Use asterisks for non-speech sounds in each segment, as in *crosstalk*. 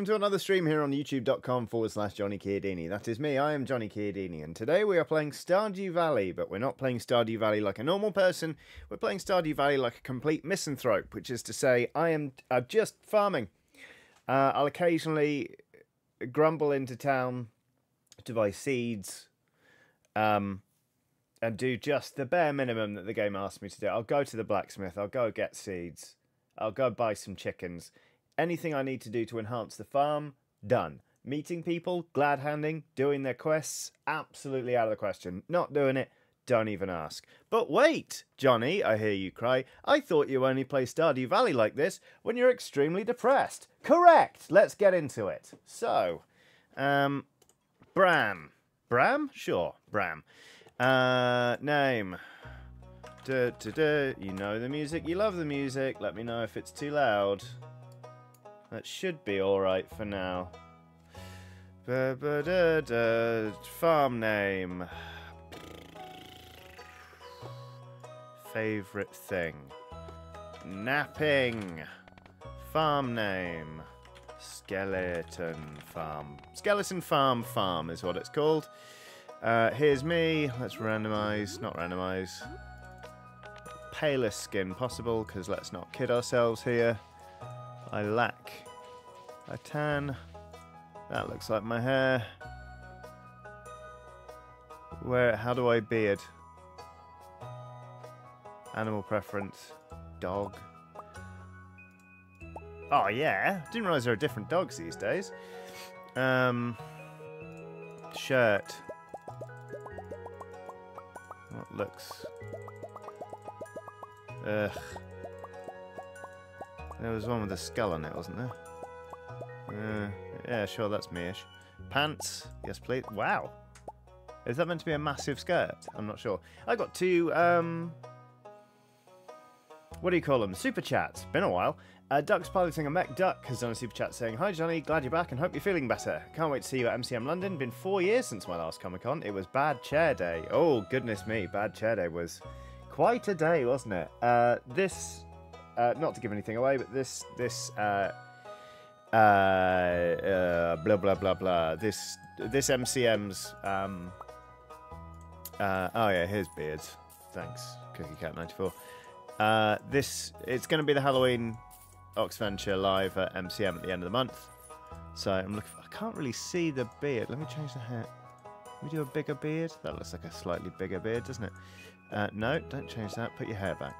welcome to another stream here on youtube.com forward slash Johnny Chiodini. That is me, I am Johnny Chiodini, and today we are playing Stardew Valley, but we're not playing Stardew Valley like a normal person, we're playing Stardew Valley like a complete misanthrope, which is to say, I am uh, just farming. Uh, I'll occasionally grumble into town to buy seeds, um, and do just the bare minimum that the game asks me to do. I'll go to the blacksmith, I'll go get seeds, I'll go buy some chickens anything I need to do to enhance the farm, done. Meeting people, glad handing, doing their quests, absolutely out of the question. Not doing it, don't even ask. But wait, Johnny, I hear you cry. I thought you only play Stardew Valley like this when you're extremely depressed. Correct! Let's get into it. So, um, Bram. Bram? Sure, Bram. Uh, name. Duh, duh, duh. You know the music, you love the music. Let me know if it's too loud. That should be alright for now. Ba -ba -da -da. Farm name. Favorite thing. Napping. Farm name. Skeleton Farm. Skeleton Farm Farm is what it's called. Uh, here's me. Let's randomize. Not randomize. Palest skin possible, because let's not kid ourselves here. I lack a tan. That looks like my hair. Where? How do I beard? Animal preference. Dog. Oh yeah, didn't realise there are different dogs these days. Um, shirt. What looks? Ugh. There was one with a skull on it, wasn't there? Uh, yeah, sure, that's me-ish. Pants, yes please. Wow. Is that meant to be a massive skirt? I'm not sure. I got two, um... What do you call them? Super chats. Been a while. Uh, Duck's piloting a mech duck has done a super chat saying, Hi Johnny, glad you're back and hope you're feeling better. Can't wait to see you at MCM London. Been four years since my last Comic Con. It was Bad Chair Day. Oh, goodness me. Bad Chair Day was quite a day, wasn't it? Uh, this uh, not to give anything away, but this this uh, uh, uh, blah blah blah blah. This this MCM's. Um, uh, oh yeah, here's beards. Thanks, Cookie Cat ninety four. Uh, this it's going to be the Halloween Oxventure live at MCM at the end of the month. So I'm looking. For, I can't really see the beard. Let me change the hat. Me do a bigger beard. That looks like a slightly bigger beard, doesn't it? Uh, no, don't change that. Put your hair back.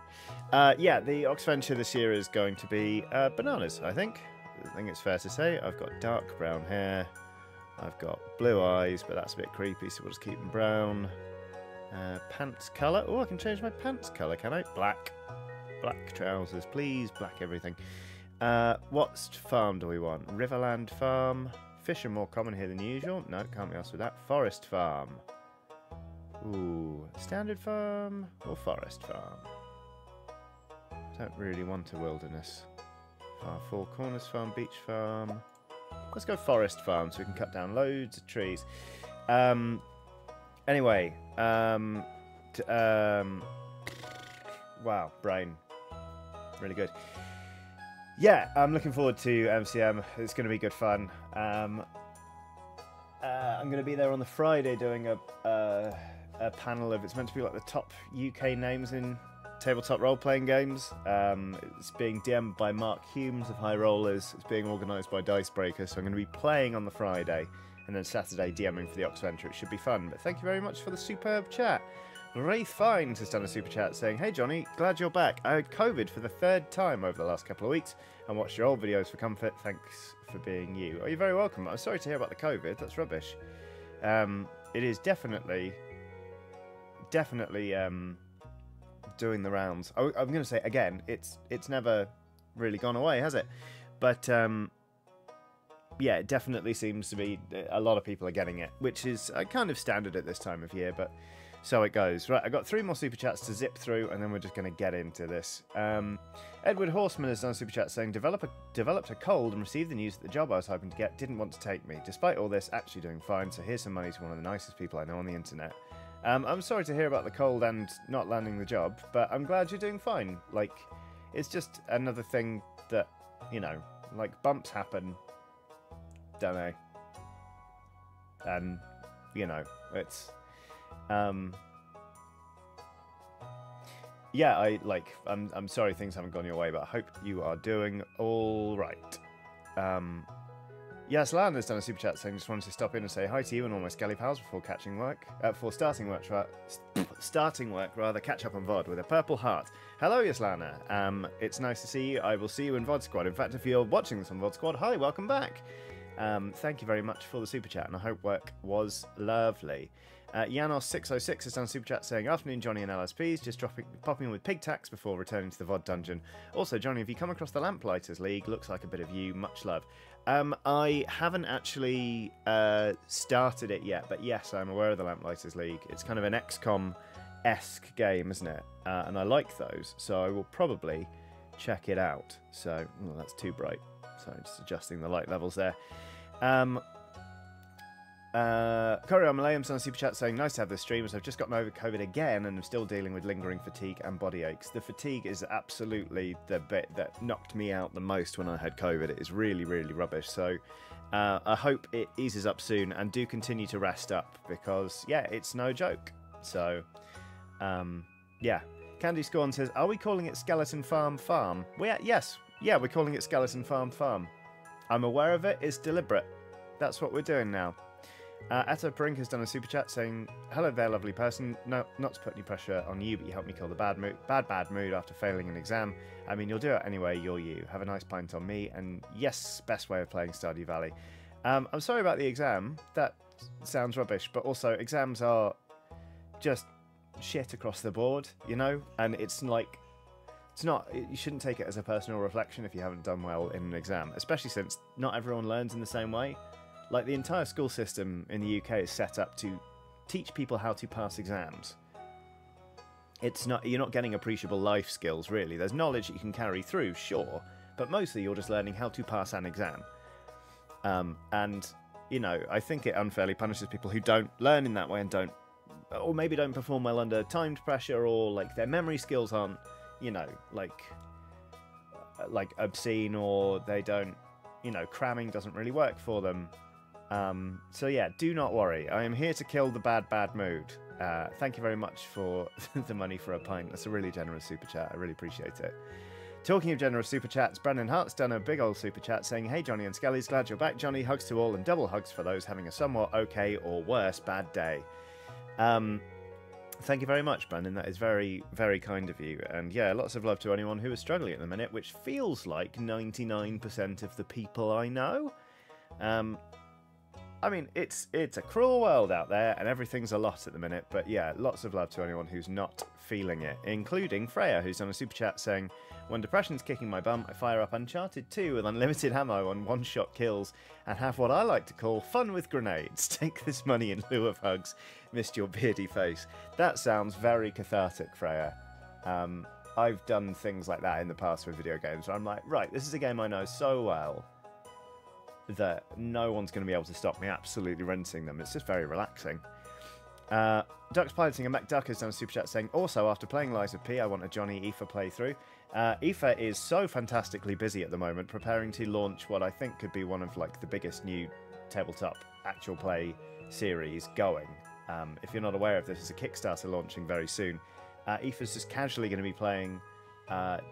Uh, yeah, the Oxventure this year is going to be uh, bananas, I think. I think it's fair to say. I've got dark brown hair. I've got blue eyes, but that's a bit creepy, so we'll just keep them brown. Uh, pants colour. Oh, I can change my pants colour, can I? Black. Black trousers, please. Black everything. Uh, what farm do we want? Riverland Farm. Fish are more common here than usual. No, can't be asked with that. Forest Farm. Ooh, standard farm or forest farm? Don't really want a wilderness. Far Four Corners farm, beach farm. Let's go forest farm so we can cut down loads of trees. Um, anyway, um, um, wow, brain. Really good. Yeah, I'm looking forward to MCM. It's going to be good fun. Um, uh, I'm going to be there on the Friday doing a. Uh, a panel of it's meant to be like the top UK names in tabletop role playing games. Um, it's being DM'd by Mark Hulmes of High Rollers. It's being organised by Dicebreaker, so I'm going to be playing on the Friday and then Saturday DMing for the Oxventure. It should be fun. But thank you very much for the superb chat. Wraith Fines has done a super chat saying, Hey Johnny, glad you're back. I had COVID for the third time over the last couple of weeks and watched your old videos for comfort. Thanks for being you. Oh, you're very welcome. I'm sorry to hear about the COVID. That's rubbish. Um, it is definitely definitely um, doing the rounds. I, am going to say again, it's it's never really gone away, has it? But um, yeah, it definitely seems to be a lot of people are getting it, which is uh, kind of standard at this time of year. But so it goes. Right, I've got three more super chats to zip through, and then we're just going to get into this. Um, Edward Horseman has done a super chat saying, developed a cold and received the news that the job I was hoping to get didn't want to take me. Despite all this, actually doing fine, so here's some money to one of the nicest people I know on the internet. Um, I'm sorry to hear about the cold and not landing the job, but I'm glad you're doing fine. Like, it's just another thing that, you know, like bumps happen. don't know. And you know, it's um yeah, I like I'm I'm sorry things haven't gone your way, but I hope you are doing all right. Um Yes, Lan has done a super chat saying just wanted to stop in and say hi to you and all my Skelly pals before catching work. Uh, before starting work, *laughs* starting work rather, catch up on VOD with a purple heart. Hello, Yaslana. Um, it's nice to see you. I will see you in VOD Squad. In fact, if you're watching this on VOD Squad, hi, welcome back. Um, thank you very much for the super chat, and I hope work was lovely. Uh, Janos606 has done super chat saying, Afternoon, Johnny and LSPs, just dropping, popping in with pig tax before returning to the VOD dungeon. Also, Johnny, have you come across the Lamplighters League? Looks like a bit of you. Much love. Um, I haven't actually uh, started it yet, but yes, I'm aware of the Lamplighters League. It's kind of an XCOM esque game, isn't it? Uh, and I like those, so I will probably check it out. So, oh, that's too bright. So, I'm just adjusting the light levels there. Um, uh, Corio Malayam's on super chat saying, Nice to have this stream I've just gotten over COVID again and I'm still dealing with lingering fatigue and body aches. The fatigue is absolutely the bit that knocked me out the most when I had COVID. It is really, really rubbish. So uh, I hope it eases up soon and do continue to rest up because, yeah, it's no joke. So, um, yeah. Candy Scorn says, Are we calling it Skeleton Farm Farm? We, are, yes, yeah, we're calling it Skeleton Farm Farm. I'm aware of it, it's deliberate. That's what we're doing now. Uh, Atta has done a super chat saying, "Hello there, lovely person. No, not to put any pressure on you, but you helped me kill the bad mood, bad bad mood after failing an exam. I mean, you'll do it anyway. You're you. Have a nice pint on me, and yes, best way of playing Stardew Valley. Um, I'm sorry about the exam. That sounds rubbish, but also exams are just shit across the board, you know. And it's like, it's not. You shouldn't take it as a personal reflection if you haven't done well in an exam, especially since not everyone learns in the same way." Like the entire school system in the UK is set up to teach people how to pass exams. It's not you're not getting appreciable life skills really. There's knowledge that you can carry through, sure, but mostly you're just learning how to pass an exam. Um, and you know, I think it unfairly punishes people who don't learn in that way and don't, or maybe don't perform well under timed pressure, or like their memory skills aren't, you know, like like obscene, or they don't, you know, cramming doesn't really work for them. Um, so yeah, do not worry. I am here to kill the bad, bad mood. Uh, thank you very much for *laughs* the money for a pint. That's a really generous super chat. I really appreciate it. Talking of generous super chats, Brendan Hart's done a big old super chat saying, Hey Johnny and Skelly's glad you're back, Johnny. Hugs to all and double hugs for those having a somewhat okay or worse bad day. Um, thank you very much, Brendan. That is very, very kind of you. And yeah, lots of love to anyone who is struggling at the minute, which feels like 99% of the people I know. Um, I mean, it's it's a cruel world out there, and everything's a lot at the minute. But yeah, lots of love to anyone who's not feeling it, including Freya, who's on a super chat saying, "When depression's kicking my bum, I fire up Uncharted 2 with unlimited ammo on one-shot kills, and have what I like to call fun with grenades. *laughs* Take this money in lieu of hugs. Missed your beardy face. That sounds very cathartic, Freya. Um, I've done things like that in the past with video games, where I'm like, right, this is a game I know so well." That no one's going to be able to stop me absolutely renting them. It's just very relaxing. Uh, Duck's Piloting and MacDuck has done a super chat saying, also, after playing Lies of P, I want a Johnny Aoife playthrough. Uh, Aoife is so fantastically busy at the moment, preparing to launch what I think could be one of like the biggest new tabletop actual play series going. Um, if you're not aware of this, it's a Kickstarter launching very soon. Uh, Aoife's just casually going to be playing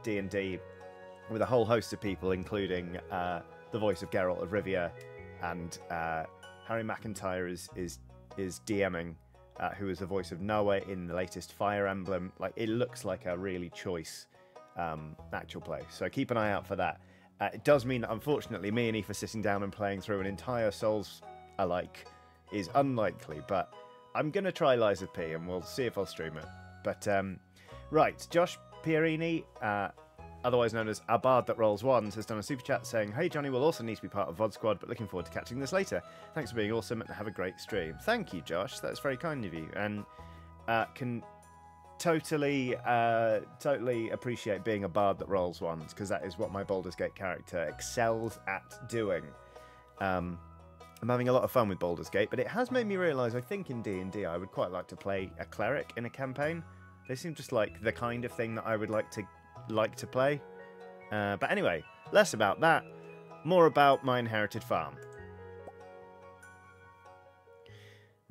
D&D uh, with a whole host of people, including uh, the voice of Geralt of Rivia, and uh, Harry McIntyre is is is DMing, uh, who is the voice of Noah in the latest Fire Emblem. Like it looks like a really choice um, actual play, so keep an eye out for that. Uh, it does mean that unfortunately, me and Aoife sitting down and playing through an entire Souls alike is unlikely, but I'm gonna try of P, and we'll see if I'll stream it. But um, right, Josh Pierini. Otherwise known as Abard that rolls ones, has done a super chat saying, "Hey Johnny, we'll also need to be part of VOD Squad, but looking forward to catching this later. Thanks for being awesome and have a great stream." Thank you, Josh. That's very kind of you, and uh, can totally, uh, totally appreciate being a bard that rolls ones because that is what my Baldur's Gate character excels at doing. Um, I'm having a lot of fun with Baldur's Gate, but it has made me realise I think in D&D I would quite like to play a cleric in a campaign. They seem just like the kind of thing that I would like to like to play. Uh, but anyway, less about that, more about my inherited farm.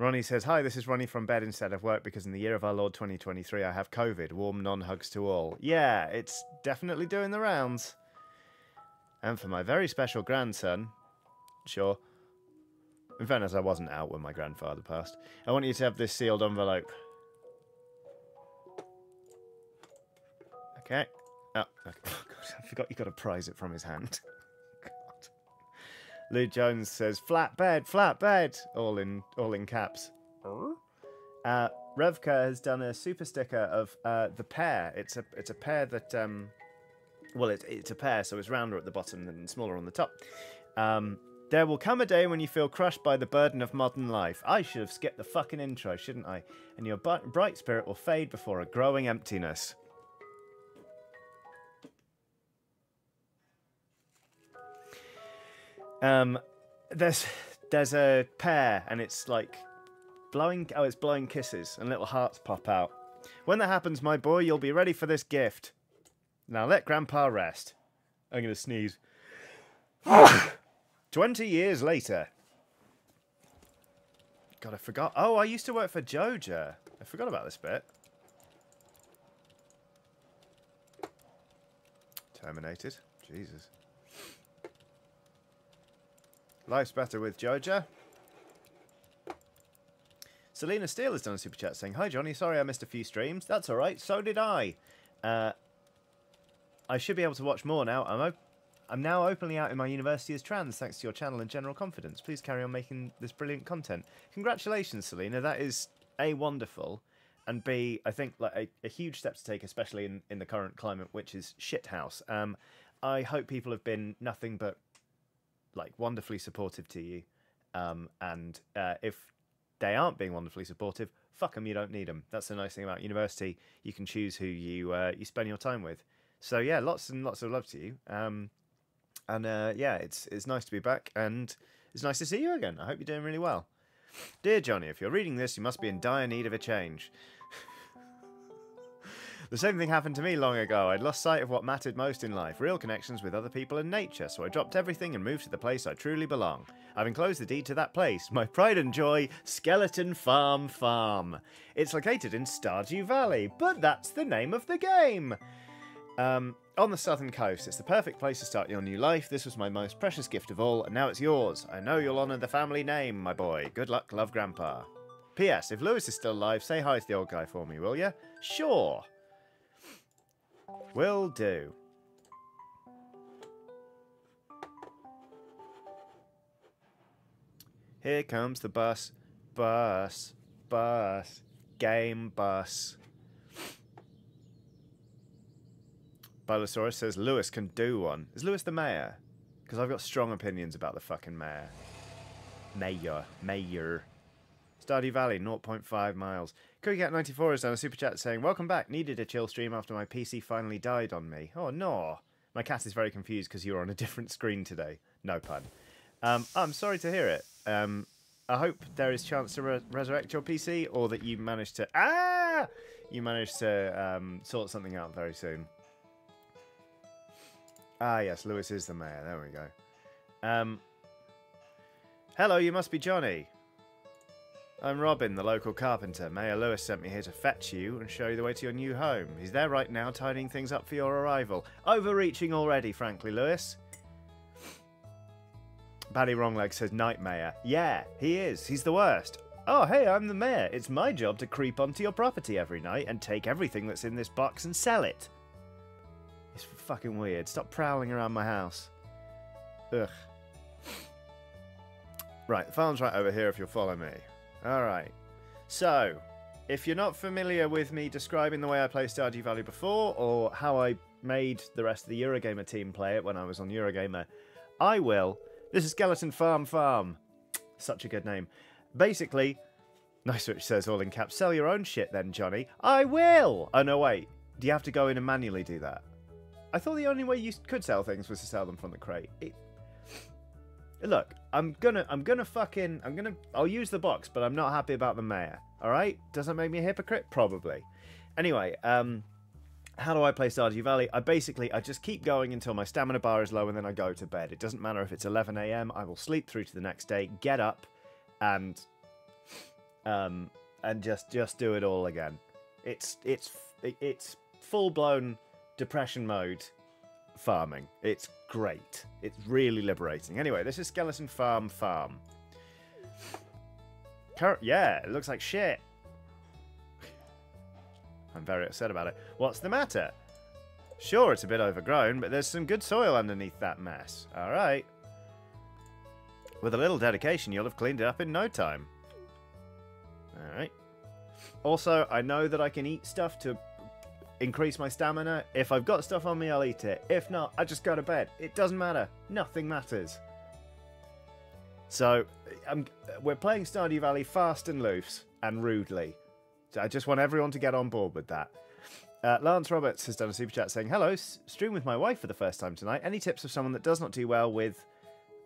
Ronnie says, Hi, this is Ronnie from bed instead of work because in the year of our Lord 2023 I have COVID. Warm non hugs to all. Yeah, it's definitely doing the rounds. And for my very special grandson, sure. In fairness, I wasn't out when my grandfather passed. I want you to have this sealed envelope. Okay. Oh, okay. *laughs* I forgot you got to prize it from his hand. *laughs* God. Lou Jones says, "Flat bed, flat bed," all in all in caps. Uh, Revka has done a super sticker of uh, the pear. It's a it's a pear that um, well, it's it's a pear, so it's rounder at the bottom and smaller on the top. Um, there will come a day when you feel crushed by the burden of modern life. I should have skipped the fucking intro, shouldn't I? And your bright spirit will fade before a growing emptiness. Um, there's there's a pair, and it's like blowing. Oh, it's blowing kisses, and little hearts pop out. When that happens, my boy, you'll be ready for this gift. Now let Grandpa rest. I'm gonna sneeze. *sighs* Twenty years later. God, I forgot. Oh, I used to work for Joja. I forgot about this bit. Terminated. Jesus. Life's better with Joja. Selena Steele has done a super chat saying, Hi Johnny, sorry I missed a few streams. That's alright, so did I. Uh, I should be able to watch more now. I'm, I'm now openly out in my university as trans thanks to your channel and general confidence. Please carry on making this brilliant content. Congratulations, Selena. That is A, wonderful, and B, I think like a, a huge step to take, especially in, in the current climate, which is shithouse. Um, I hope people have been nothing but like wonderfully supportive to you. Um, and uh, if they aren't being wonderfully supportive, fuck them. You don't need them. That's the nice thing about university. You can choose who you uh, you spend your time with. So yeah, lots and lots of love to you. Um, and uh, yeah, it's it's nice to be back, and it's nice to see you again. I hope you're doing really well. Dear Johnny, if you're reading this, you must be in dire need of a change. The same thing happened to me long ago. I'd lost sight of what mattered most in life real connections with other people and nature, so I dropped everything and moved to the place I truly belong. I've enclosed the deed to that place, my pride and joy, Skeleton Farm Farm. It's located in Stardew Valley, but that's the name of the game! Um, on the southern coast, it's the perfect place to start your new life. This was my most precious gift of all, and now it's yours. I know you'll honour the family name, my boy. Good luck, love, Grandpa. P.S. If Lewis is still alive, say hi to the old guy for me, will you? Sure. Will do. Here comes the bus. Bus. Bus. Game bus. Bilosaurus says Lewis can do one. Is Lewis the mayor? Because I've got strong opinions about the fucking mayor. Mayor. Mayor. Stardew Valley, 0.5 miles. CookieCat94 has done a super chat saying, Welcome back. Needed a chill stream after my PC finally died on me. Oh, no. My cat is very confused because you were on a different screen today. No pun. Um, I'm sorry to hear it. Um, I hope there is chance to re resurrect your PC or that you manage to... Ah! You manage to um, sort something out very soon. Ah, yes, Lewis is the mayor. There we go. Um, hello, you must be Johnny. I'm Robin, the local carpenter. Mayor Lewis sent me here to fetch you and show you the way to your new home. He's there right now, tidying things up for your arrival. Overreaching already, frankly, Lewis. Paddy Wrongleg says Nightmare. Yeah, he is. He's the worst. Oh, hey, I'm the mayor. It's my job to creep onto your property every night and take everything that's in this box and sell it. It's fucking weird. Stop prowling around my house. Ugh. Right, the farm's right over here if you'll follow me. Alright. So, if you're not familiar with me describing the way I play Stardew Valley before, or how I made the rest of the Eurogamer team play it when I was on Eurogamer, I will. This is Skeleton Farm Farm. Such a good name. Basically, Nice which says all in caps, sell your own shit then, Johnny. I will! Oh no, wait. Do you have to go in and manually do that? I thought the only way you could sell things was to sell them from the crate. It, Look, I'm gonna, I'm gonna fucking, I'm gonna, I'll use the box, but I'm not happy about the mayor. All right? Does that make me a hypocrite? Probably. Anyway, um, how do I play Stardew Valley? I basically, I just keep going until my stamina bar is low, and then I go to bed. It doesn't matter if it's 11 a.m. I will sleep through to the next day, get up, and um, and just just do it all again. It's it's it's full blown depression mode farming. It's great. It's really liberating. Anyway, this is Skeleton Farm Farm. Cur yeah, it looks like shit. I'm very upset about it. What's the matter? Sure, it's a bit overgrown, but there's some good soil underneath that mess. Alright. With a little dedication, you'll have cleaned it up in no time. Alright. Also, I know that I can eat stuff to increase my stamina. If I've got stuff on me, I'll eat it. If not, I just go to bed. It doesn't matter. Nothing matters. So, I'm, we're playing Stardew Valley fast and loose and rudely. So I just want everyone to get on board with that. Uh, Lance Roberts has done a super chat saying, Hello, stream with my wife for the first time tonight. Any tips of someone that does not do well with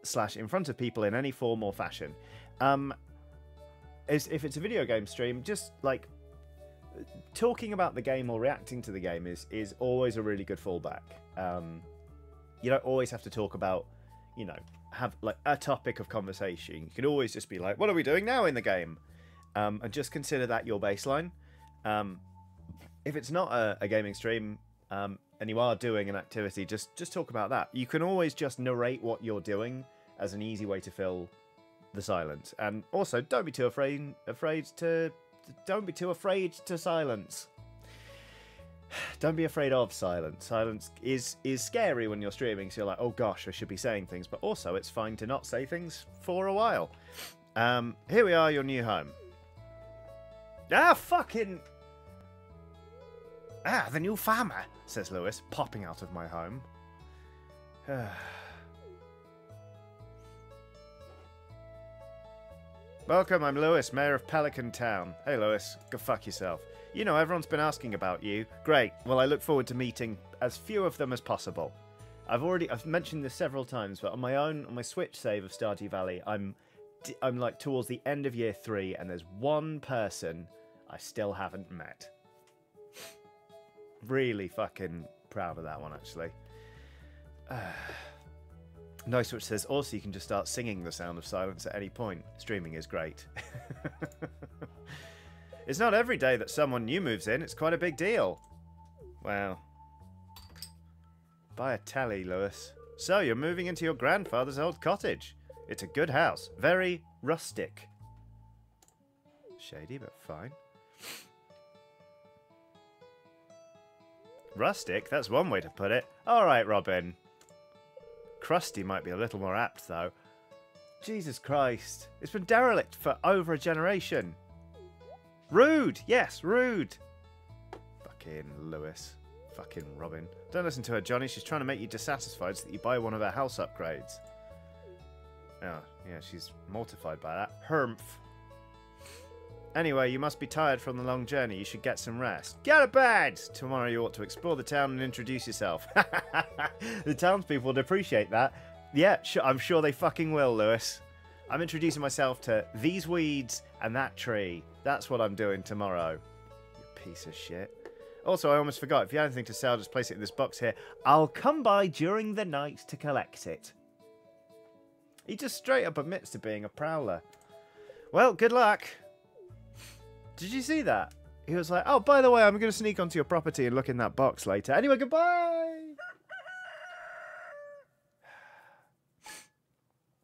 slash in front of people in any form or fashion? Um, is, if it's a video game stream, just like talking about the game or reacting to the game is is always a really good fallback. Um, you don't always have to talk about, you know, have like a topic of conversation. You can always just be like, "What are we doing now in the game?" Um, and just consider that your baseline. Um, if it's not a, a gaming stream um, and you are doing an activity, just just talk about that. You can always just narrate what you're doing as an easy way to fill the silence. And also, don't be too afraid afraid to don't be too afraid to silence. Don't be afraid of silence. Silence is is scary when you're streaming. So you're like, oh gosh, I should be saying things. But also, it's fine to not say things for a while. Um, here we are, your new home. Ah, fucking. Ah, the new farmer, says Lewis, popping out of my home. *sighs* Welcome, I'm Lewis, Mayor of Pelican Town. Hey, Lewis, go fuck yourself. You know, everyone's been asking about you. Great. Well, I look forward to meeting as few of them as possible. I've already I've mentioned this several times, but on my own on my Switch save of Stardew Valley, I'm I'm like towards the end of year three, and there's one person I still haven't met. *sighs* really fucking proud of that one, actually. Uh, *sighs* *sighs* Nice which says also you can just start singing the sound of silence at any point. Streaming is great. *laughs* it's not every day that someone new moves in. It's quite a big deal. Wow. Buy a tally, Lewis. So, you're moving into your grandfather's old cottage. It's a good house. Very rustic. Shady, but fine. Rustic? That's one way to put it. Alright, Robin. Crusty might be a little more apt, though. Jesus Christ. It's been derelict for over a generation. Rude! Yes, rude! Fucking Lewis. Fucking Robin. Don't listen to her, Johnny. She's trying to make you dissatisfied so that you buy one of her house upgrades. Oh, yeah, she's mortified by that. Hermph. Anyway, you must be tired from the long journey. You should get some rest. Get to bed! Tomorrow you ought to explore the town and introduce yourself. *laughs* the townspeople would appreciate that. Yeah, I'm sure they fucking will, Lewis. I'm introducing myself to these weeds and that tree. That's what I'm doing tomorrow. You piece of shit. Also, I almost forgot. If you have anything to sell, just place it in this box here. I'll come by during the night to collect it. He just straight up admits to being a prowler. Well, good luck. Did you see that? He was like, oh, by the way, I'm going to sneak onto your property and look in that box later. Anyway, goodbye! *sighs*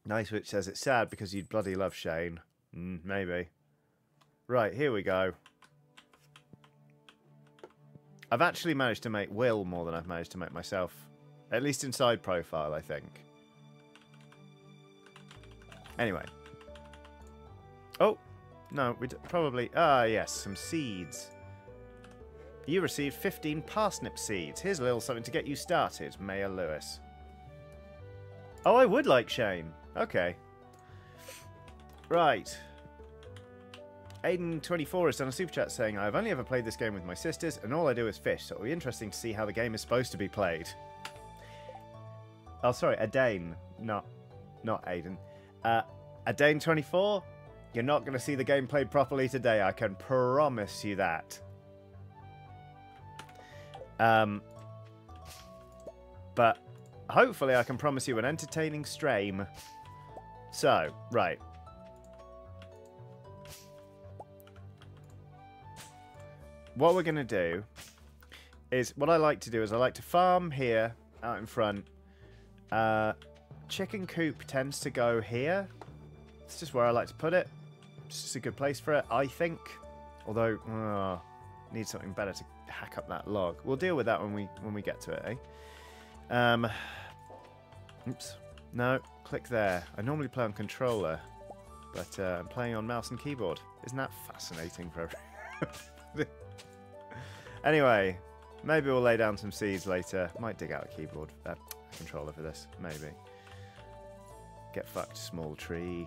nice, which says it's sad because you'd bloody love Shane. Mm, maybe. Right, here we go. I've actually managed to make Will more than I've managed to make myself. At least in side profile, I think. Anyway. Oh, no, we'd probably... Ah, yes, some seeds. You received 15 parsnip seeds. Here's a little something to get you started, Mayor Lewis. Oh, I would like Shane. Okay. Right. Aiden24 has done a super chat saying, I've only ever played this game with my sisters, and all I do is fish, so it'll be interesting to see how the game is supposed to be played. Oh, sorry, Adane, not, not Aiden. Uh, Adane24, you're not going to see the game played properly today. I can promise you that. Um, but hopefully I can promise you an entertaining stream. So, right. what we're going to do is what I like to do is I like to farm here out in front. Uh, chicken coop tends to go here. It's just where I like to put it. It's a good place for it, I think. Although, uh, need something better to hack up that log. We'll deal with that when we when we get to it, eh? Um, oops. No, click there. I normally play on controller, but uh, I'm playing on mouse and keyboard. Isn't that fascinating for *laughs* Anyway, maybe we'll lay down some seeds later. Might dig out a keyboard, uh, controller for this. Maybe. Get fucked, small tree.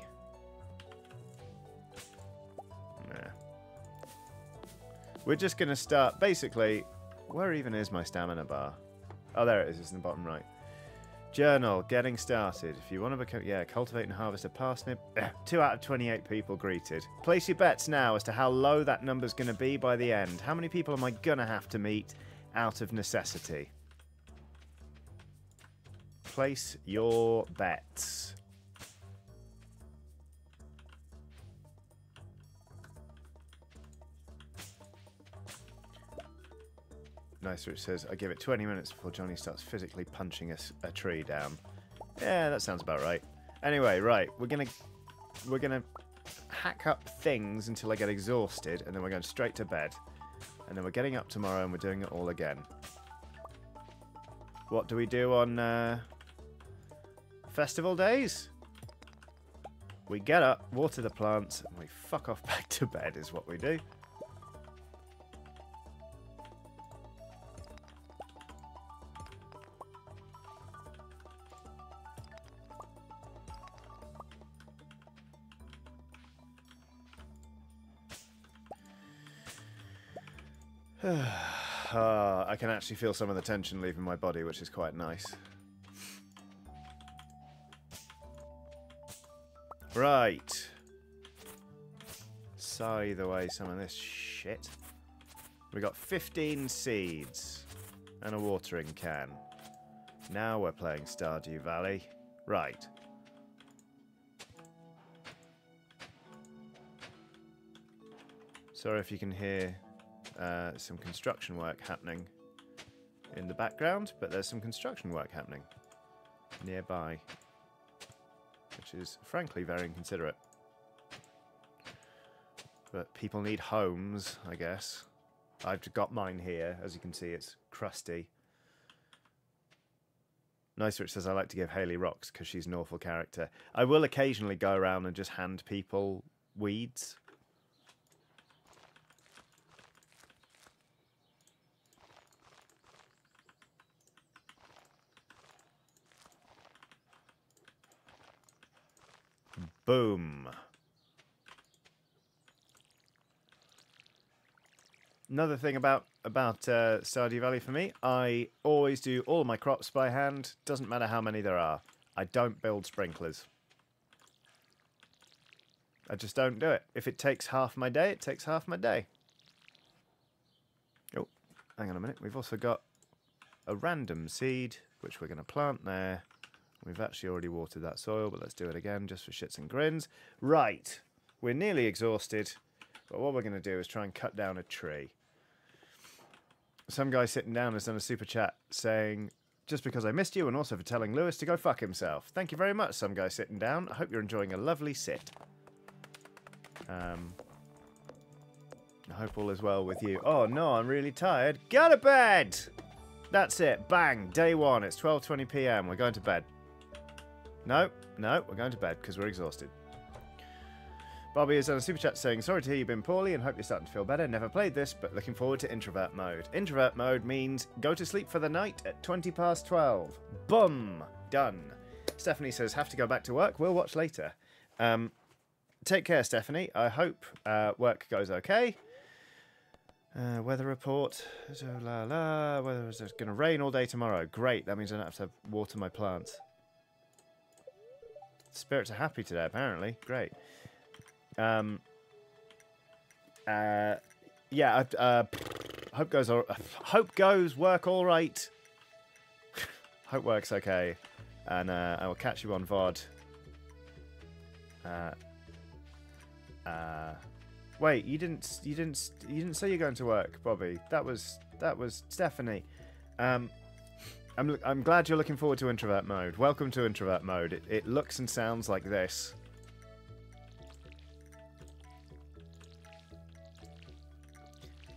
We're just going to start, basically, where even is my stamina bar? Oh, there it is, it's in the bottom right. Journal, getting started. If you want to become, yeah, cultivate and harvest a parsnip. Eh, two out of 28 people greeted. Place your bets now as to how low that number's going to be by the end. How many people am I going to have to meet out of necessity? Place your bets. Nicer, it says, I give it 20 minutes before Johnny starts physically punching a, a tree down. Yeah, that sounds about right. Anyway, right, we're gonna we're gonna hack up things until I get exhausted, and then we're going straight to bed. And then we're getting up tomorrow and we're doing it all again. What do we do on uh, festival days? We get up, water the plants, and we fuck off *laughs* back to bed is what we do. Uh, *sighs* I can actually feel some of the tension leaving my body, which is quite nice. Right. Scythe away some of this shit. We got 15 seeds and a watering can. Now we're playing Stardew Valley. Right. Sorry if you can hear uh, some construction work happening in the background, but there's some construction work happening nearby, which is frankly very inconsiderate. But people need homes, I guess. I've got mine here. As you can see, it's crusty. Nicer, it says I like to give Haley rocks because she's an awful character. I will occasionally go around and just hand people weeds Boom. Another thing about about uh, Stardew Valley for me, I always do all my crops by hand. Doesn't matter how many there are. I don't build sprinklers. I just don't do it. If it takes half my day, it takes half my day. Oh, hang on a minute. We've also got a random seed, which we're going to plant there. We've actually already watered that soil, but let's do it again just for shits and grins. Right, we're nearly exhausted, but what we're going to do is try and cut down a tree. Some guy sitting down has done a super chat saying, just because I missed you and also for telling Lewis to go fuck himself. Thank you very much, some guy sitting down. I hope you're enjoying a lovely sit. Um, I hope all is well with you. Oh no, I'm really tired. Go to bed! That's it. Bang. Day one. It's 12.20 p.m. We're going to bed. No, no, we're going to bed because we're exhausted. Bobby is on a super chat saying, Sorry to hear you've been poorly and hope you're starting to feel better. Never played this, but looking forward to introvert mode. Introvert mode means go to sleep for the night at 20 past 12. Boom! Done. Stephanie says, Have to go back to work. We'll watch later. Um, take care, Stephanie. I hope uh, work goes okay. Uh, weather report. So, la la. Weather is going to rain all day tomorrow. Great. That means I don't have to water my plants. Spirits are happy today, apparently. Great. Um. Uh. Yeah. Uh. Hope goes. All, hope goes. Work all right. *laughs* hope works okay. And uh, I will catch you on VOD. Uh. Uh. Wait, you didn't you didn't you didn't say you're going to work, Bobby. That was that was Stephanie. Um, I'm I'm glad you're looking forward to introvert mode. Welcome to introvert mode. It, it looks and sounds like this.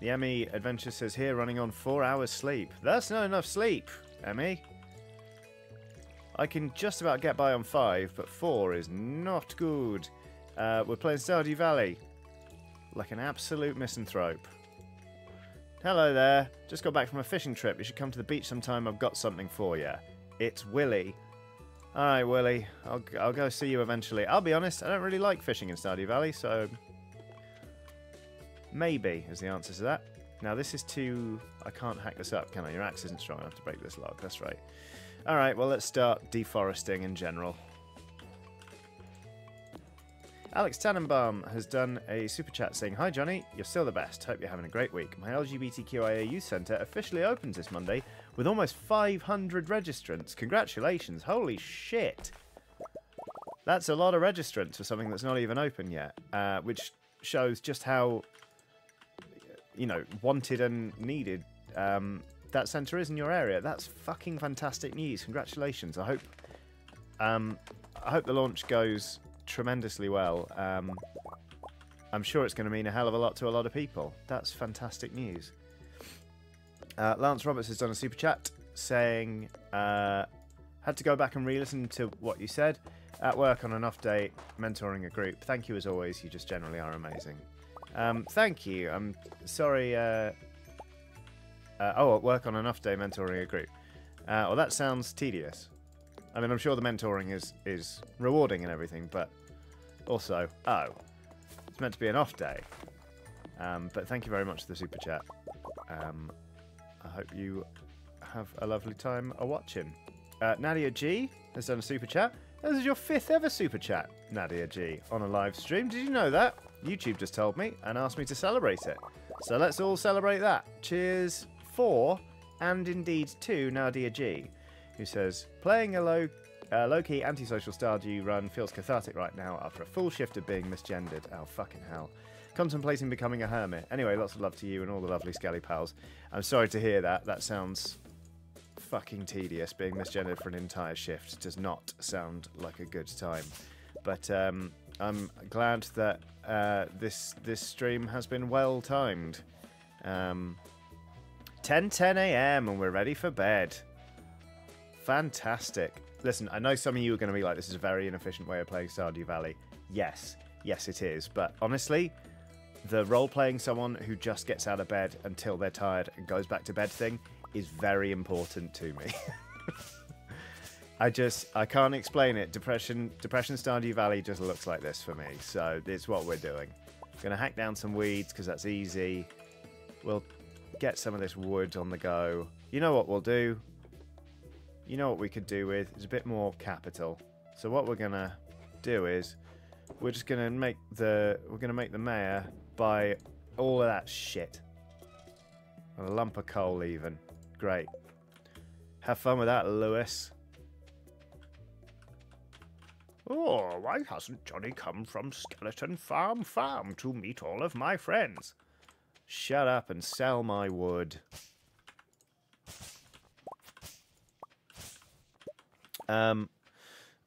The Emmy Adventure says here running on four hours sleep. That's not enough sleep, Emmy. I can just about get by on five, but four is not good. Uh, we're playing Stardew Valley. Like an absolute misanthrope. Hello there. Just got back from a fishing trip. You should come to the beach sometime. I've got something for you. It's Willy. Alright, Willy. I'll, I'll go see you eventually. I'll be honest, I don't really like fishing in Stardew Valley, so... Maybe is the answer to that. Now, this is too... I can't hack this up, can I? Your axe isn't strong enough to break this log. That's right. Alright, well, let's start deforesting in general. Alex Tannenbaum has done a super chat saying, Hi Johnny, you're still the best. Hope you're having a great week. My LGBTQIA youth centre officially opens this Monday with almost 500 registrants. Congratulations. Holy shit. That's a lot of registrants for something that's not even open yet, uh, which shows just how, you know, wanted and needed um, that centre is in your area. That's fucking fantastic news. Congratulations. I hope um, I hope the launch goes tremendously well. Um, I'm sure it's going to mean a hell of a lot to a lot of people. That's fantastic news. Uh, Lance Roberts has done a super chat saying, uh, had to go back and re-listen to what you said. At work on an off day, mentoring a group. Thank you as always. You just generally are amazing. Um, thank you. I'm sorry. Uh, uh, oh, at work on an off day mentoring a group. Uh, well, that sounds tedious. I mean, I'm sure the mentoring is is rewarding and everything, but also, oh, it's meant to be an off day. Um, but thank you very much for the super chat. Um, I hope you have a lovely time a watching. Uh, Nadia G has done a super chat. This is your fifth ever super chat, Nadia G, on a live stream. Did you know that? YouTube just told me and asked me to celebrate it. So let's all celebrate that. Cheers for, and indeed to, Nadia G, who says, Playing a low, uh, low-key antisocial Stardew run feels cathartic right now after a full shift of being misgendered. Oh, fucking hell. Contemplating becoming a hermit. Anyway, lots of love to you and all the lovely Skelly pals. I'm sorry to hear that. That sounds fucking tedious. Being misgendered for an entire shift does not sound like a good time. But um, I'm glad that uh, this this stream has been well timed. Um, 10 10 a.m. and we're ready for bed. Fantastic. Listen, I know some of you are going to be like, this is a very inefficient way of playing Stardew Valley. Yes, yes, it is. But honestly, the role playing someone who just gets out of bed until they're tired and goes back to bed thing is very important to me. *laughs* I just I can't explain it. Depression Depression Stardew Valley just looks like this for me. So it's what we're doing. Gonna hack down some weeds because that's easy. We'll get some of this wood on the go. You know what we'll do? You know what we could do with is a bit more capital. So what we're gonna do is we're just gonna make the we're gonna make the mayor buy all of that shit. And A lump of coal even. Great. Have fun with that, Lewis. Oh, why hasn't Johnny come from Skeleton Farm Farm to meet all of my friends? Shut up and sell my wood. Um,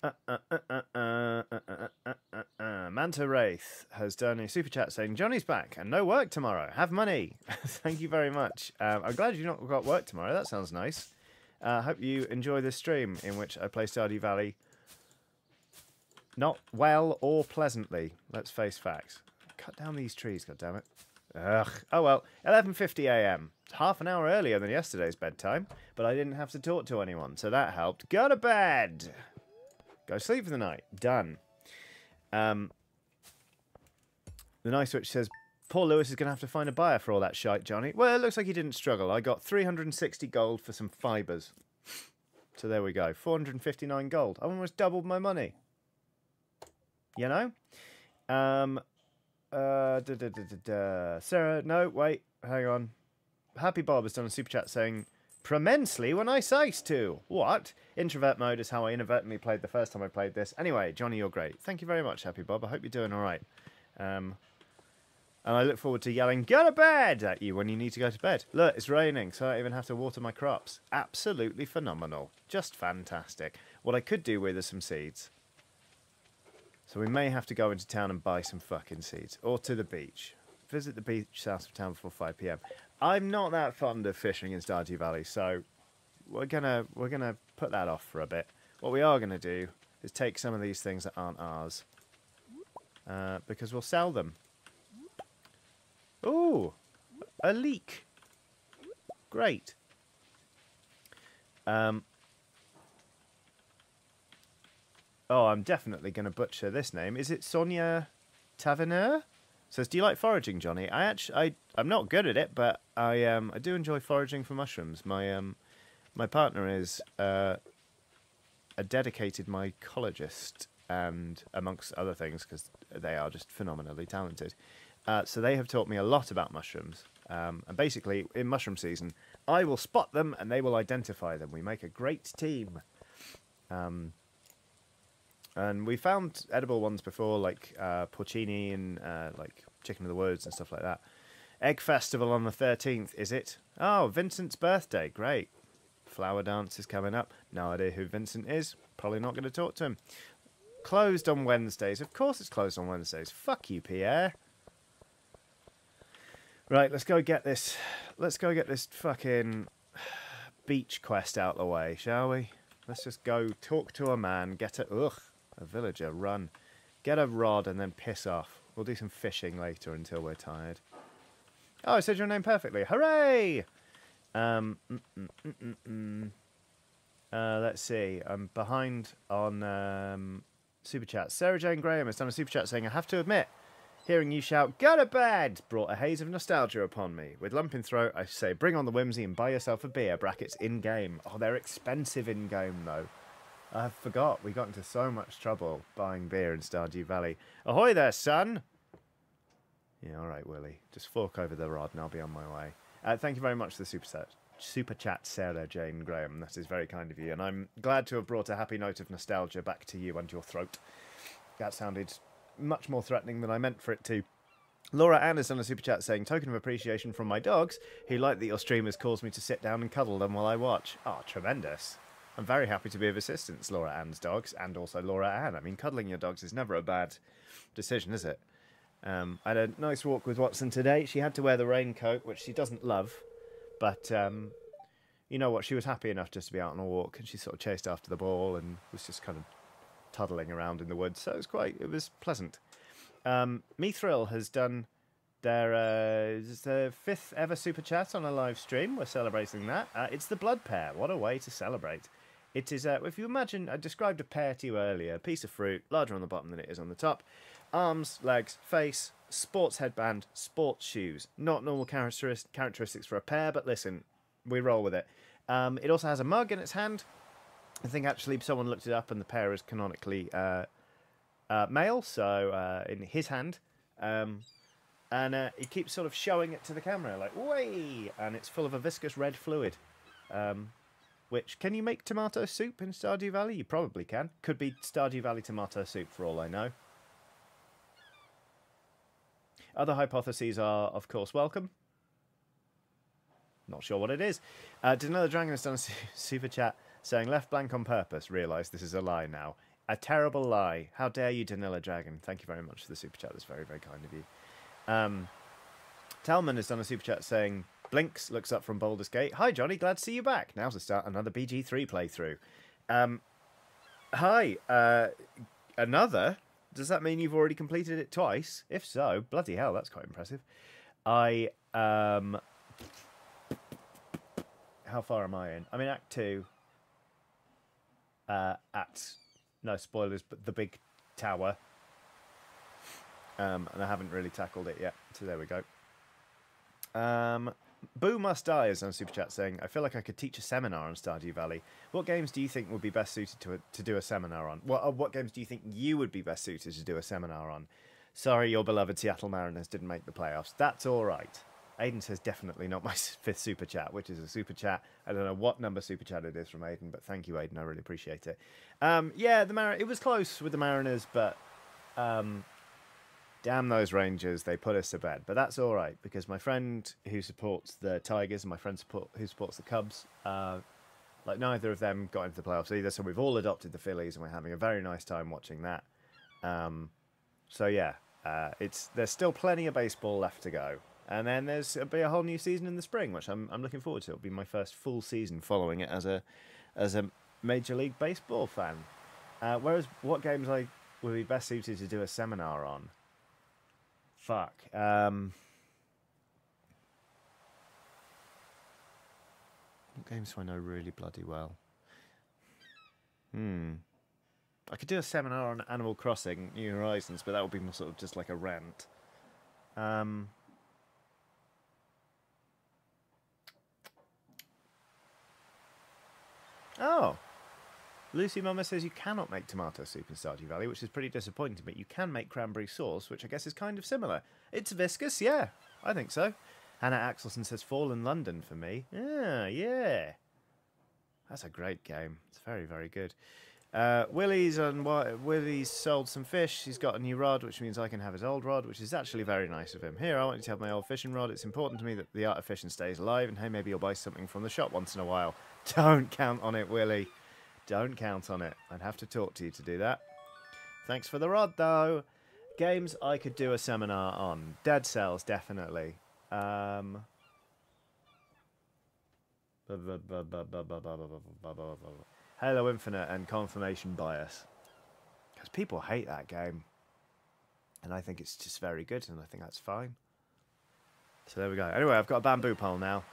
uh, uh, uh, Manta Wraith has done a super chat saying, Johnny's back and no work tomorrow. Have money. Thank you very much. Um, I'm glad you've not got work tomorrow. That sounds nice. I uh, hope you enjoy this stream in which I play Stardew Valley. Not well or pleasantly. Let's face facts. Cut down these trees, God damn it. Ugh. Oh well, 11:50 a.m. Half an hour earlier than yesterday's bedtime, but I didn't have to talk to anyone, so that helped. Go to bed. Go sleep for the night. Done. Um, the nice switch says, Paul Lewis is going to have to find a buyer for all that shite, Johnny. Well, it looks like he didn't struggle. I got 360 gold for some fibres. So there we go. 459 gold. I almost doubled my money. You know? Um, uh, da, da, da, Sarah, no, wait, hang on. Happy Bob has done a super chat saying, Premensely when I size to. What? Introvert mode is how I inadvertently played the first time I played this. Anyway, Johnny, you're great. Thank you very much, Happy Bob. I hope you're doing all right. Um, And I look forward to yelling, go to bed at you when you need to go to bed. Look, it's raining, so I don't even have to water my crops. Absolutely phenomenal. Just fantastic. What I could do with is some seeds. So we may have to go into town and buy some fucking seeds. Or to the beach. Visit the beach south of town before 5 p.m. I'm not that fond of fishing in Stardew Valley, so we're gonna we're gonna put that off for a bit. What we are gonna do is take some of these things that aren't ours. Uh, because we'll sell them Oh, a leek. Great. Um. Oh, I'm definitely going to butcher this name. Is it Sonia Taverner? Says, do you like foraging, Johnny? I actually, I, I'm not good at it, but I, um, I do enjoy foraging for mushrooms. My, um, my partner is uh, a dedicated mycologist, and amongst other things, because they are just phenomenally talented. Uh, so they have taught me a lot about mushrooms. Um, and basically, in mushroom season, I will spot them and they will identify them. We make a great team. Um, and we found edible ones before, like uh, porcini and uh, like chicken of the woods and stuff like that. Egg festival on the 13th, is it? Oh, Vincent's birthday. Great. Flower dance is coming up. No idea who Vincent is. Probably not going to talk to him. Closed on Wednesdays. Of course it's closed on Wednesdays. Fuck you, Pierre. Right, let's go get this. Let's go get this fucking beach quest out the way, shall we? Let's just go talk to a man, get a ugh, a villager, run, get a rod, and then piss off. We'll do some fishing later until we're tired. Oh, I said your name perfectly. Hooray! Um, mm, mm, mm, mm uh, let's see. I'm behind on um, super chat. Sarah Jane Graham has done a super chat saying, "I have to admit." Hearing you shout, go to bed, brought a haze of nostalgia upon me. With lump in throat, I say, bring on the whimsy and buy yourself a beer, brackets in game. Oh, they're expensive in game, though. I forgot, we got into so much trouble buying beer in Stardew Valley. Ahoy there, son! Yeah, alright, Willy. Just fork over the rod and I'll be on my way. Uh, thank you very much for the super, set, super chat, Sarah Jane Graham. That is very kind of you, and I'm glad to have brought a happy note of nostalgia back to you and your throat. That sounded much more threatening than I meant for it to. Laura Ann is on a super chat saying, token of appreciation from my dogs, who like that your streamers cause me to sit down and cuddle them while I watch. Oh, tremendous. I'm very happy to be of assistance, Laura Ann's dogs, and also Laura Ann. I mean, cuddling your dogs is never a bad decision, is it? Um, I had a nice walk with Watson today. She had to wear the raincoat, which she doesn't love, but um, you know what? She was happy enough just to be out on a walk, and she sort of chased after the ball and was just kind of toddling around in the woods. So it was quite, it was pleasant. Um, Thrill has done their uh, the fifth ever super chat on a live stream. We're celebrating that. Uh, it's the blood pair. What a way to celebrate! It is, uh, if you imagine, I described a pear to you earlier. A piece of fruit, larger on the bottom than it is on the top. Arms, legs, face, sports headband, sports shoes. Not normal characteristics for a pear, but listen, we roll with it. Um, it also has a mug in its hand, I think actually someone looked it up, and the pear is canonically uh, uh, male, so uh, in his hand. Um, and uh, he keeps sort of showing it to the camera, like, way! And it's full of a viscous red fluid. Um, which, can you make tomato soup in Stardew Valley? You probably can. Could be Stardew Valley tomato soup for all I know. Other hypotheses are, of course, welcome. Not sure what it is. Uh, did another dragon has done a *laughs* super chat saying left blank on purpose, realise this is a lie now. A terrible lie. How dare you, Danilla Dragon. Thank you very much for the super chat. That's very, very kind of you. Um, Talman has done a super chat saying, Blinks looks up from Baldur's Gate. Hi, Johnny. Glad to see you back. Now to start another BG3 playthrough. Um, hi. Uh, another? Does that mean you've already completed it twice? If so, bloody hell, that's quite impressive. I, um... How far am I in? I'm in Act 2 uh, at no spoilers, but the big tower. Um, and I haven't really tackled it yet, so there we go. Um, Boo Must Die is on Super Chat saying, I feel like I could teach a seminar on Stardew Valley. What games do you think would be best suited to, to do a seminar on? What, uh, what games do you think you would be best suited to do a seminar on? Sorry, your beloved Seattle Mariners didn't make the playoffs. That's all right. Aiden says definitely not my *laughs* fifth super chat, which is a super chat. I don't know what number super chat it is from Aiden, but thank you, Aiden. I really appreciate it. Um, yeah, the Mar- it was close with the Mariners, but um, Damn those Rangers, they put us to bed. But that's all right because my friend who supports the Tigers and my friend support, who supports the Cubs, uh, like neither of them got into the playoffs either. So we've all adopted the Phillies and we're having a very nice time watching that. Um, so yeah, uh, it's there's still plenty of baseball left to go. And then there's will be a whole new season in the spring, which I'm I'm looking forward to. It'll be my first full season following it as a as a Major League Baseball fan. Uh, whereas, what games I would be best suited to do a seminar on? Fuck. Um, what games do I know really bloody well? Hmm. I could do a seminar on Animal Crossing New Horizons, but that would be more sort of just like a rant. Um, oh, Lucy Mama says you cannot make tomato soup in Stardew Valley, which is pretty disappointing, but you can make cranberry sauce, which I guess is kind of similar. It's viscous, yeah, I think so. Hannah Axelson says Fallen London for me. Yeah, yeah. That's a great game. It's very, very good. Uh, Willy's on Willy's sold some fish. He's got a new rod, which means I can have his old rod, which is actually very nice of him. Here, I want you to have my old fishing rod. It's important to me that the art of fishing stays alive, and hey, maybe you'll buy something from the shop once in a while. *laughs* Don't count on it, Willie. Don't count on it. I'd have to talk to you to do that. Thanks for the rod, though. Games I could do a seminar on. Dead Cells, definitely. Um, Halo Infinite and Confirmation Bias. Because people hate that game. And I think it's just very good, and I think that's fine. So there we go. Anyway, I've got a bamboo pole now.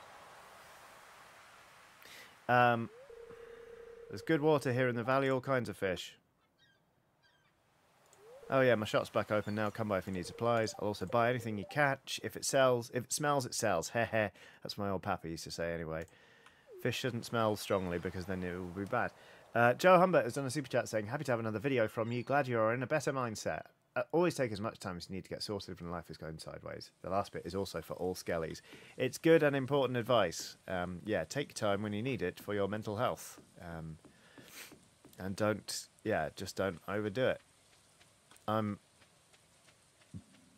Um, there's good water here in the valley, all kinds of fish. Oh yeah, my shop's back open now. Come by if you need supplies. I'll also buy anything you catch. If it sells, if it smells, it sells. *laughs* Heh heh. That's my old papa used to say anyway. Fish shouldn't smell strongly because then it will be bad. Uh, Joe Humbert has done a super chat saying, Happy to have another video from you. Glad you are in a better mindset. Uh, always take as much time as you need to get sorted when life is going sideways. The last bit is also for all skellies. It's good and important advice. Um, yeah, take time when you need it for your mental health. Um, and don't, yeah, just don't overdo it. I'm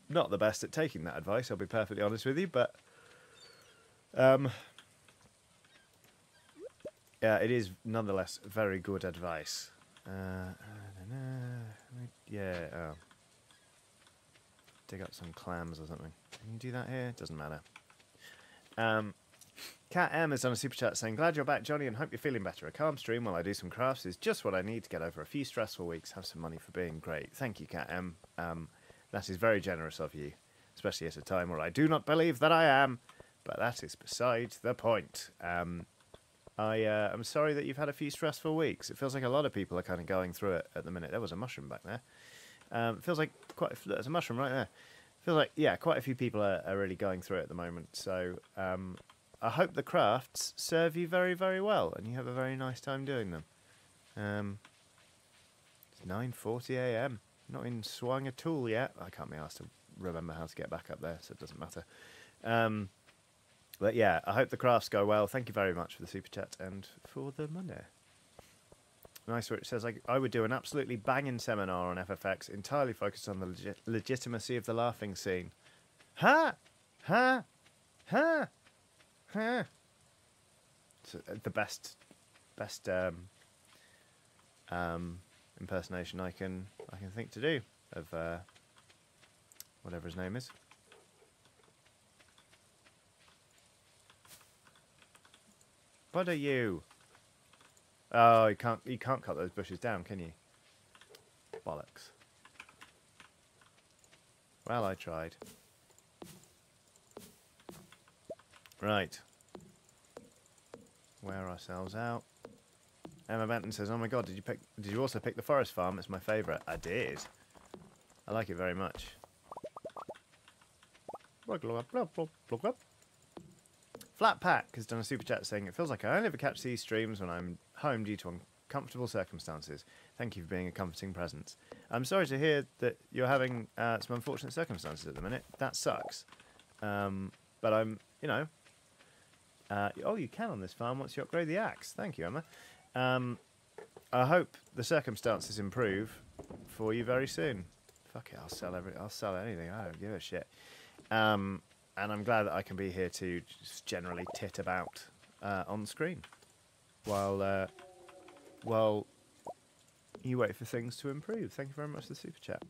not the best at taking that advice, I'll be perfectly honest with you, but um, yeah, it is nonetheless very good advice. Uh, yeah, oh. dig up some clams or something. Can you do that here? Doesn't matter. Um, Cat M is on a super chat saying, Glad you're back, Johnny, and hope you're feeling better. A calm stream while I do some crafts is just what I need to get over a few stressful weeks, have some money for being great. Thank you, Cat M. Um, that is very generous of you, especially at a time where I do not believe that I am, but that is beside the point. Um, I uh, am sorry that you've had a few stressful weeks. It feels like a lot of people are kind of going through it at the minute. There was a mushroom back there. Um, feels like quite a, there's a mushroom right there. Feels like yeah, quite a few people are, are really going through it at the moment. So um, I hope the crafts serve you very, very well, and you have a very nice time doing them. Um, it's 9.40 a.m. Not in swung at all yet. I can't be asked to remember how to get back up there, so it doesn't matter. Um, but yeah, I hope the crafts go well. Thank you very much for the super chat and for the money. Nice where it says I, I would do an absolutely banging seminar on FFX entirely focused on the legit legitimacy of the laughing scene. Ha! Ha! Ha! Huh. It's the best, best um, um, impersonation I can I can think to do of uh, whatever his name is. What are you? Oh, you can't you can't cut those bushes down, can you? Bollocks. Well, I tried. Right. Wear ourselves out. Emma Benton says, "Oh my God, did you pick? Did you also pick the forest farm? It's my favourite. I did. I like it very much." Flat Pack has done a super chat saying, "It feels like I only ever catch these streams when I'm home due to uncomfortable circumstances. Thank you for being a comforting presence. I'm sorry to hear that you're having uh, some unfortunate circumstances at the minute. That sucks. Um, but I'm, you know, uh, oh, you can on this farm once you upgrade the axe. Thank you, Emma. Um, I hope the circumstances improve for you very soon. fuck it, I'll sell every, I'll sell anything. I don't give a shit. Um, and I'm glad that I can be here to just generally tit about uh, on screen while uh, while you wait for things to improve. Thank you very much for the super chat.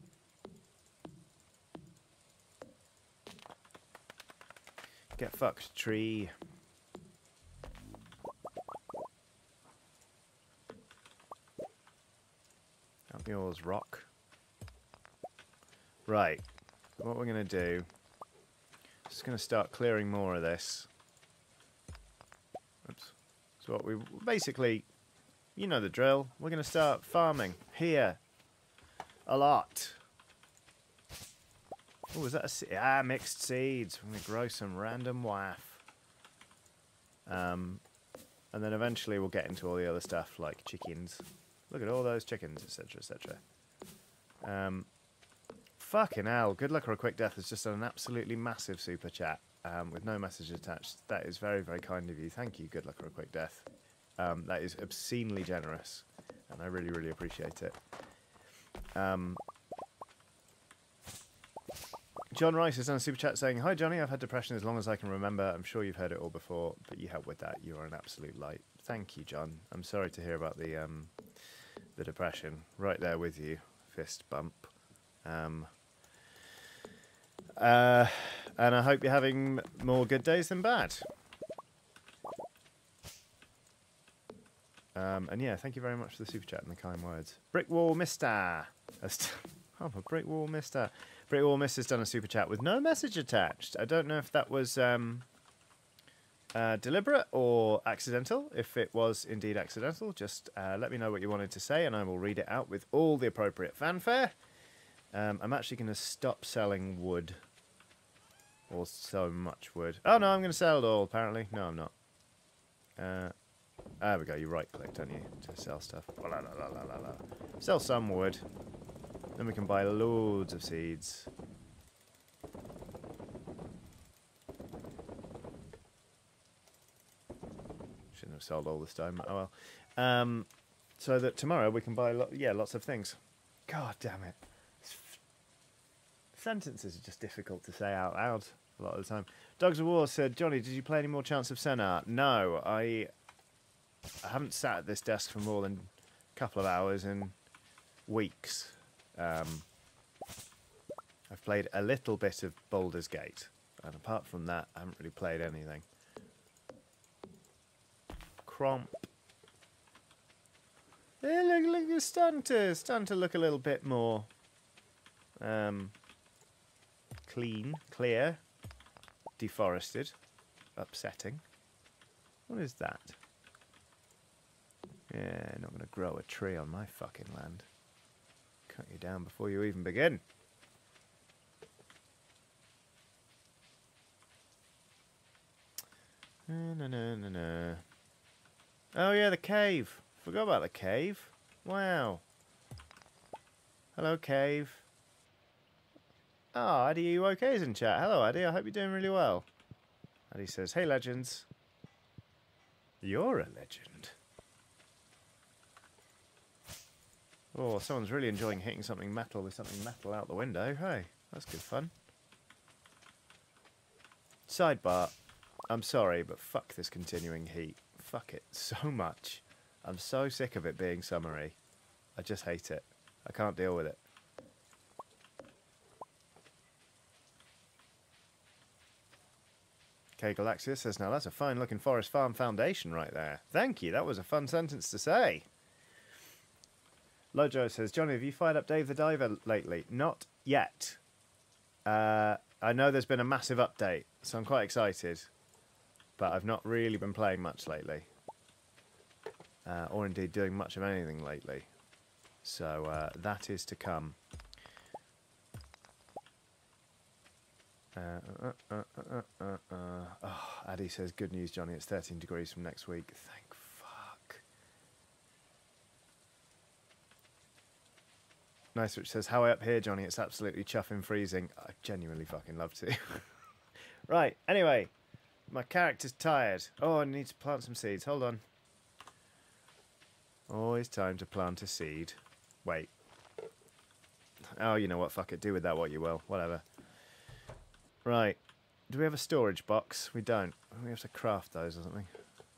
Get fucked, tree. Yours, rock. Right. What we're going to do... Just going to start clearing more of this. Oops. So what we... Basically, you know the drill. We're going to start farming here. A lot. Oh, is that a se ah mixed seeds? I'm gonna grow some random waff. Um, and then eventually we'll get into all the other stuff like chickens. Look at all those chickens, etc., etc. Um, fucking hell! Good luck or a quick death has just an absolutely massive super chat um, with no message attached. That is very, very kind of you. Thank you. Good luck or a quick death. Um, that is obscenely generous, and I really, really appreciate it. Um, John Rice has done a super chat saying, Hi Johnny, I've had depression as long as I can remember. I'm sure you've heard it all before, but you help with that. You are an absolute light. Thank you, John. I'm sorry to hear about the um, the depression. Right there with you. Fist bump. Um, uh, and I hope you're having more good days than bad. Um, and yeah, thank you very much for the super chat and the kind words. Brick Wall Mister. *laughs* I'm a Brick Wall Mister. Brick Wall Mister has done a super chat with no message attached. I don't know if that was um, uh, deliberate or accidental. If it was indeed accidental, just uh, let me know what you wanted to say and I will read it out with all the appropriate fanfare. Um, I'm actually going to stop selling wood. Or so much wood. Oh no, I'm going to sell it all, apparently. No, I'm not. Uh, there we go, you right click, don't you, to sell stuff. La, la, la, sell some wood. Then we can buy loads of seeds. Have sold all this time. Oh well. Um, so that tomorrow we can buy, lo yeah, lots of things. God damn it. Sentences are just difficult to say out loud a lot of the time. Dogs of War said, Johnny, did you play any more Chants of Sennaar? No, I I haven't sat at this desk for more than a couple of hours in weeks. Um, I've played a little bit of Baldur's Gate, and apart from that, I haven't really played anything. Cromp. Hey, look, look, it's starting to, starting to look a little bit more um, clean, clear, deforested, upsetting. What is that? Yeah, not going to grow a tree on my fucking land. Cut you down before you even begin. Na, na, na, na. Oh yeah, the cave. Forgot about the cave. Wow. Hello, cave. Ah, oh, Addy, you okay Is in chat? Hello, Addy. I hope you're doing really well. Addy says, Hey, legends. You're a legend. Oh, someone's really enjoying hitting something metal with something metal out the window. Hey, that's good fun. Sidebar. I'm sorry, but fuck this continuing heat. Fuck it *laughs* so much. I'm so sick of it being summery. I just hate it. I can't deal with it. Okay, Galaxia says, now that's a fine looking Forest Farm foundation right there. Thank you, that was a fun sentence to say. Lojo says, Johnny, have you fired up Dave the Diver lately? Not yet. Uh, I know there's been a massive update, so I'm quite excited. But I've not really been playing much lately. Uh, or indeed doing much of anything lately. So uh, that is to come. Uh, uh, uh, oh, Addy says, good news, Johnny. It's 13 degrees from next week. Thank fuck. Nice, which says, How up here, Johnny? It's absolutely chuffing freezing. I genuinely fucking love to. *laughs* right, anyway. My character's tired. Oh, I need to plant some seeds. Hold on. Always time to plant a seed. Wait. Oh, you know what? Fuck it. Do with that what you will. Whatever. Right. Do we have a storage box? We don't. We have to craft those or something.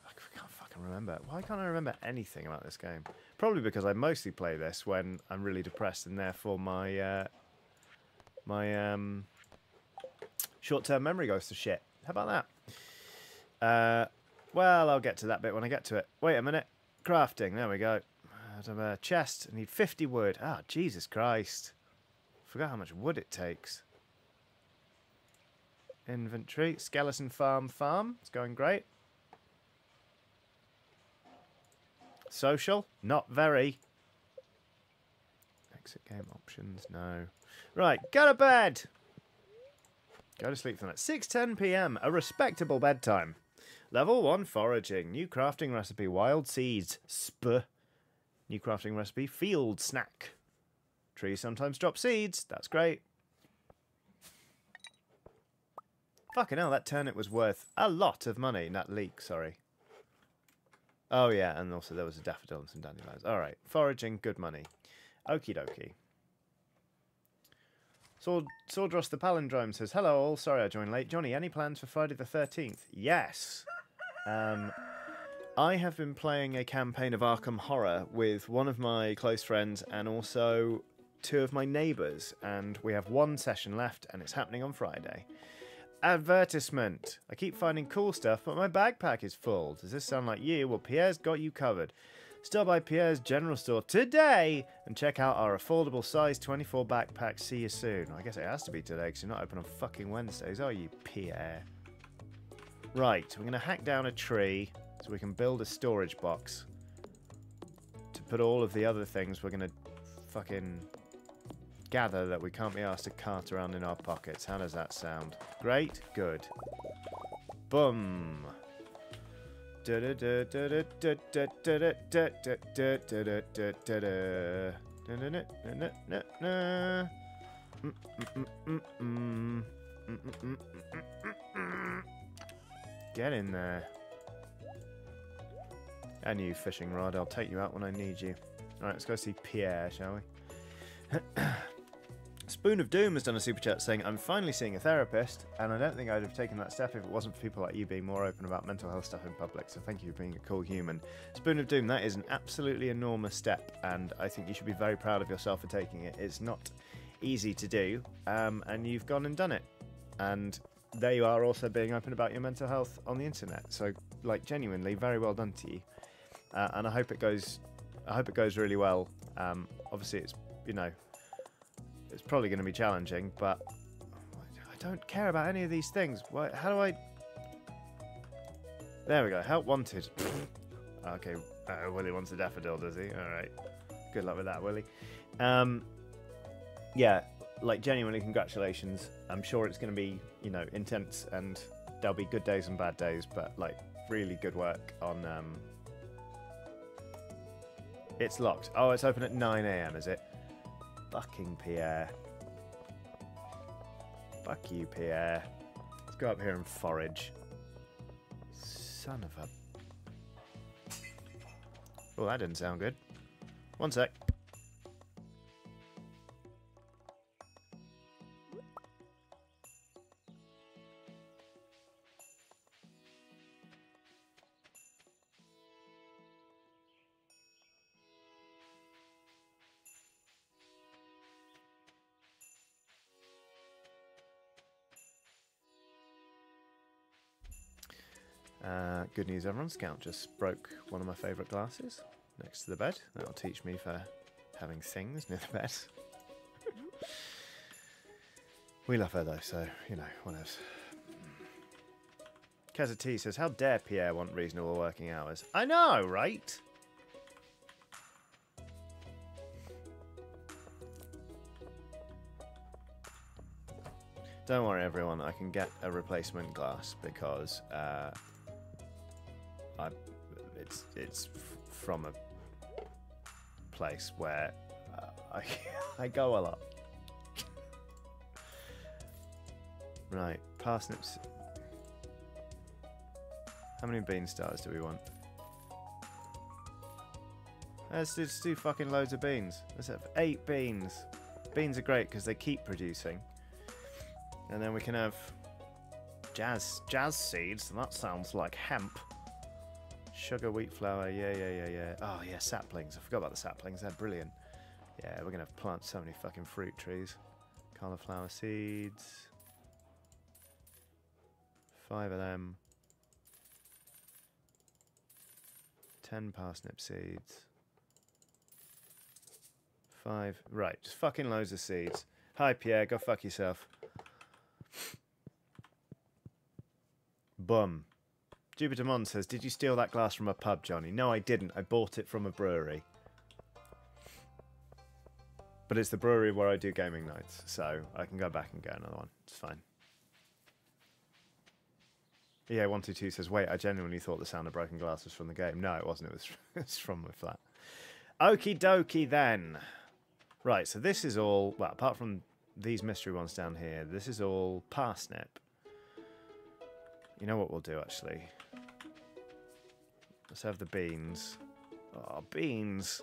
I can't fucking remember. Why can't I remember anything about this game? Probably because I mostly play this when I'm really depressed and therefore my uh, my um, short-term memory goes to shit. How about that? Uh, well, I'll get to that bit when I get to it. Wait a minute. Crafting. There we go. A chest. I need 50 wood. Ah, Jesus Christ. Forgot how much wood it takes. Inventory. Skeleton farm farm. It's going great. Social. Not very. Exit game options. No. Right. Go to bed. Go to sleep for tonight. 6.10 p.m. A respectable bedtime. Level 1 foraging. New crafting recipe. Wild seeds. Sp. New crafting recipe, field snack. Trees sometimes drop seeds. That's great. Fucking hell, that turnip was worth a lot of money. That leek, sorry. Oh, yeah, and also there was a daffodil and some dandelions. All right, foraging, good money. Okie dokie. Sword, Swordross the Palindrome says, Hello all, sorry I joined late. Johnny, any plans for Friday the 13th? Yes. Um, I have been playing a campaign of Arkham Horror with one of my close friends and also two of my neighbours, and we have one session left, and it's happening on Friday. Advertisement. I keep finding cool stuff, but my backpack is full. Does this sound like you? Well, Pierre's got you covered. Stop by Pierre's General Store today and check out our affordable size 24 backpack. See you soon. I guess it has to be today because you're not open on fucking Wednesdays, are you, Pierre? Right, we're going to hack down a tree. So we can build a storage box to put all of the other things we're going to fucking gather that we can't be asked to cart around in our pockets. How does that sound? Great? Good. Boom. Get in there. And you, fishing rod. I'll take you out when I need you. Alright, let's go see Pierre, shall we? *coughs* Spoon of Doom has done a super chat saying, I'm finally seeing a therapist, and I don't think I'd have taken that step if it wasn't for people like you being more open about mental health stuff in public, so thank you for being a cool human. Spoon of Doom, that is an absolutely enormous step, and I think you should be very proud of yourself for taking it. It's not easy to do, um, and you've gone and done it. And there you are also being open about your mental health on the internet, so, like, genuinely, very well done to you uh, and I hope it goes. I hope it goes really well. Um, obviously, it's you know, it's probably going to be challenging, but I don't care about any of these things. Why, how do I? There we go. Help wanted. *laughs* okay, uh, Willy wants a daffodil, does he? All right. Good luck with that, Willy. Um, yeah, like genuinely, congratulations. I'm sure it's going to be you know intense, and there'll be good days and bad days, but like really good work on um, it's locked. Oh, it's open at 9 a.m., is it? Fucking Pierre. Fuck you, Pierre. Let's go up here and forage. Son of a... Oh, that didn't sound good. One sec. Good news, everyone. Scout just broke one of my favourite glasses next to the bed. That'll teach me for having things near the bed. we love her though, so, you know, what else. Kazati says, How dare Pierre want reasonable working hours? I know, right? Don't worry, everyone. I can get a replacement glass because uh, I, it's it's from a place where uh, I *laughs* I go a lot. right, parsnips. How many bean stars do we want? Let's just do fucking loads of beans. Let's have eight beans. Beans are great because they keep producing. And then we can have jazz jazz seeds. That sounds like hemp. Sugar, wheat flour, yeah, yeah, yeah, yeah. Oh, yeah, saplings. I forgot about the saplings. They're brilliant. Yeah, we're going to plant so many fucking fruit trees. Cauliflower seeds. Five of them. Ten parsnip seeds. Five. Right, just fucking loads of seeds. Hi, Pierre. Go fuck yourself. Bum. Jupiter Mon says, Did you steal that glass from a pub, Johnny? No, I didn't. I bought it from a brewery. But it's the brewery where I do gaming nights, so I can go back and get another one. It's fine. Yeah, 122 says, Wait, I genuinely thought the sound of broken glass was from the game. No, it wasn't. It was, *laughs* it was from my flat. Okie dokie then. Right, so this is all, well, apart from these mystery ones down here, this is all parsnip. You know what we'll do, actually? Let's have the beans. Oh, beans.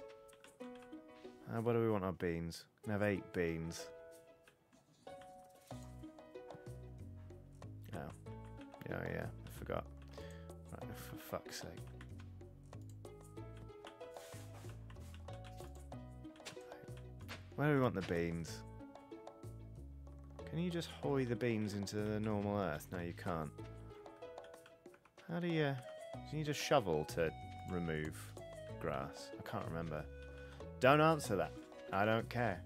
Uh, what do we want our beans? We can have eight beans. Oh. Yeah, yeah, I forgot. Right, for fuck's sake. Where do we want the beans? Can you just hoy the beans into the normal earth? No, you can't. How do you... Do you need a shovel to remove grass? I can't remember. Don't answer that. I don't care.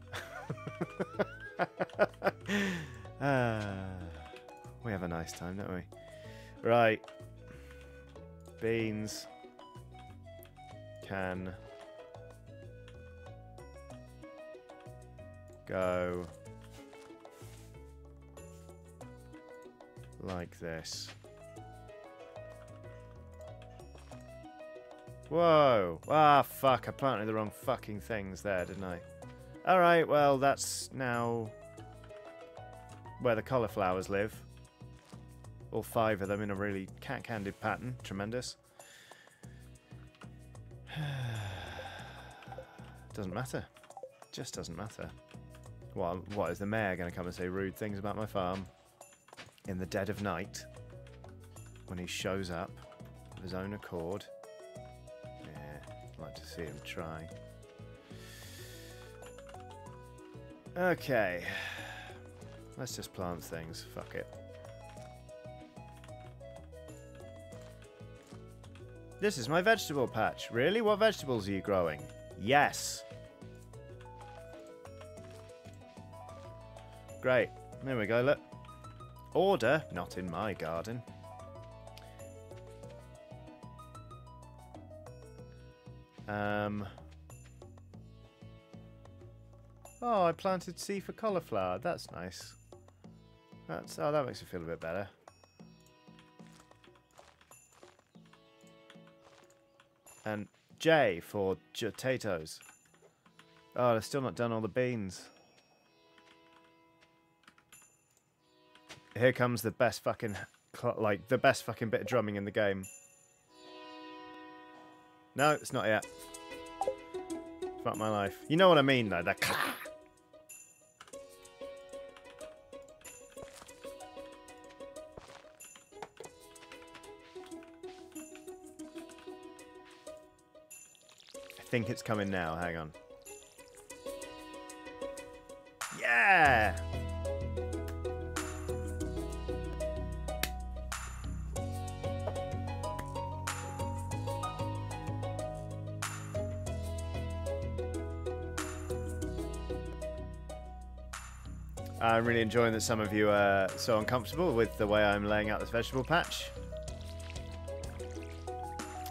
uh, *laughs* we have a nice time, don't we? Right. Beans can go like this. Whoa. Ah, fuck. I planted the wrong fucking things there, didn't I? Alright, well, that's now where the cauliflowers live. All five of them in a really cat-candid pattern. Tremendous. *sighs* doesn't matter. Just doesn't matter. What, what, is the mayor going to come and say rude things about my farm? In the dead of night? When he shows up of his own accord? Like to see him try. Okay. Let's just plant things. Fuck it. This is my vegetable patch. Really? What vegetables are you growing? Yes. Great. There we go, look. Order, not in my garden. Um, oh, I planted seed for cauliflower. That's nice. That's oh, that makes me feel a bit better. And J for potatoes. Oh, they've still not done all the beans. Here comes the best fucking, like, the best fucking bit of drumming in the game. No, it's not yet. Fuck my life. You know what I mean, though. That. I think it's coming now. Hang on. Yeah! I'm really enjoying that some of you are so uncomfortable with the way I'm laying out this vegetable patch.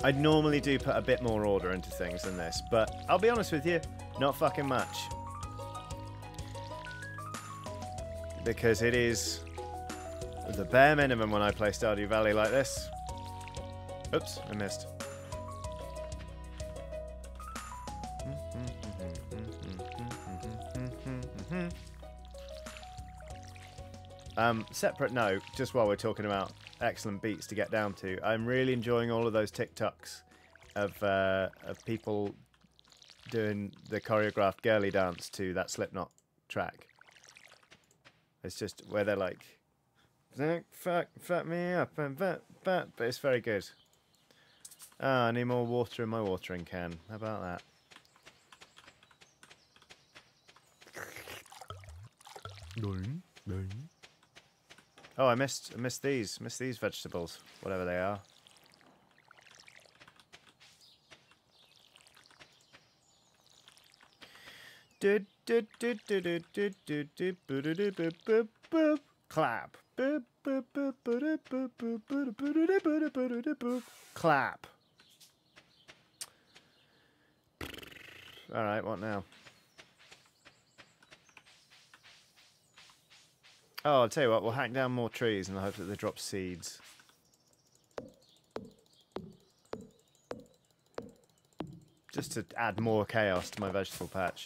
I normally do put a bit more order into things than this, but I'll be honest with you, not fucking much. Because it is the bare minimum when I play Stardew Valley like this. Oops, I missed. Um, separate note, just while we're talking about excellent beats to get down to, I'm really enjoying all of those TikToks of, uh, of people doing the choreographed girly dance to that Slipknot track. It's just where they're like, fuck, fuck, me up, and fuck, fuck, but it's very good. Ah, I need more water in my watering can. How about that? Oh, I missed, I missed these, missed these vegetables, whatever they are. Clap. Clap. Alright, what now? Oh, I'll tell you what, we'll hack down more trees and the hope that they drop seeds. Just to add more chaos to my vegetable patch.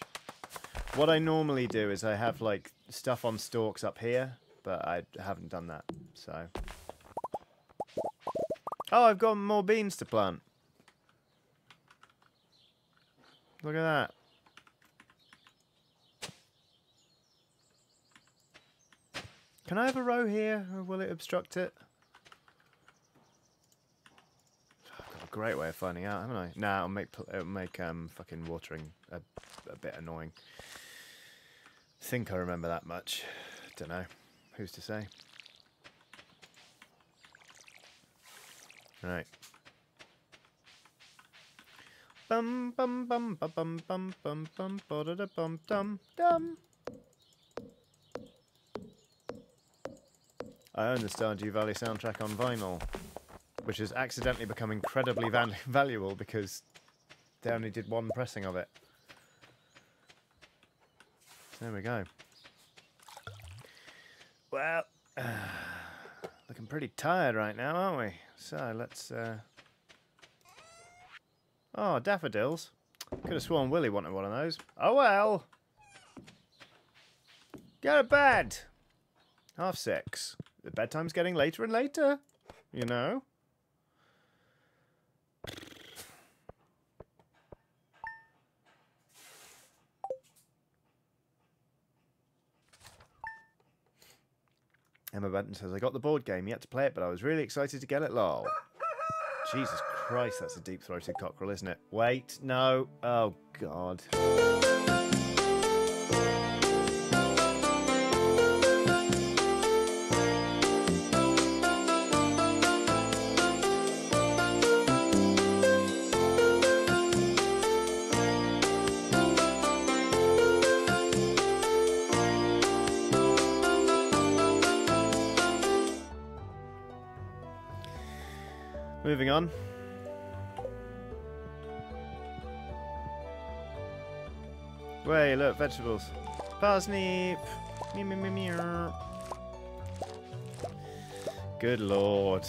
What I normally do is I have like stuff on stalks up here, but I haven't done that, so. Oh, I've got more beans to plant. Look at that. Can I have a row here, or will it obstruct it? A great way of finding out, haven't I? Nah, it'll make, it'll make um, fucking watering a, a bit annoying think I remember that much. Don't know. Who's to say? Right. Bum bum bum bum bum bum bum bum bum dum. I own the Stardew Valley soundtrack on vinyl, which has accidentally become incredibly val *laughs* valuable because they only did one pressing of it. There we go. Well, uh, *sighs* looking pretty tired right now, aren't we? So let's. Uh... Oh, daffodils. Could have sworn Willy wanted one of those. Oh well. Go to bed. Half six. The bedtime's getting later and later. You know. Emma Benton says, I got the board game, yet to play it, but I was really excited to get it, lol. *laughs* Jesus Christ, that's a deep-throated cockerel, isn't it? Wait, no. Oh, God. On. Wait, look, vegetables. Parsnip! Me, me, me. Good lord.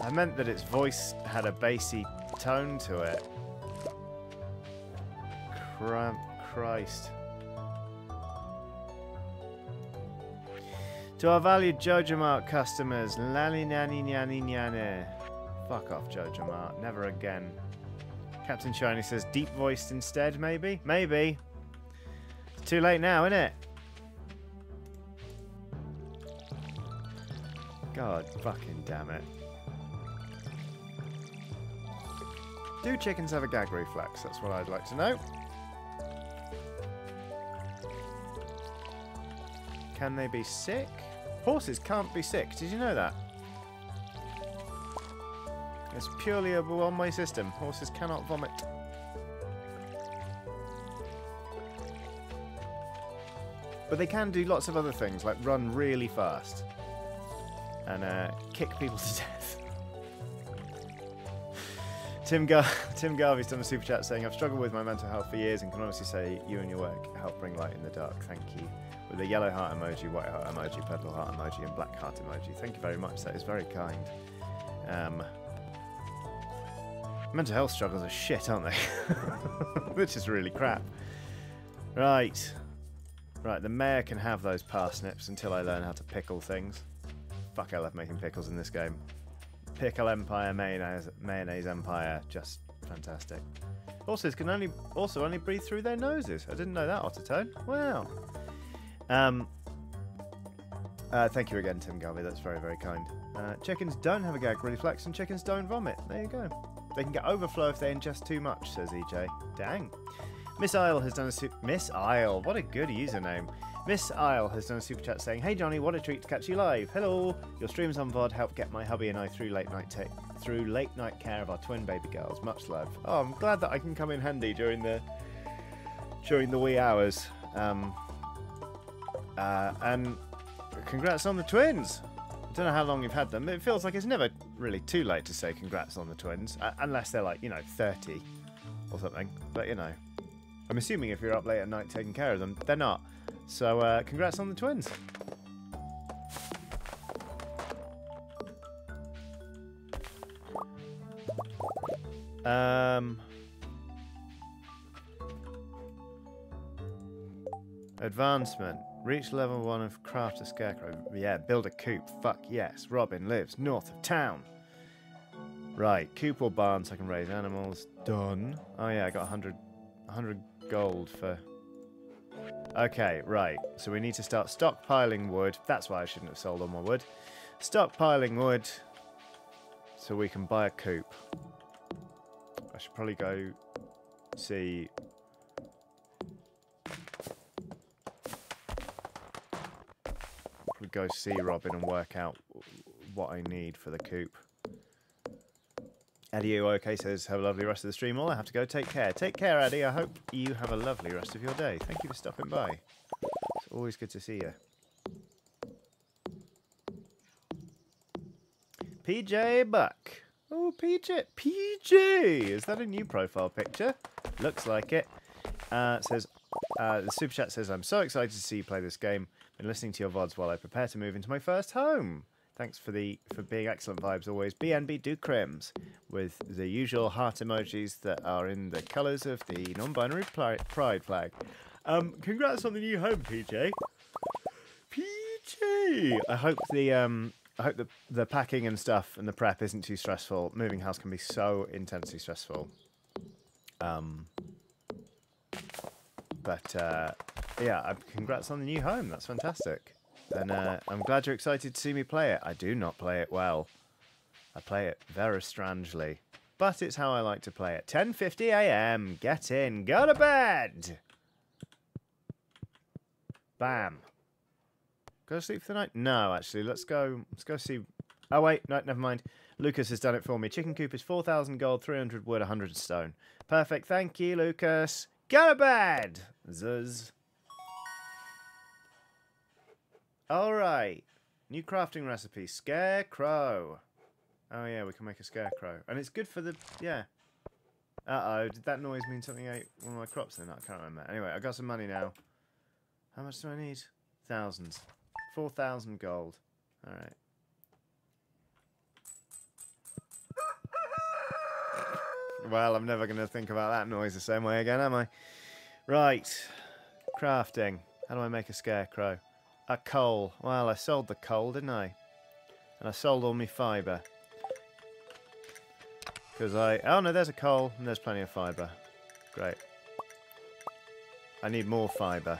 I meant that its voice had a bassy tone to it. Cramp Christ. To our valued JojaMart customers, lally nanny nanny nanny. Fuck off, JojaMart. Never again. Captain Shiny says deep voiced instead, maybe? Maybe. It's too late now, isn't it? God fucking damn it. Do chickens have a gag reflex? That's what I'd like to know. Can they be sick? Horses can't be sick. Did you know that? It's purely a one-way system. Horses cannot vomit. But they can do lots of other things, like run really fast. And uh, kick people *laughs* to death. Tim, Gar *laughs* Tim Garvey's done a super chat saying, I've struggled with my mental health for years and can honestly say you and your work help bring light in the dark. Thank you. With a yellow heart emoji, white heart emoji, purple heart emoji, and black heart emoji. Thank you very much. That is very kind. Um, Mental health struggles are shit, aren't they? *laughs* Which is really crap. Right. Right, the mayor can have those parsnips until I learn how to pickle things. Fuck, I love making pickles in this game. Pickle Empire, mayonnaise, mayonnaise Empire, just fantastic. Horses can only also only breathe through their noses. I didn't know that, Ottertone. Wow. Um, uh, thank you again, Tim Garvey. That's very, very kind. Uh, chickens don't have a gag reflex, and chickens don't vomit. There you go. They can get overflow if they ingest too much, says EJ. Dang. Miss Isle has done a Miss Isle. What a good username. Miss Isle has done a super chat saying, "Hey Johnny, what a treat to catch you live. Hello. Your streams on VOD help get my hubby and I through late night through late night care of our twin baby girls. Much love. Oh, I'm glad that I can come in handy during the during the wee hours. Um, uh, and congrats on the twins. I don't know how long you've had them. It feels like it's never really too late to say congrats on the twins, uh, unless they're like you know 30 or something. But you know, I'm assuming if you're up late at night taking care of them, they're not. So uh, congrats on the twins. Um, advancement. Reach level one of craft a scarecrow. Yeah, build a coop. Fuck yes. Robin lives north of town. Right, coop or barn so I can raise animals. Done. Oh yeah, I got 100, 100 gold for... Okay, right. So we need to start stockpiling wood. That's why I shouldn't have sold all my wood. Stockpiling wood so we can buy a coop. I should probably go see go see Robin and work out what I need for the coop. Eddie OK says, have a lovely rest of the stream. All I have to go. Take care. Take care, Eddie. I hope you have a lovely rest of your day. Thank you for stopping by. It's always good to see you. PJ Buck. Oh, PJ. PJ! Is that a new profile picture? Looks like it. Uh, says, uh, the super chat says, I'm so excited to see you play this game. Been listening to your VODs while I prepare to move into my first home. Thanks for the for being excellent vibes always. BNB do crims with the usual heart emojis that are in the colours of the non-binary pride flag. Um, congrats on the new home, PJ. PJ. I hope the um I hope the the packing and stuff and the prep isn't too stressful. Moving house can be so intensely stressful. Um, but uh, yeah, congrats on the new home. That's fantastic. And uh, I'm glad you're excited to see me play it. I do not play it well. I play it very strangely. But it's how I like to play it. 10.50 a.m. Get in. Go to bed. Bam. Go to sleep for the night? No, actually. Let's go. Let's go see. Oh, wait. No, never mind. Lucas has done it for me. Chicken coop is 4,000 gold, 300 wood, 100 stone. Perfect. Thank you, Lucas. Go to bed. Zuz. Alright. New crafting recipe. Scarecrow. Oh, yeah, we can make a scarecrow. And it's good for the... Yeah. Uh-oh. Did that noise mean something ate one of my crops then? I can't remember. Anyway, I got some money now. How much do I need? Thousands. 4,000 gold. Alright. Well, I'm never going to think about that noise the same way again, am I? Right. Crafting. How do I make a scarecrow? A coal. Well, I sold the coal, didn't I? And I sold all my fibre. Because I... Oh, no, there's a coal and there's plenty of fibre. Great. I need more fibre.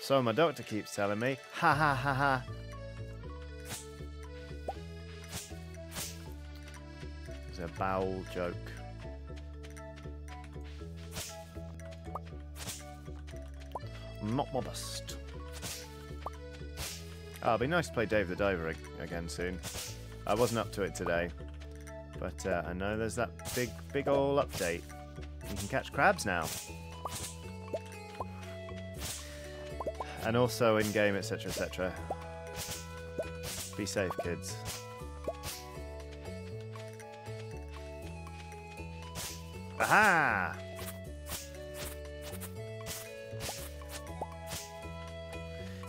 So my doctor keeps telling me. Ha ha ha ha. It's a bowel joke. Not modest. Oh, it'll be nice to play Dave the Diver again soon. I wasn't up to it today, but uh, I know there's that big, big ol' update. You can catch crabs now. And also in-game, etc, etc. Be safe, kids. Aha!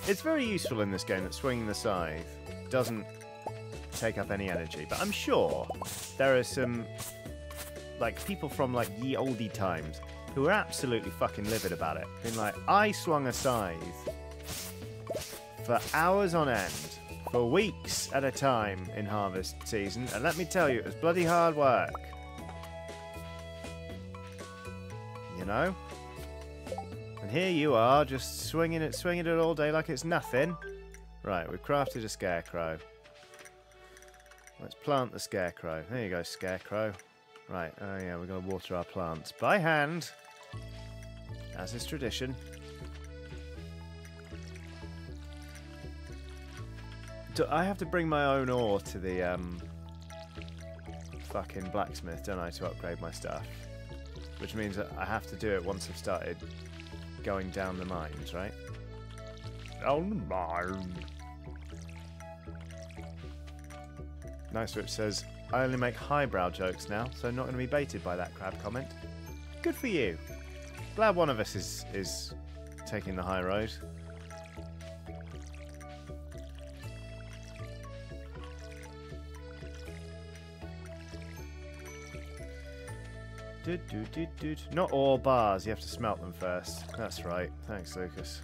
It's very useful in this game that swinging the scythe doesn't take up any energy, but I'm sure there are some like people from like ye oldie times who are absolutely fucking livid about it. Being like, I swung a scythe for hours on end, for weeks at a time in harvest season, and let me tell you, it was bloody hard work. You know? Here you are, just swinging it, swinging it all day like it's nothing. Right, we've crafted a scarecrow. Let's plant the scarecrow. There you go, scarecrow. Right, oh yeah, we're going to water our plants by hand, as is tradition. Do I have to bring my own ore to the um, fucking blacksmith, don't I, to upgrade my stuff? Which means that I have to do it once I've started going down the mines, right? Down the mine. Nice Rich says, I only make highbrow jokes now, so I'm not going to be baited by that crab comment. Good for you. Glad one of us is, is taking the high road. Not all bars, you have to smelt them first. That's right. Thanks, Lucas.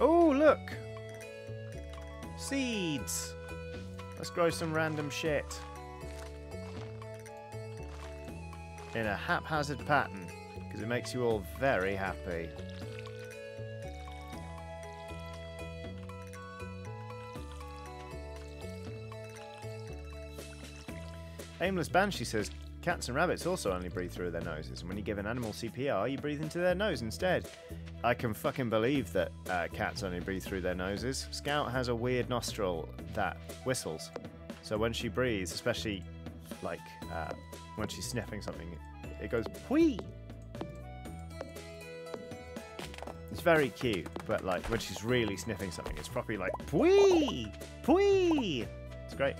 Oh, look! Seeds! Let's grow some random shit. In a haphazard pattern, because it makes you all very happy. Aimless Banshee says, Cats and rabbits also only breathe through their noses, and when you give an animal CPR, you breathe into their nose instead. I can fucking believe that uh, cats only breathe through their noses. Scout has a weird nostril that whistles. So when she breathes, especially like uh, when she's sniffing something, it goes pwee. It's very cute, but like when she's really sniffing something, it's probably like pwee, pwee. It's great.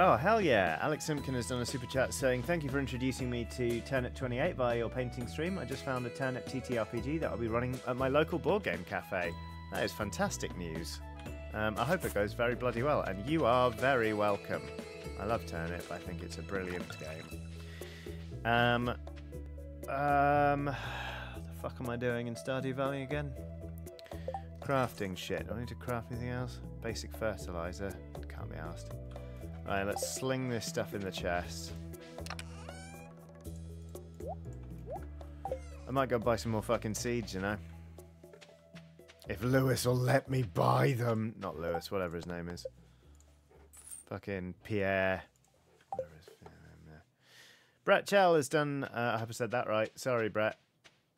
Oh, hell yeah. Alex Simpkin has done a super chat saying, Thank you for introducing me to Turnip 28 via your painting stream. I just found a Turnip TTRPG that I'll be running at my local board game cafe. That is fantastic news. Um, I hope it goes very bloody well, and you are very welcome. I love Turnip. I think it's a brilliant game. Um, um, *sighs* the fuck am I doing in Stardew Valley again? Crafting shit. Do I need to craft anything else? Basic fertilizer. Can't be asked. Right, let's sling this stuff in the chest. I might go buy some more fucking seeds, you know. If Lewis will let me buy them. Not Lewis, whatever his name is. Fucking Pierre. Brett Chell has done, uh, I hope I said that right. Sorry, Brett.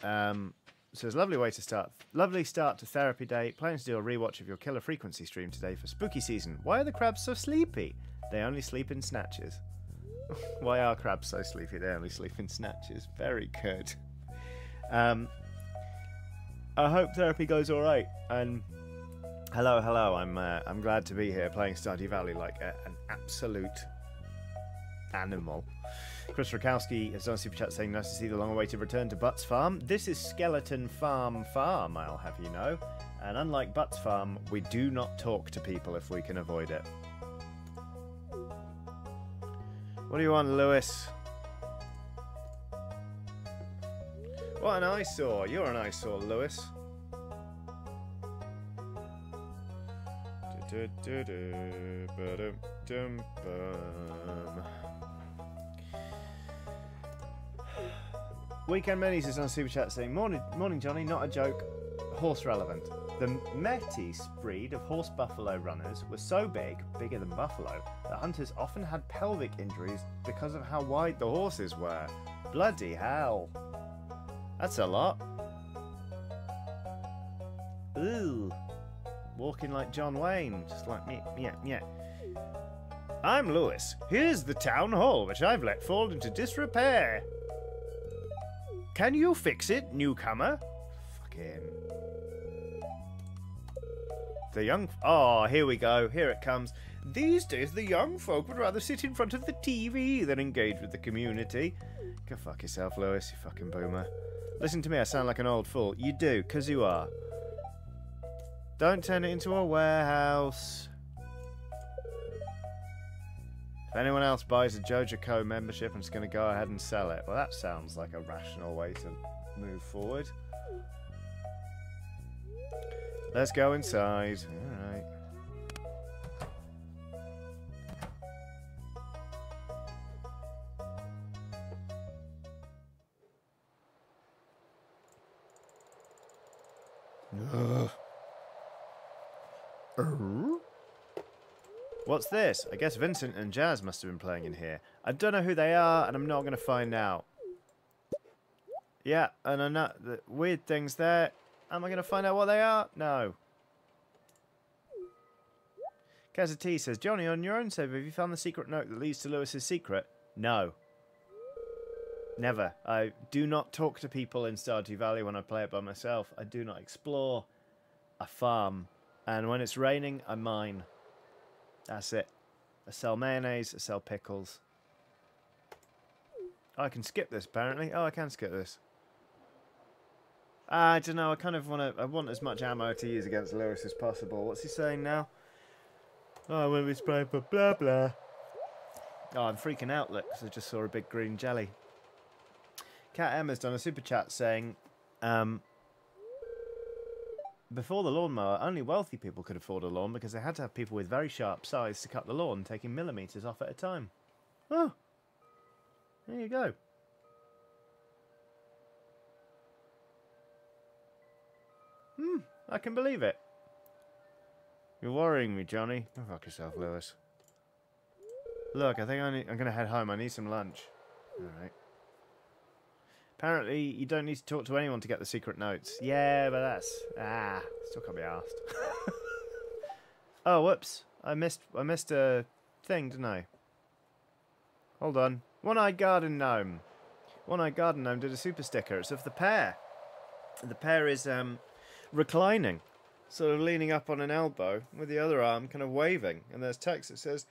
Um, so it's a lovely way to start. Lovely start to therapy day. Planning to do a rewatch of your killer frequency stream today for spooky season. Why are the crabs so sleepy? They only sleep in snatches. *laughs* Why are crabs so sleepy? They only sleep in snatches. Very good. Um, I hope therapy goes all right. And hello, hello. I'm uh, I'm glad to be here playing Stardew Valley like a, an absolute animal. Chris Rakowski has done a super chat saying, Nice to see the long awaited return to Butts Farm. This is Skeleton Farm Farm, I'll have you know. And unlike Butts Farm, we do not talk to people if we can avoid it. What do you want, Lewis? What an eyesore. You're an eyesore, Lewis. Weekend Minis is on Super Chat saying, Morning, morning Johnny, not a joke, horse relevant. The Metis breed of horse buffalo runners were so big, bigger than buffalo, that hunters often had pelvic injuries because of how wide the horses were. Bloody hell. That's a lot. Ooh. Walking like John Wayne, just like me. Yeah, yeah. I'm Lewis. Here's the town hall, which I've let fall into disrepair. Can you fix it, newcomer? Fucking. The young... Oh, here we go. Here it comes. These days, the young folk would rather sit in front of the TV than engage with the community. Go fuck yourself, Lewis, you fucking boomer. Listen to me, I sound like an old fool. You do, because you are. Don't turn it into a warehouse. If anyone else buys a Joja Co membership, I'm just going to go ahead and sell it. Well, that sounds like a rational way to move forward. Let's go inside. Alright. Uh. Er? What's this? I guess Vincent and Jazz must have been playing in here. I don't know who they are, and I'm not going to find out. Yeah, and I know the weird things there. Am I going to find out what they are? No. Kazza T says, Johnny, on your own save, have you found the secret note that leads to Lewis's secret? No. Never. I do not talk to people in Stardew Valley when I play it by myself. I do not explore a farm. And when it's raining, I mine. That's it. I sell mayonnaise, I sell pickles. I can skip this apparently. Oh, I can skip this. I don't know. I kind of want to. I want as much ammo to use against Lewis as possible. What's he saying now? Oh, I won't be spraying for blah blah. Oh, I'm freaking out. Look, because I just saw a big green jelly. Cat Emma's done a super chat saying, um, before the lawnmower, only wealthy people could afford a lawn because they had to have people with very sharp scythes to cut the lawn, taking millimetres off at a time. Oh, there you go. I can believe it. You're worrying me, Johnny. Go fuck yourself, Lewis. Look, I think I need, I'm going to head home. I need some lunch. Alright. Apparently, you don't need to talk to anyone to get the secret notes. Yeah, but that's... Ah, still can't be asked. *laughs* oh, whoops. I missed, I missed a thing, didn't I? Hold on. One-Eyed Garden Gnome. One-Eyed Garden Gnome did a super sticker. It's of the pear. The pear is um, reclining, sort of leaning up on an elbow with the other arm kind of waving. And there's text that says,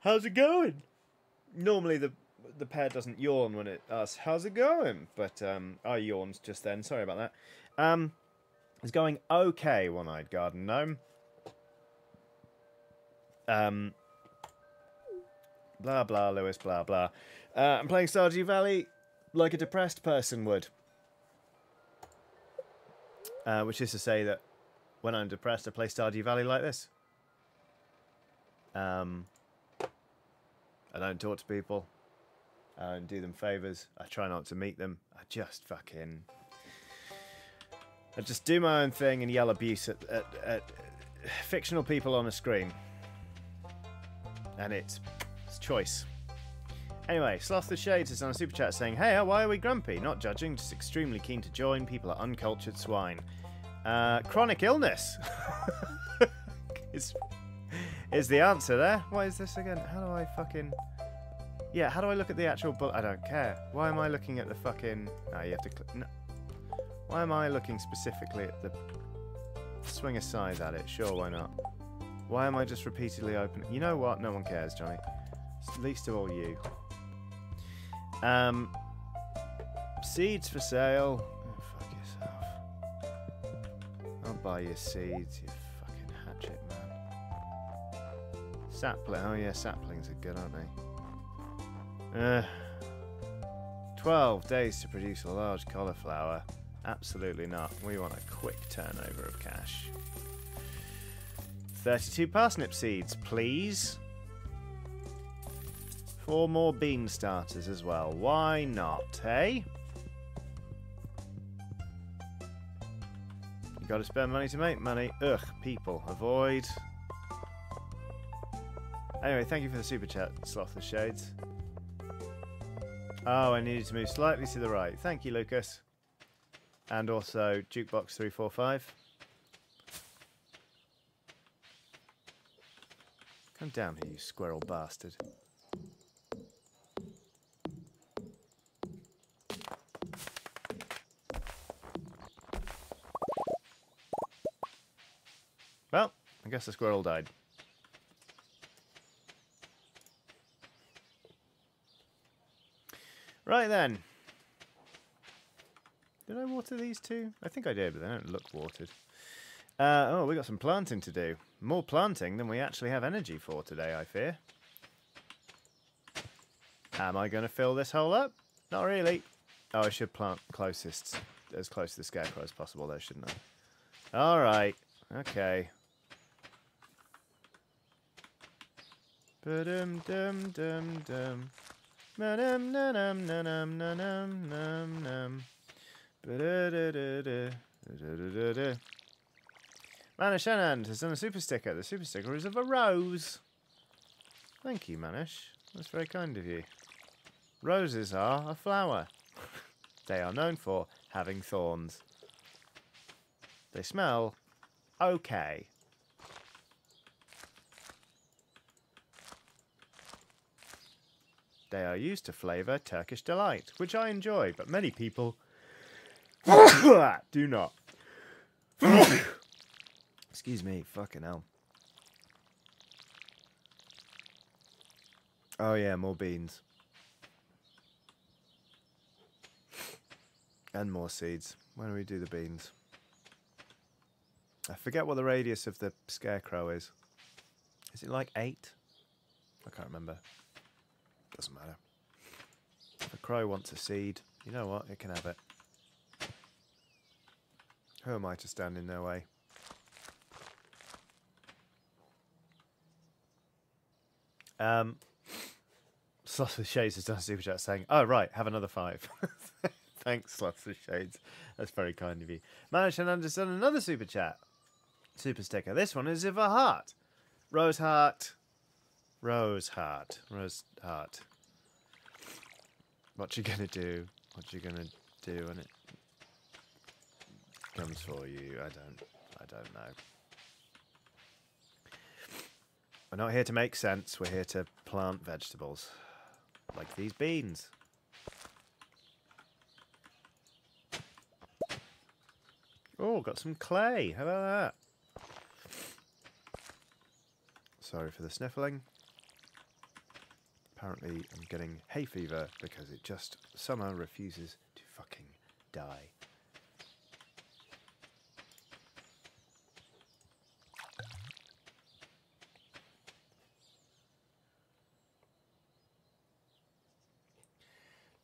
How's it going? Normally the the pair doesn't yawn when it asks, how's it going? But um, I yawned just then. Sorry about that. Um, it's going okay, One-Eyed Garden Gnome. Um, blah, blah, Lewis, blah, blah. Uh, I'm playing Stardew Valley like a depressed person would. Uh, which is to say that when I'm depressed, I play Stardew Valley like this. Um, I don't talk to people and do them favors. I try not to meet them. I just fucking. I just do my own thing and yell abuse at, at, at fictional people on a screen. And it's, it's choice. Anyway, Sloth the Shades is on a super chat saying, Hey, why are we grumpy? Not judging, just extremely keen to join. People are uncultured swine. Uh, chronic illness *laughs* is, is the answer there. What is this again? How do I fucking. Yeah, how do I look at the actual bullet? I don't care. Why am I looking at the fucking... No, you have to... No. Why am I looking specifically at the... Swing aside at it. Sure, why not? Why am I just repeatedly opening... You know what? No one cares, Johnny. Least to all you. Um... Seeds for sale. Oh, fuck yourself. I'll buy your seeds, you fucking hatchet, man. Sapling. Oh, yeah, saplings are good, aren't they? Uh, 12 days to produce a large cauliflower. Absolutely not. We want a quick turnover of cash. 32 parsnip seeds, please. Four more bean starters as well. Why not, hey? You gotta spend money to make money. Ugh, people. Avoid. Anyway, thank you for the super chat, Sloth of Shades. Oh, I needed to move slightly to the right. Thank you, Lucas. And also Jukebox 345. Come down here, you squirrel bastard. Well, I guess the squirrel died. Right then. Did I water these two? I think I did, but they don't look watered. Uh, oh, we got some planting to do. More planting than we actually have energy for today, I fear. Am I going to fill this hole up? Not really. Oh, I should plant closest, as close to the scarecrow as possible, though, shouldn't I? All right. Okay. Ba-dum dum dum dum. Num num num num num num num num. Manish Anand has done a super sticker. The super sticker is of a rose. Thank you, Manish. That's very kind of you. Roses are a flower. *laughs* they are known for having thorns. They smell okay. They are used to flavour Turkish delight, which I enjoy, but many people *coughs* do not. *coughs* Excuse me, fucking hell. Oh yeah, more beans. And more seeds. When do we do the beans? I forget what the radius of the scarecrow is. Is it like eight? I can't remember. Doesn't matter. If a crow wants a seed, you know what? It can have it. Who am I to stand in their way? Um, *laughs* Slots with Shades has done a super chat saying, "Oh right, have another five. *laughs* Thanks, Slots with Shades. That's very kind of you. Manish and done another super chat, super sticker. This one is of a heart, rose heart, rose heart, rose heart. What you gonna do? What you gonna do when it comes for you? I don't. I don't know. We're not here to make sense. We're here to plant vegetables. Like these beans. Oh, got some clay. How about that? Sorry for the sniffling. Apparently I'm getting hay fever because it just somehow refuses to fucking die.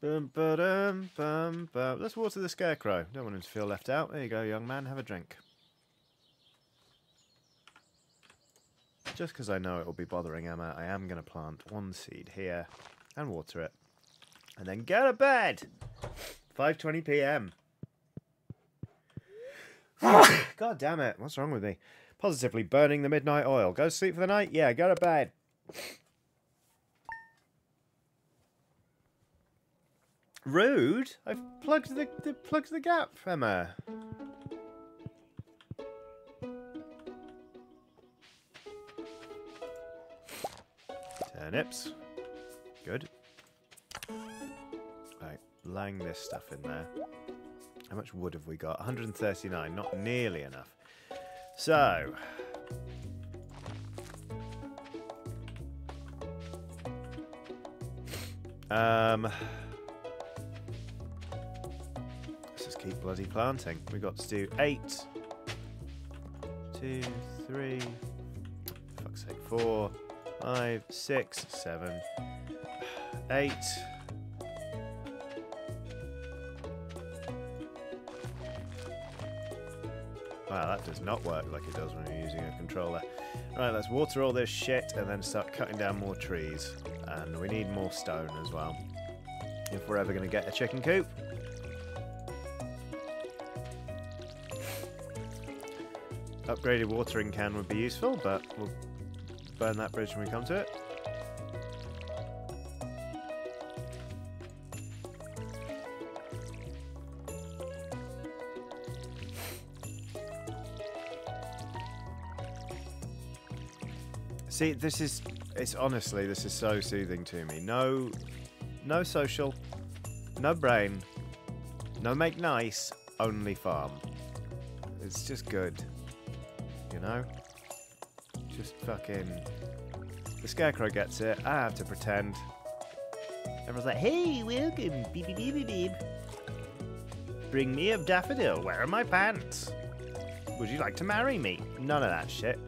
Bum, ba-dum, bum, bum. Let's water the scarecrow. Don't want him to feel left out. There you go, young man. Have a drink. Just because I know it will be bothering Emma, I am going to plant one seed here and water it. And then go to bed! 5.20 p.m. *sighs* God damn it. What's wrong with me? Positively burning the midnight oil. Go to sleep for the night? Yeah, go to bed. Rude. I've plugged the, the plugged the gap, Emma. Turnips. Good. Right, laying this stuff in there. How much wood have we got? 139, not nearly enough. So, um, keep bloody planting. We've got to do eight, two, three, fuck's sake, four, five, six, seven, eight. Wow, that does not work like it does when you're using a controller. Right, let's water all this shit and then start cutting down more trees. And we need more stone as well. If we're ever going to get a chicken coop. upgraded watering can would be useful, but we'll burn that bridge when we come to it. See, this is, it's honestly, this is so soothing to me. No, no social, no brain, no make nice, only farm. It's just good you know? Fucking... The Scarecrow gets it. I have to pretend. Everyone's like, hey, welcome, beep beep beep beep beep. Bring me a daffodil. Where are my pants? Would you like to marry me? None of that shit.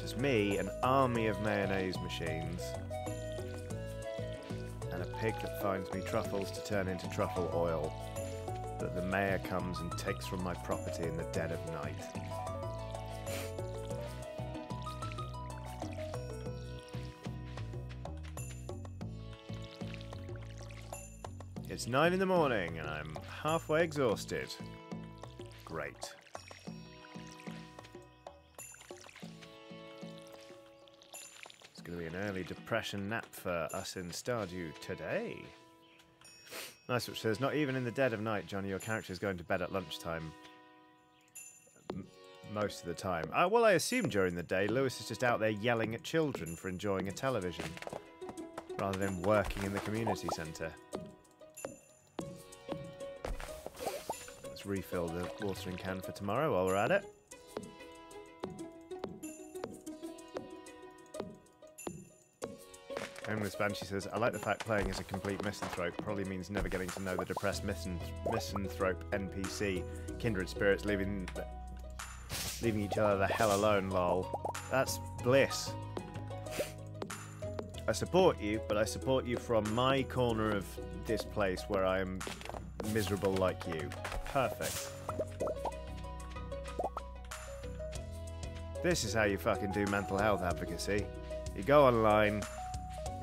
Just me, an army of mayonnaise machines, and a pig that finds me truffles to turn into truffle oil that the mayor comes and takes from my property in the dead of night. It's nine in the morning and I'm halfway exhausted. Great. It's going to be an early depression nap for us in Stardew today. Nice, which says, not even in the dead of night, Johnny, your character is going to bed at lunchtime. M most of the time. Uh, well, I assume during the day, Lewis is just out there yelling at children for enjoying a television, rather than working in the community centre. Let's refill the watering can for tomorrow while we're at it. Homeless Banshee says, I like the fact playing as a complete misanthrope probably means never getting to know the depressed misanthrope NPC, kindred spirits leaving leaving each other the hell alone, lol. That's bliss. I support you, but I support you from my corner of this place where I am miserable like you. Perfect. This is how you fucking do mental health advocacy. You go online,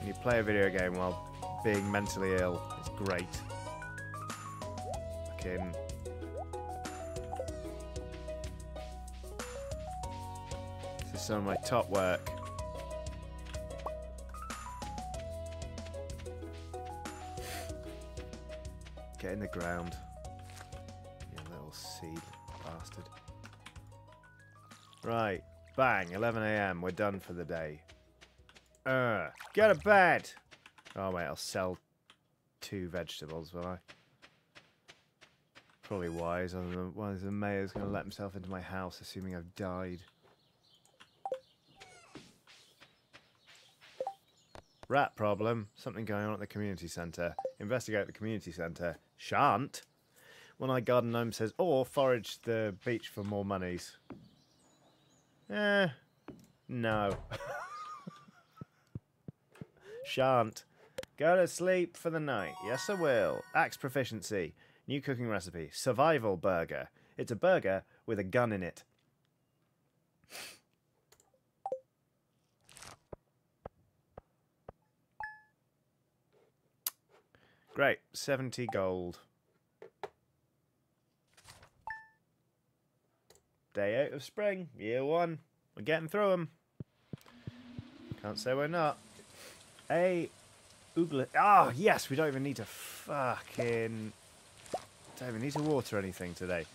and you play a video game while being mentally ill. It's great. Fucking. This is some of my top work. Get in the ground. You little seed bastard. Right. Bang. 11am. We're done for the day. Uh, go to bed. Oh wait, I'll sell two vegetables, will I? Probably wise. Otherwise, the mayor's going to let himself into my house, assuming I've died. Rat problem. Something going on at the community centre. Investigate the community centre. Shan't. One Eye Garden Gnome says, or forage the beach for more monies. Eh, no. *laughs* Shan't. Go to sleep for the night. Yes, I will. Axe proficiency. New cooking recipe. Survival burger. It's a burger with a gun in it. Great. 70 gold. Day out of spring. Year one. We're getting through them. Can't say we're not. A Oogla. Ah, oh, yes, we don't even need to fucking. Don't even need to water anything today.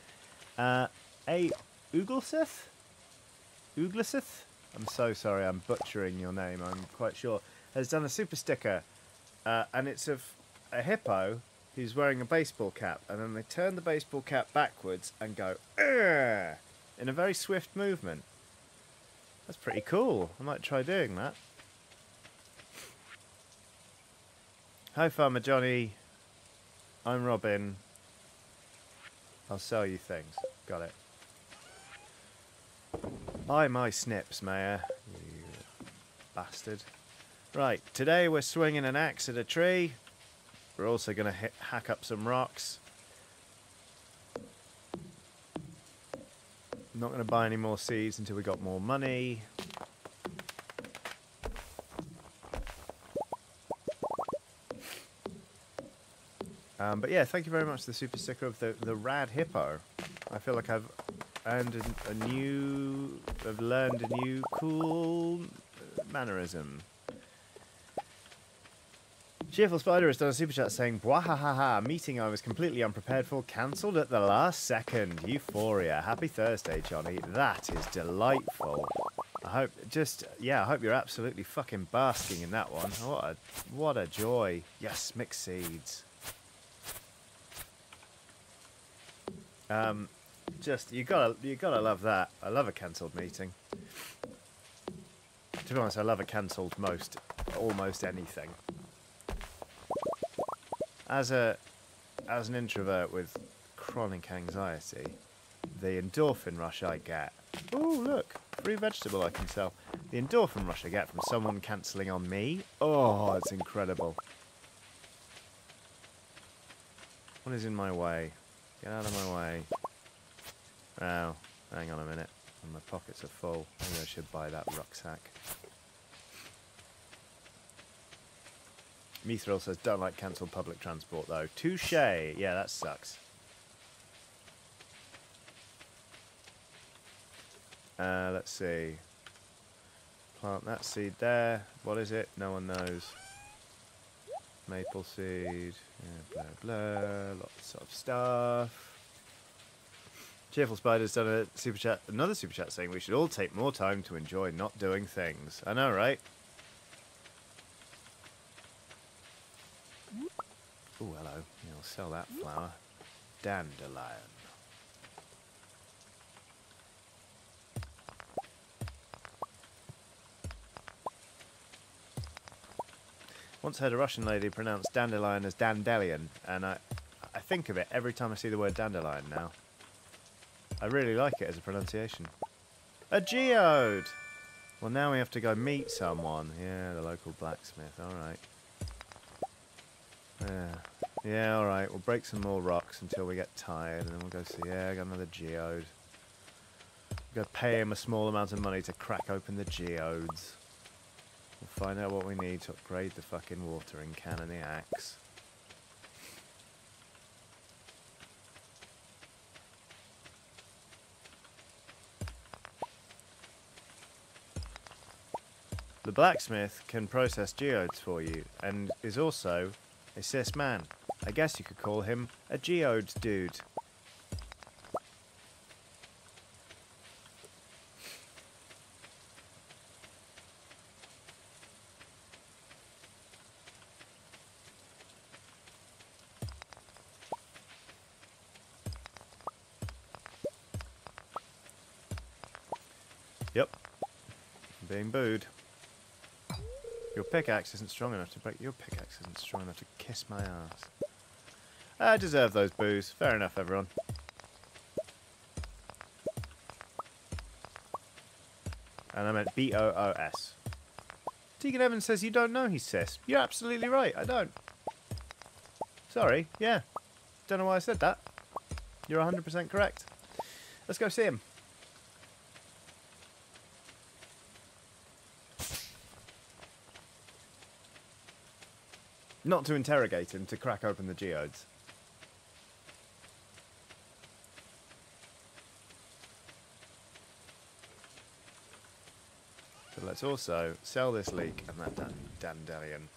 Uh, a Ooglesith? Ooglisith? I'm so sorry, I'm butchering your name, I'm quite sure. Has done a super sticker, uh, and it's of a hippo who's wearing a baseball cap, and then they turn the baseball cap backwards and go, in a very swift movement. That's pretty cool. I might try doing that. Hi, Farmer Johnny. I'm Robin. I'll sell you things. Got it. Buy my snips, Mayor. You bastard. Right, today we're swinging an axe at a tree. We're also going to hack up some rocks. not going to buy any more seeds until we got more money. Um, but yeah, thank you very much, to the super sticker of the, the rad hippo. I feel like I've earned a, a new, I've learned a new cool mannerism. Cheerful Spider has done a super chat saying, Bwahahaha, meeting I was completely unprepared for, cancelled at the last second. Euphoria. Happy Thursday, Johnny. That is delightful. I hope, just, yeah, I hope you're absolutely fucking basking in that one. What a, what a joy. Yes, mixed seeds. Um, just you gotta you gotta love that. I love a cancelled meeting. To be honest, I love a cancelled most almost anything. As a as an introvert with chronic anxiety, the endorphin rush I get. Oh look, free vegetable I can sell. The endorphin rush I get from someone cancelling on me. Oh, it's incredible. What is in my way? Get out of my way. Oh, hang on a minute. My pockets are full. Maybe I should buy that rucksack. Mithril says, don't like cancelled public transport though. Touche. Yeah, that sucks. Uh, let's see. Plant that seed there. What is it? No one knows. Maple seed. Blah, blah. Lots of stuff. Cheerful Spider's done a super chat, another super chat saying we should all take more time to enjoy not doing things. I know, right? Oh, hello. I'll sell that flower. Dandelion. Once heard a Russian lady pronounce dandelion as dandelion, and I, I think of it every time I see the word dandelion now. I really like it as a pronunciation. A geode! Well, now we have to go meet someone. Yeah, the local blacksmith. Alright. Yeah. Yeah, alright. We'll break some more rocks until we get tired, and then we'll go see... Yeah, I got another geode. Go pay him a small amount of money to crack open the geodes. We'll find out what we need to upgrade the fucking watering can and the axe. The blacksmith can process geodes for you, and is also a cis man. I guess you could call him a geode dude. Yep. Being booed. Your pickaxe isn't strong enough to break. Your pickaxe isn't strong enough to kiss my ass. I deserve those boos. Fair enough, everyone. And I meant B O O S. Tegan Evans says you don't know he's cis. You're absolutely right. I don't. Sorry. Yeah. Don't know why I said that. You're 100% correct. Let's go see him. Not to interrogate him, to crack open the geodes. So let's also sell this leek and that dan dandelion.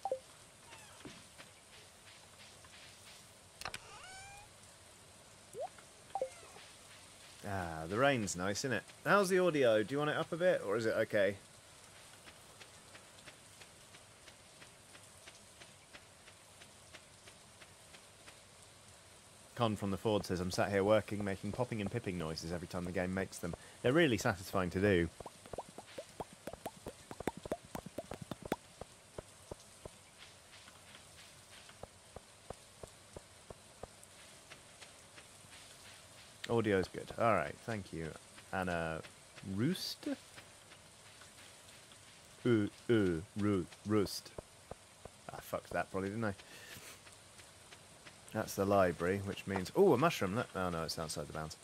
Ah, the rain's nice, isn't it? How's the audio? Do you want it up a bit, or is it okay? Con from the Ford says, I'm sat here working, making popping and pipping noises every time the game makes them. They're really satisfying to do. Audio's good. Alright, thank you. Anna Roost? Ooh, ooh, roo, roost. I fucked that probably, didn't I? That's the library, which means... Oh, a mushroom. Look. Oh, no, it's outside the bounds.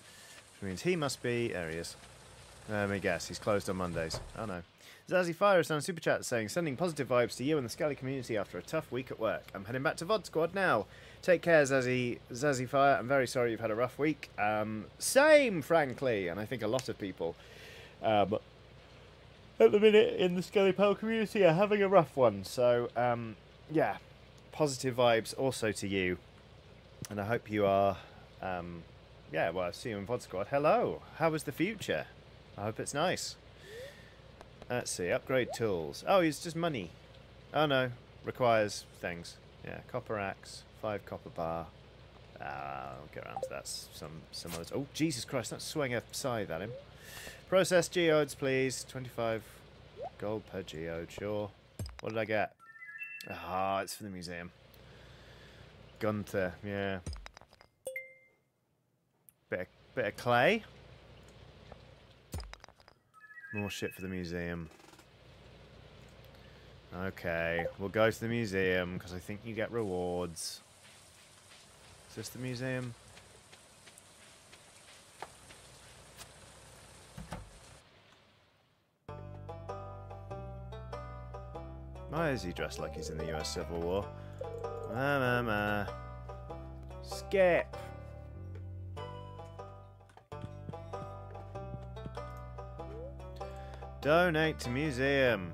Which means he must be... There he is. Let me guess. He's closed on Mondays. Oh, no. Zazzy Fire is on Super Chat saying, sending positive vibes to you and the Scally community after a tough week at work. I'm heading back to VOD Squad now. Take care, Zazzy, Zazzy Fire. I'm very sorry you've had a rough week. Um, same, frankly. And I think a lot of people um, at the minute in the Skelly Pal community are having a rough one. So, um, yeah, positive vibes also to you and I hope you are. Um, yeah, well, I see you in VOD Squad. Hello, how is the future? I hope it's nice. Let's see, upgrade tools. Oh, it's just money. Oh no, requires things. Yeah, copper axe, five copper bar. Uh, I'll get around to that. Some, some others. Oh, Jesus Christ, don't swing a scythe at him. Process geodes, please. 25 gold per geode, sure. What did I get? Ah, it's for the museum. Gunther, yeah. Bit of, bit of clay. More shit for the museum. Okay, we'll go to the museum because I think you get rewards. Is this the museum? Why is he dressed like he's in the US Civil War? Ma, ma, ma. Skip. Donate to museum.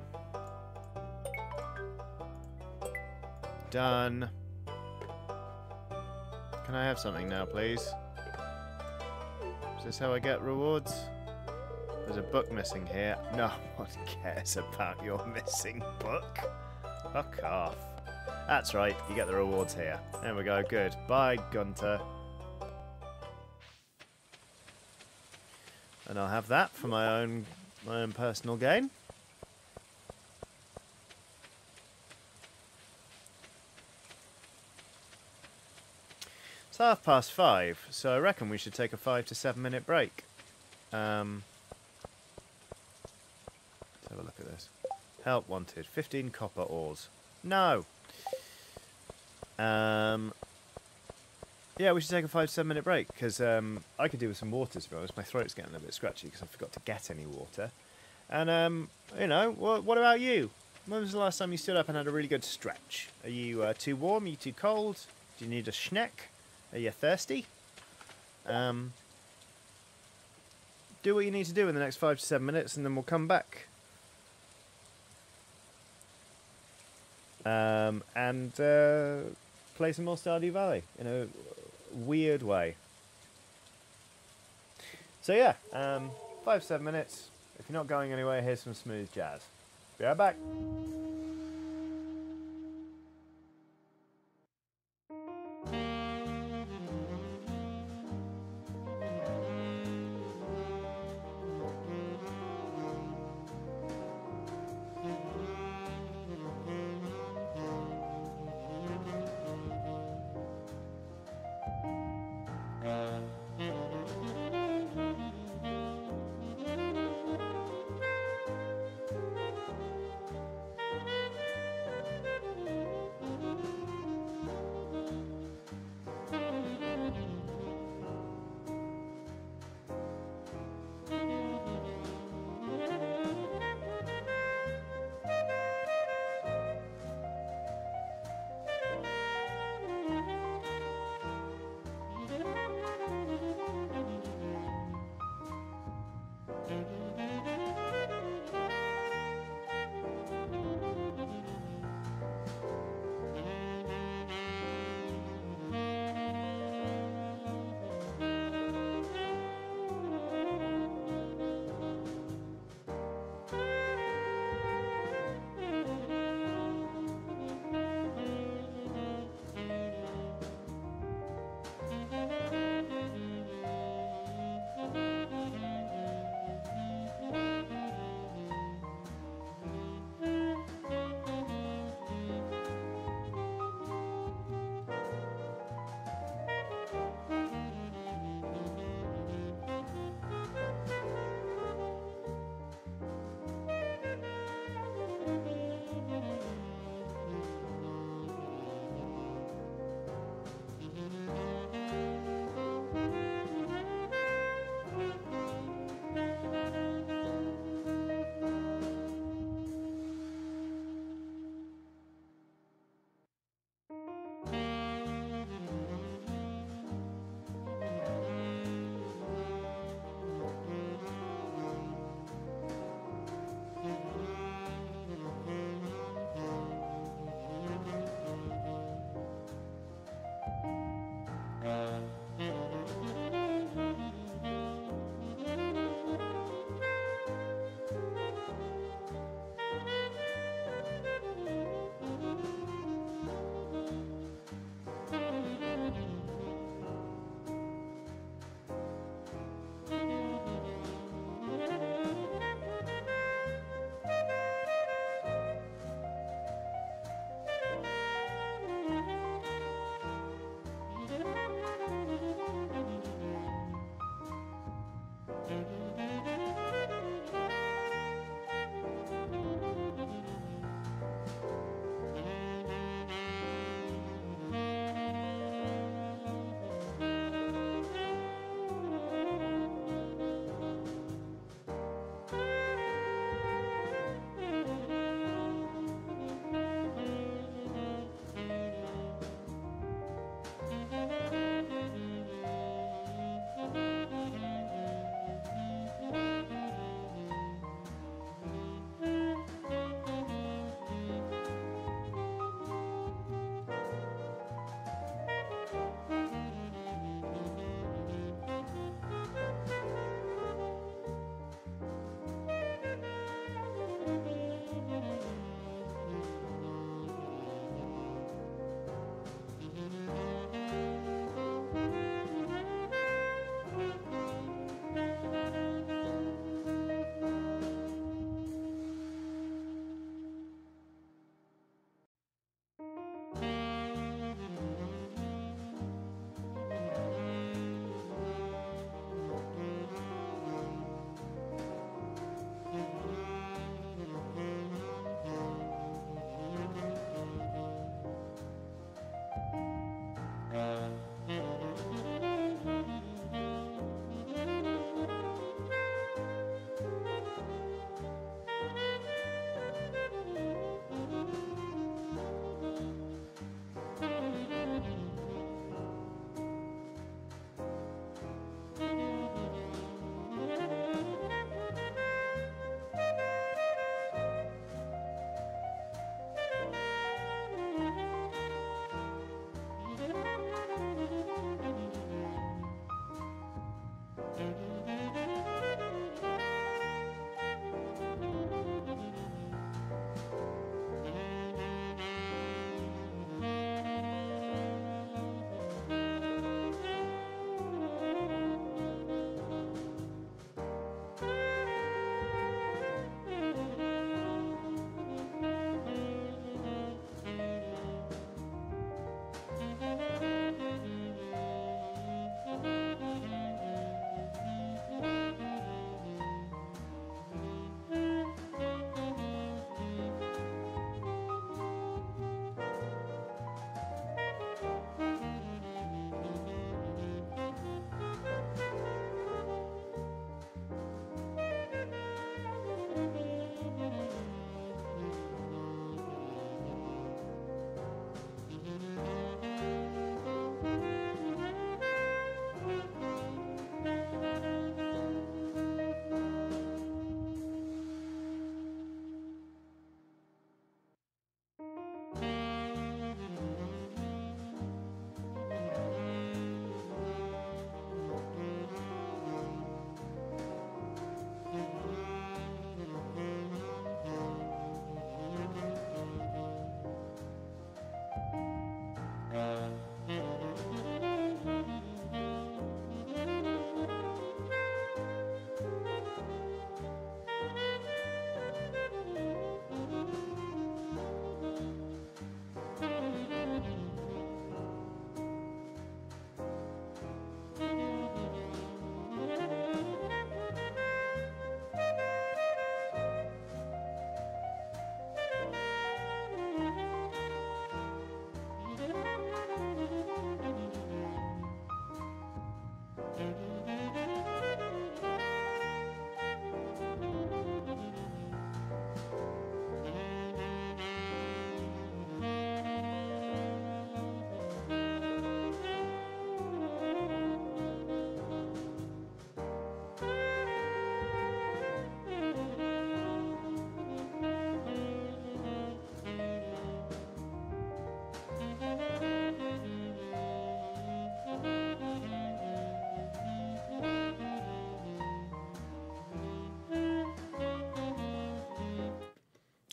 Done. Can I have something now, please? Is this how I get rewards? There's a book missing here. *laughs* No one cares about your missing book. Fuck off. That's right, you get the rewards here. There we go, good. Bye, Gunther. And I'll have that for my own my own personal gain. It's half past five, so I reckon we should take a five to seven minute break. Um, let's have a look at this. Help wanted. 15 copper ores. No! Um, yeah, we should take a five to seven minute break because um, I could do with some water to be honest. My throat's getting a little bit scratchy because I forgot to get any water. And, um, you know, what, what about you? When was the last time you stood up and had a really good stretch? Are you uh, too warm? Are you too cold? Do you need a schneck? Are you thirsty? Um, do what you need to do in the next five to seven minutes and then we'll come back. Um, and uh, play some more Stardew Valley in a weird way. So yeah, um, five, seven minutes. If you're not going anywhere, here's some smooth jazz. Be right back.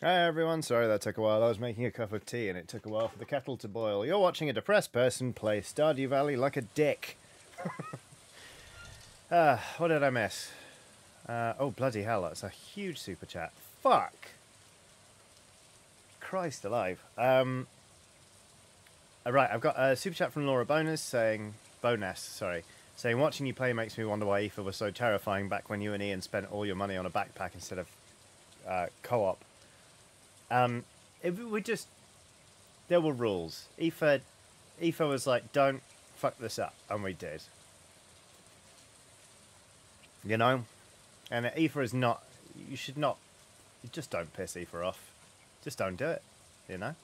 Hi everyone, sorry that took a while. I was making a cup of tea and it took a while for the kettle to boil. You're watching a depressed person play Stardew Valley like a dick. *laughs* Ah, what did I miss? Uh, oh, bloody hell, that's a huge super chat. Fuck! Christ alive. Um, uh, right, I've got a super chat from Laura Bonus saying, Bonus, sorry, saying, watching you play makes me wonder why Aoife was so terrifying back when you and Ian spent all your money on a backpack instead of uh, co-op. Um, it, we just there were rules. Aoife, Aoife was like, "Don't fuck this up," and we did. You know, and Aoife is not. You should not. Just don't piss Aoife off. Just don't do it. You know.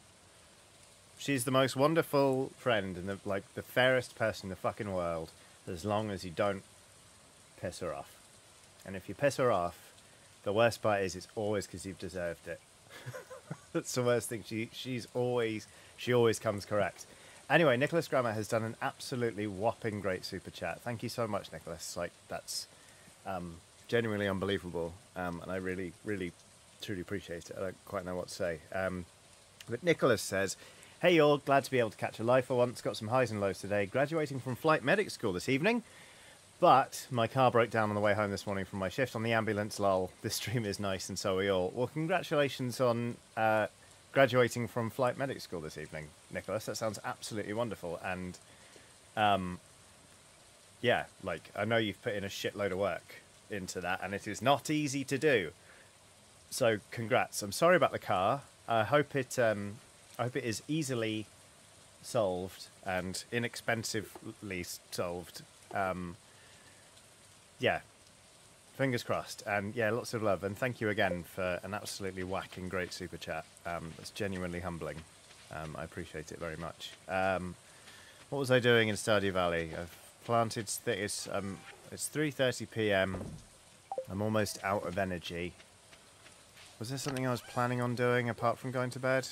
She's the most wonderful friend and the like the fairest person in the fucking world. As long as you don't piss her off, and if you piss her off, the worst part is it's always because you've deserved it. That's the worst thing. She she's always she always comes correct. Anyway, Nicholas Grammer has done an absolutely whopping great super chat. Thank you so much, Nicholas. Like that's um, genuinely unbelievable, um, and I really, really, truly appreciate it. I don't quite know what to say. Um, but Nicholas says, "Hey, all, glad to be able to catch a live for once. Got some highs and lows today. Graduating from flight medic school this evening." But my car broke down on the way home this morning from my shift on the ambulance. Lol. This stream is nice, and so are you all. Well, congratulations on uh, graduating from flight medic school this evening, Nicholas. That sounds absolutely wonderful. And um, yeah, like I know you've put in a shitload of work into that, and it is not easy to do. So congrats. I'm sorry about the car. I hope it. Um, I hope it is easily solved and inexpensively solved. Um, yeah, fingers crossed. And yeah, lots of love. And thank you again for an absolutely whacking great super chat. Um, it's genuinely humbling. Um, I appreciate it very much. Um, what was I doing in Stardew Valley? I've planted. Th- it's um, it's 3:30 p.m. I'm almost out of energy. Was there something I was planning on doing apart from going to bed?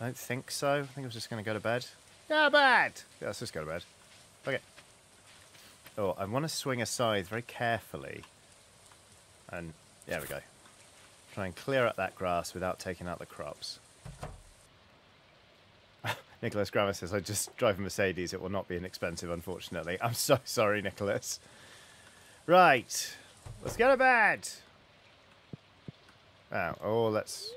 I don't think so. I think I was just going to go to bed. Go to bed! Yeah, let's just go to bed. Okay. Oh, I want to swing a scythe very carefully. And there we go. Try and clear up that grass without taking out the crops. *laughs* Nicholas Grammer says, I just drive a Mercedes. It will not be inexpensive, unfortunately. I'm so *laughs* sorry, Nicholas. Right. Let's go to bed. Oh, oh, let's...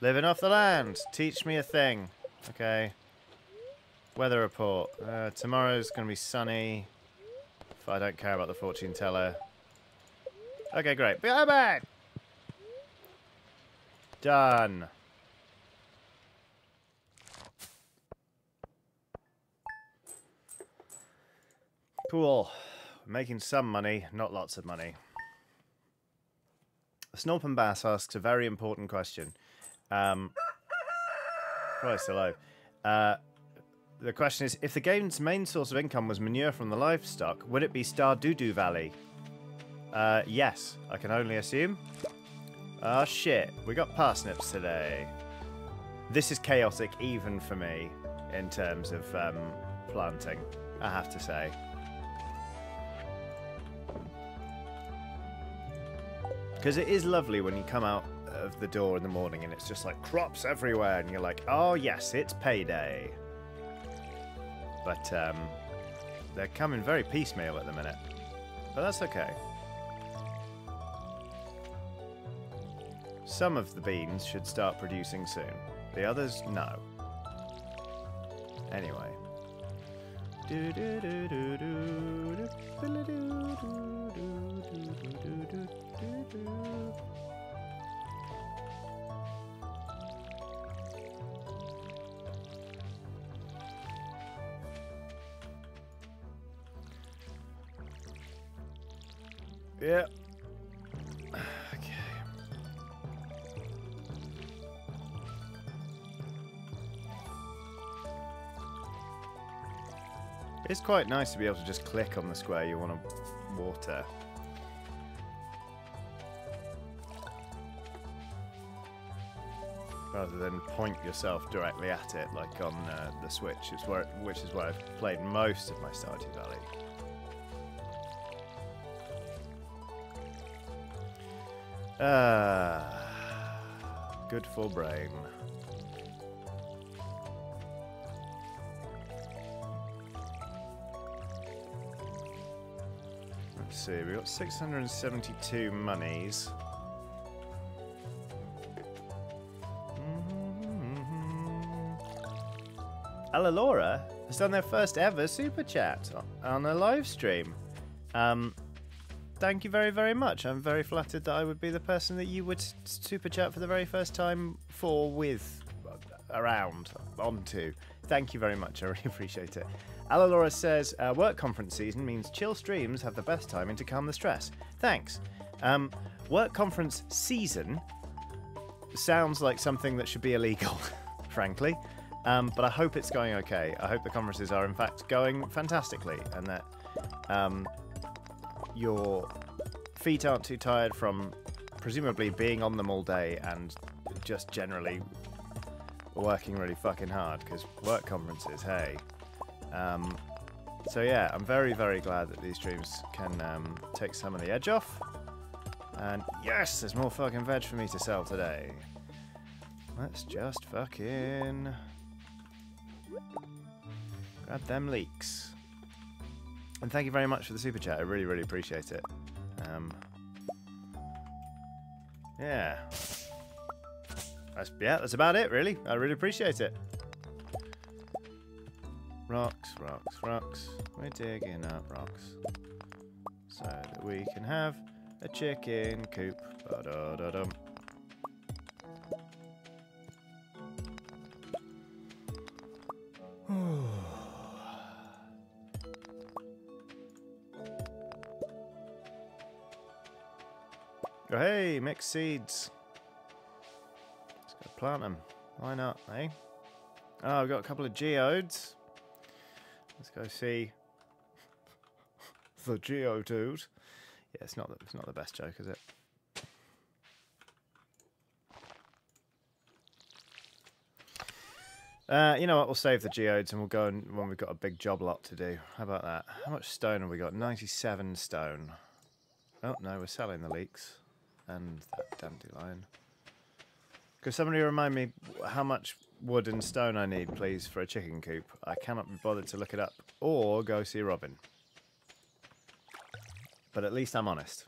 Living off the land. Teach me a thing. Okay. Weather report. Uh, tomorrow's going to be sunny. I don't care about the fortune teller. Okay, great. To bed. Done. Cool. Making some money, not lots of money. Snorpen Bass asks a very important question. Um, *laughs* Christ alive. Uh, the question is, if the game's main source of income was manure from the livestock, would it be Stardudu Valley? Uh, yes, I can only assume. Ah, oh, shit. We got parsnips today. This is chaotic even for me in terms of um, planting, I have to say. Because it is lovely when you come out of the door in the morning and it's just like crops everywhere and you're like, oh yes, it's payday. But um, they're coming very piecemeal at the minute. But that's okay. Some of the beans should start producing soon. The others, no. Anyway. Yeah. Okay. *sighs* It's quite nice to be able to just click on the square you want to water. Rather than point yourself directly at it like on uh, the Switch, where, which is where I've played most of my Stardew Valley. Ah, good for brain. Let's see, we've got 672 monies. Alalora has done their first ever super chat on a live stream. Um, thank you very, very much. I'm very flattered that I would be the person that you would super chat for the very first time for, with, around, onto. Thank you very much. I really *laughs* appreciate it. Alalora says, uh, work conference season means chill streams have the best timing to calm the stress. Thanks. Um, work conference season sounds like something that should be illegal, *laughs* frankly. Um, but I hope it's going okay. I hope the conferences are, in fact, going fantastically and that um, your feet aren't too tired from presumably being on them all day and just generally working really fucking hard because work conferences, hey. Um, so yeah, I'm very, very glad that these streams can um, take some of the edge off. And yes, there's more fucking veg for me to sell today. Let's just fucking grab them leeks. And thank you very much for the super chat. I really, really appreciate it. Um, yeah. That's, yeah, that's about it, really. I really appreciate it. Rocks, rocks, rocks. We're digging up rocks. So that we can have a chicken coop. Ba -da -da -dum. *sighs* Hey, mixed seeds. Let's go plant them. Why not, eh? Oh, I've got a couple of geodes. Let's go see *laughs* the geodude. Yeah, it's not the, it's not the best joke, is it? Uh, you know what? We'll save the geodes and we'll go and, when we've got a big job lot to do. How about that? How much stone have we got? 97 stone. Oh, no, we're selling the leeks. And that dandelion. Could somebody remind me how much wood and stone I need, please, for a chicken coop? I cannot be bothered to look it up. Or go see Robin. But at least I'm honest.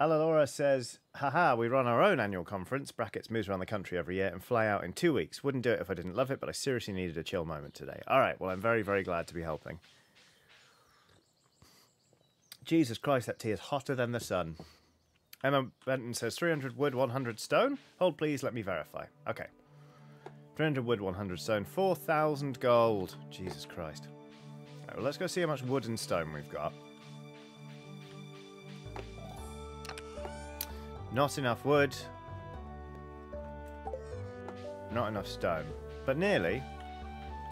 Alalora says, haha, we run our own annual conference, brackets moves around the country every year, and fly out in two weeks. Wouldn't do it if I didn't love it, but I seriously needed a chill moment today. All right, well, I'm very, very glad to be helping. Jesus Christ, that tea is hotter than the sun. Emma Benton says 300 wood, 100 stone. Hold, please, let me verify. Okay. 300 wood, 100 stone, 4,000 gold. Jesus Christ. Right, well, let's go see how much wood and stone we've got. Not enough wood. Not enough stone. But nearly.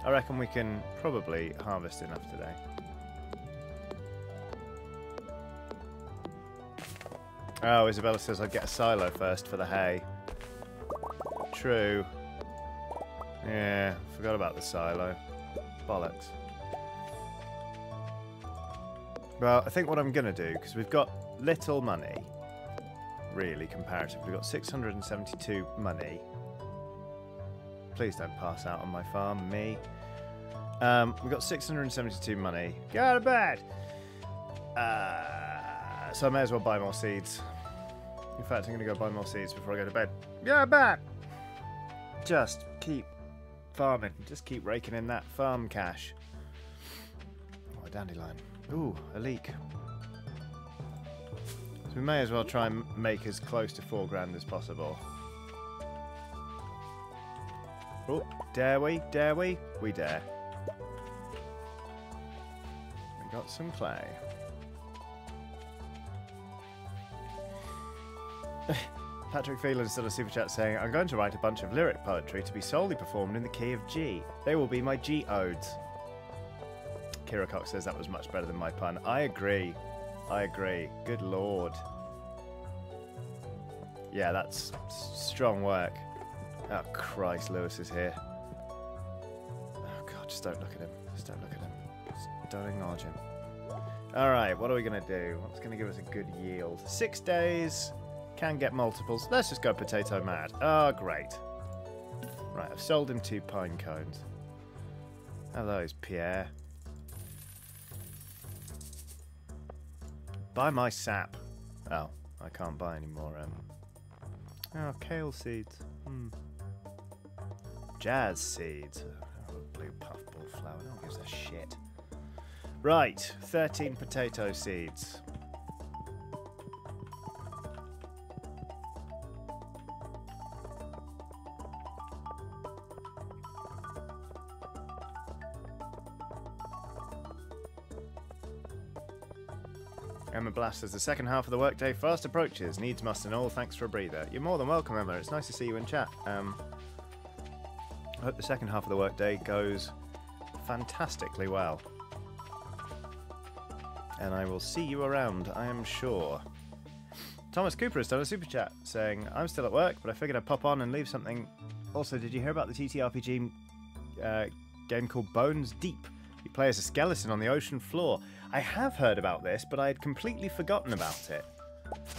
I reckon we can probably harvest enough today. Oh, Isabella says I'd get a silo first for the hay. True. Yeah, forgot about the silo. Bollocks. Well, I think what I'm going to do, because we've got little money, really, comparatively. We've got 672 money. Please don't pass out on my farm, me. Um, we've got 672 money. Get out of bed! Uh, so I may as well buy more seeds. In fact, I'm going to go buy more seeds before I go to bed. Yeah, bad. Just keep farming. Just keep raking in that farm cash. Oh, a dandelion. Ooh, a leek. So we may as well try and make as close to four grand as possible. Oh, dare we? Dare we? We dare. We got some clay. *laughs* Patrick Phelan's still a super chat saying, I'm going to write a bunch of lyric poetry to be solely performed in the key of G. They will be my G odes. Kira Cox says that was much better than my pun. I agree. I agree. Good lord. Yeah, that's strong work. Oh, Christ, Lewis is here. Oh, God, just don't look at him. Just don't look at him. Just don't acknowledge him. All right, what are we going to do? What's going to give us a good yield? Six days. Can get multiples. Let's just go potato mad. Oh, great. Right, I've sold him two pine cones. Those, Pierre? Buy my sap. Oh, I can't buy any more. Um. Oh, kale seeds. Hmm. Jazz seeds. Oh, blue puffball flower. No one gives a shit. Right, 13 potato seeds. Emma Blast says the second half of the workday fast approaches. Needs must and all. Thanks for a breather. You're more than welcome, Emma. It's nice to see you in chat. Um, I hope the second half of the workday goes fantastically well. And I will see you around, I am sure. Thomas Cooper has done a super chat saying, I'm still at work, but I figured I'd pop on and leave something. Also, did you hear about the TTRPG uh, game called Bones Deep? You play as a skeleton on the ocean floor. I have heard about this, but I had completely forgotten about it.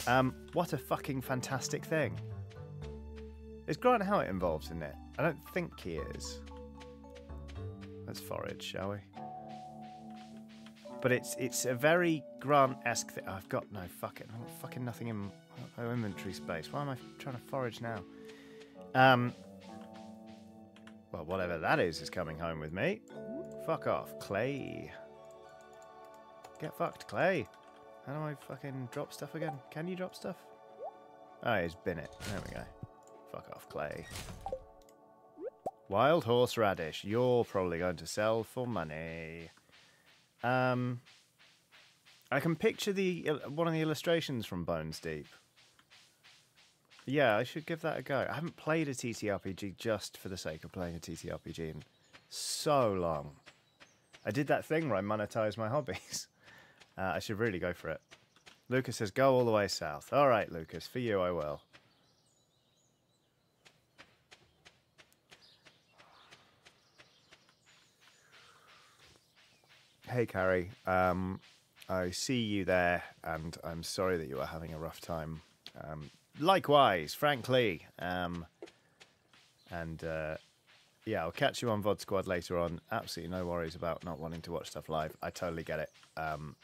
Um, what a fucking fantastic thing. Is Grant Howitt involved in it? I don't think he is. Let's forage, shall we? But it's it's a very Grant-esque thing. I've got no fucking I've got fucking nothing in no inventory space. Why am I trying to forage now? Um. Well, whatever that is is coming home with me. Fuck off, Clay. Get fucked, Clay. How do I fucking drop stuff again? Can you drop stuff? Oh, bin it. There we go. Fuck off, Clay. Wild horse radish. You're probably going to sell for money. Um, I can picture the one of the illustrations from Bones Deep. Yeah, I should give that a go. I haven't played a TTRPG just for the sake of playing a TTRPG in so long. I did that thing where I monetized my hobbies. *laughs* Uh, I should really go for it. Lucas says, go all the way south. All right, Lucas, for you I will. Hey, Carrie. Um, I see you there, and I'm sorry that you are having a rough time. Um, likewise, frankly. Um, and uh, yeah, I'll catch you on VOD Squad later on. Absolutely no worries about not wanting to watch stuff live. I totally get it. Um,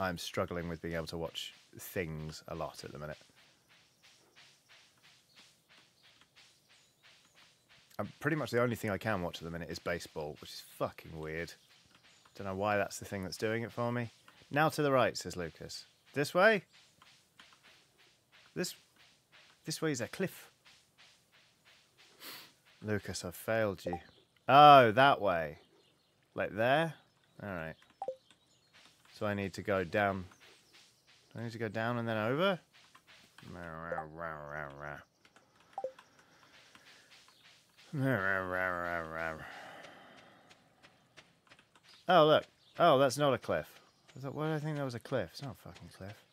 I'm struggling with being able to watch things a lot at the minute. I'm pretty much the only thing I can watch at the minute is baseball, which is fucking weird. Don't know why that's the thing that's doing it for me. Now to the right, says Lucas. This way? This this way is a cliff. Lucas, I've failed you. Oh, that way. Like there? Alright. So I need to go down. I need to go down and then over? Oh, look. Oh, that's not a cliff. I thought, why did I think that was a cliff? It's not a fucking cliff.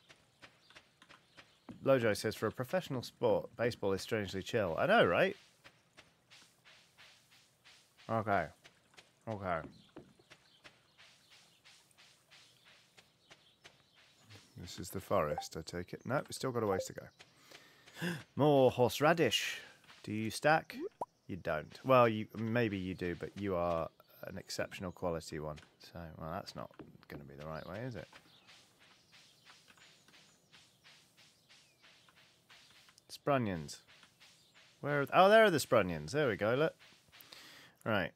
Lojo says, for a professional sport, baseball is strangely chill. I know, right? Okay. Okay. This is the forest, I take it. No, we've still got a ways to go. *gasps* More horseradish. Do you stack? You don't. Well, you maybe you do, but you are an exceptional quality one. So, well, that's not going to be the right way, is it? Sprunions. Where? Are oh, there are the Sprunions. There we go. Look. Right.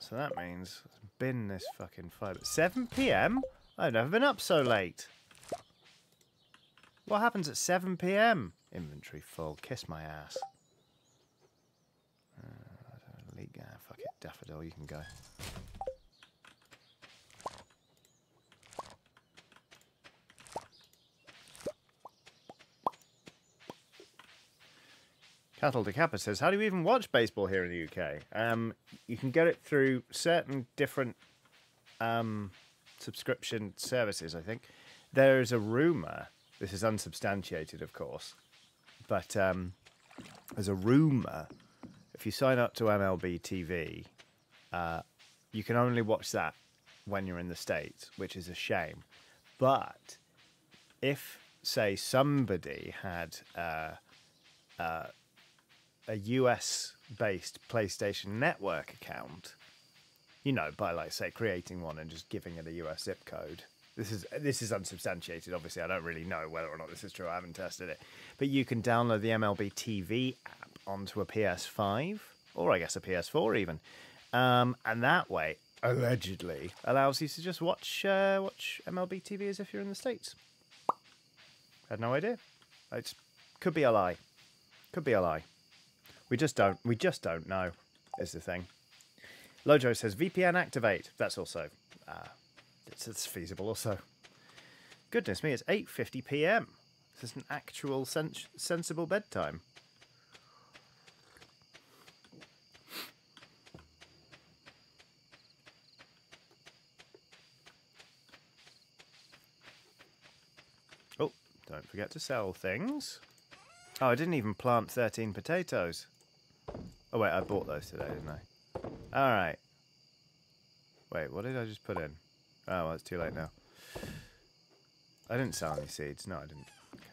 So that means bin this fucking fibre. 7 p.m. I've never been up so late. What happens at 7 p.m.? Inventory full. Kiss my ass. Uh, leek, ah, fuck it. Daffodil, you can go. Cattle Decappa says, How do you even watch baseball here in the UK? Um, you can get it through certain different um, subscription services, I think. There is a rumour, this is unsubstantiated, of course, but um, there's a rumour if you sign up to MLB TV, uh, you can only watch that when you're in the States, which is a shame. But if, say, somebody had. Uh, uh, a US based PlayStation Network account, you know, by like say creating one and just giving it a US zip code. This is this is unsubstantiated. Obviously, I don't really know whether or not this is true. I haven't tested it, but you can download the MLB TV app onto a PS5 or I guess a PS4 even, um, and that way, allegedly, allows you to just watch uh, watch MLB TV as if you're in the states. Had no idea. It could be a lie. Could be a lie. We just don't. We just don't know. Is the thing. Lojo says VPN activate. That's also uh, it's, it's feasible. Also, goodness me, it's 8:50 p.m. This is an actual sens sensible bedtime. Oh, don't forget to sell things. Oh, I didn't even plant 13 potatoes. Oh, wait, I bought those today, didn't I? Alright. Wait, what did I just put in? Oh, well, it's too late now. I didn't sell any seeds. No, I didn't. Okay.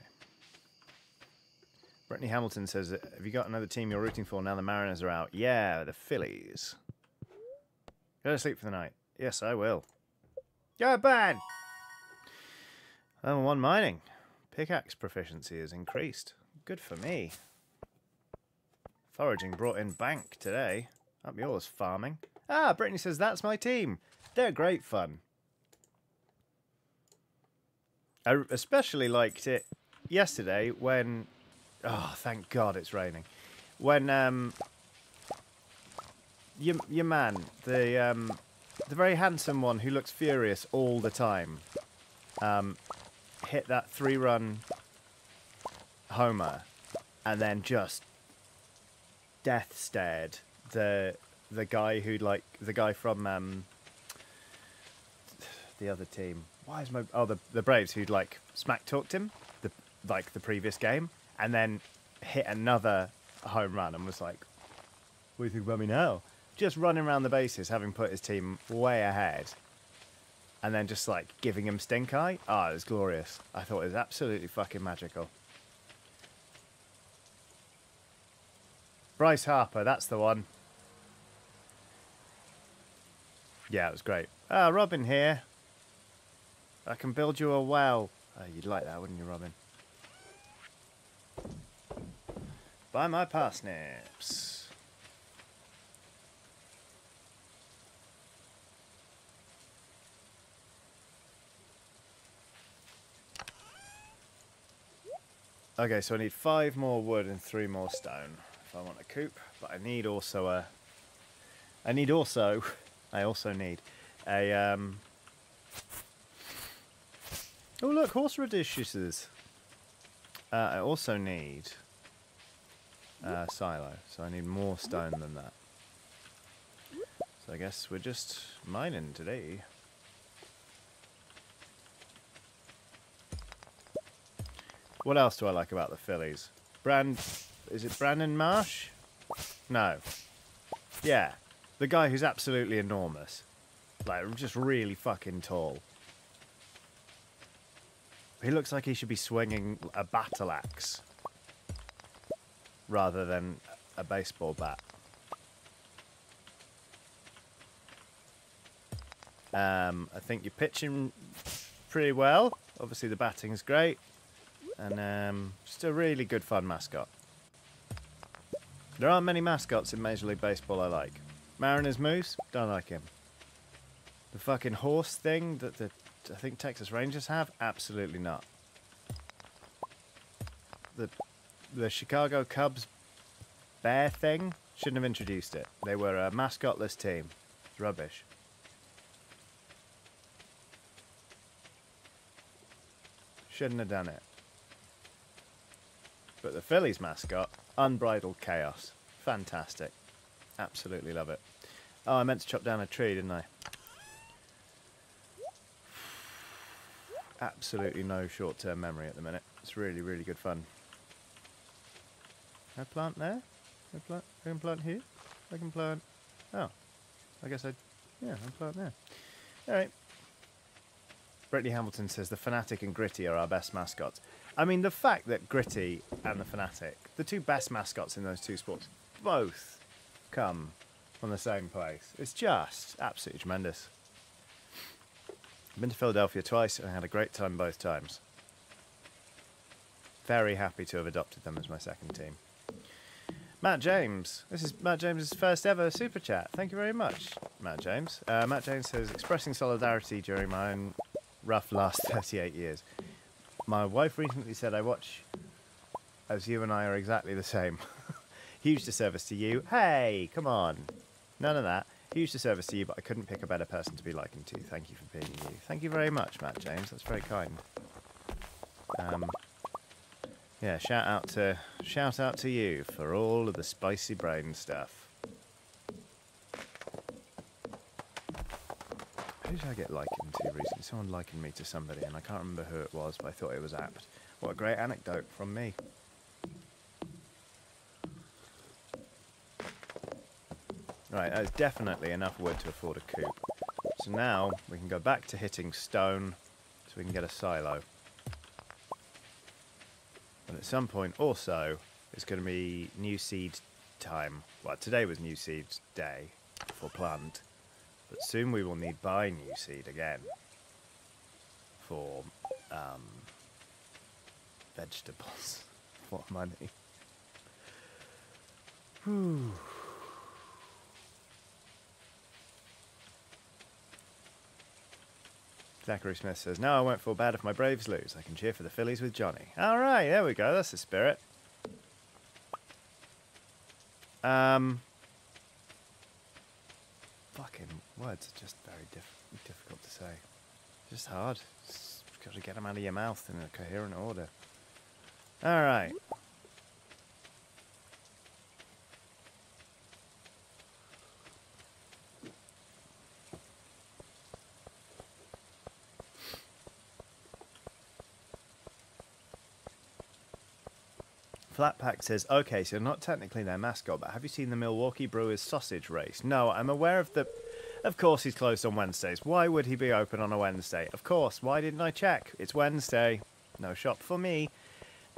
Brittany Hamilton says, have you got another team you're rooting for now the Mariners are out? Yeah, the Phillies. Go to sleep for the night. Yes, I will. Go bad! Level 1 mining. Pickaxe proficiency has increased. Good for me. Foraging brought in bank today. Up yours, farming. Ah, Brittany says that's my team. They're great fun. I especially liked it yesterday when... Oh, thank God it's raining. When um, your, your man, the, um, the very handsome one who looks furious all the time, um, hit that three-run homer and then just death stared the the guy who like the guy from um, the other team. Why is my oh the the Braves who'd like smack talked him the like the previous game and then hit another home run and was like, "What do you think about me now?" Just running around the bases, having put his team way ahead. and then just like giving him stink eye. Ah, it was glorious. I thought it was absolutely fucking magical. Bryce Harper, that's the one. Yeah, it was great. Ah, Robin here. I can build you a well. Oh, you'd like that, wouldn't you, Robin? Buy my parsnips. Okay, so I need five more wood and three more stone if I want a coop. But I need also a... I need also... I also need a... Um... Oh look, horseradishes. Uh, I also need uh, silo, so I need more stone than that. So I guess we're just mining today. What else do I like about the Phillies? Brand, is it Brandon Marsh? No. Yeah, the guy who's absolutely enormous. Like, just really fucking tall. He looks like he should be swinging a battle axe rather than a baseball bat. Um, I think you're pitching pretty well. Obviously, the batting is great, and um, just a really good fun mascot. There aren't many mascots in Major League Baseball I like. Mariners Moose, don't like him. The fucking horse thing that the I think Texas Rangers have, absolutely not. The the Chicago Cubs bear thing shouldn't have introduced it. They were a mascotless team. It's rubbish. Shouldn't have done it. But the Phillies mascot, unbridled chaos. Fantastic. Absolutely love it. Oh, I meant to chop down a tree, didn't I? Absolutely no short-term memory at the minute. It's really, really good fun. I plant there? I plant I can plant here? I can plant oh. I guess I yeah, I plant there. Alright. Brittany Hamilton says the Phanatic and Gritty are our best mascots. I mean the fact that Gritty and the Phanatic, the two best mascots in those two sports, both come from the same place. It's just absolutely tremendous. I've been to Philadelphia twice and I had a great time both times. Very happy to have adopted them as my second team. Matt James. This is Matt James's first ever super chat. Thank you very much, Matt James. Uh, Matt James says, expressing solidarity during my own rough last *laughs* 38 years. My wife recently said I watch as you and I are exactly the same. *laughs* Huge disservice to you. Hey, come on. None of that. Huge disservice to you, but I couldn't pick a better person to be liking to. Thank you for being you. Thank you very much, Matt James. That's very kind. Um, yeah, shout out to shout out to you for all of the spicy brain stuff. Who did I get likened to recently? Someone likened me to somebody, and I can't remember who it was, but I thought it was apt. What a great anecdote from me. Right, that's definitely enough wood to afford a coop. So now we can go back to hitting stone so we can get a silo. And at some point also, it's going to be new seed time. Well, today was new seed day for plant. But soon we will need buy new seed again for um, vegetables. *laughs* what money. Whew. Zachary Smith says, No, I won't feel bad if my Braves lose. I can cheer for the Phillies with Johnny. All right, there we go. That's the spirit. Um, fucking words are just very diff difficult to say. Just hard. Just got to get them out of your mouth in a coherent order. All right. Flatpack says, okay, so not technically their mascot, but have you seen the Milwaukee Brewers sausage race? No, I'm aware of the... Of course he's closed on Wednesdays. Why would he be open on a Wednesday? Of course. Why didn't I check? It's Wednesday. No shop for me.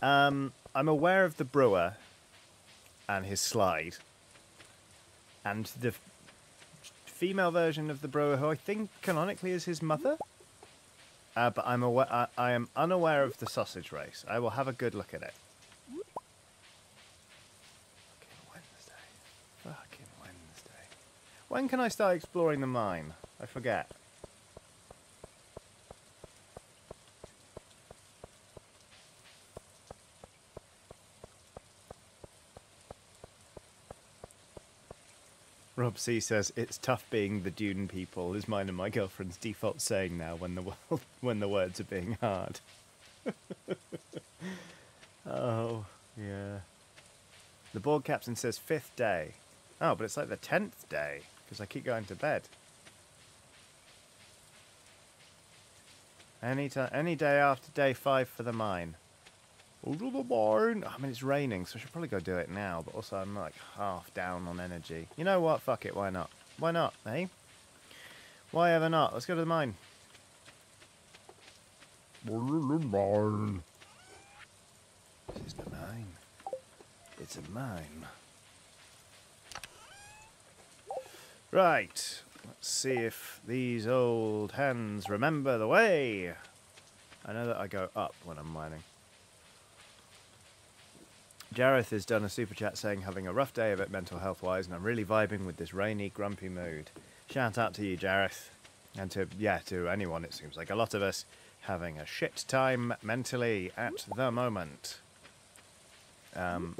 Um, I'm aware of the brewer and his slide. And the female version of the brewer, who I think canonically is his mother. Uh, but I'm aware, I, I am unaware of the sausage race. I will have a good look at it. Fucking Wednesday. Fucking Wednesday. When can I start exploring the mine? I forget. Rob C says it's tough being the Dune people is mine and my girlfriend's default saying now when the *laughs* wo- when the words are being hard. *laughs* oh yeah. The board captain says fifth day. Oh, but it's like the tenth day because I keep going to bed. Any time, any day after day five for the mine. Over the mine. I mean, it's raining, so I should probably go do it now. But also, I'm like half down on energy. You know what? Fuck it. Why not? Why not? Eh? Why ever not? Let's go to the mine. Mine. This is the mine. It's a mine. Right. Let's see if these old hands remember the way. I know that I go up when I'm mining. Jareth has done a super chat saying having a rough day of it mental health wise, and I'm really vibing with this rainy, grumpy mood. Shout out to you, Jareth, and to yeah to anyone. It seems like a lot of us having a shit time mentally at the moment. Um,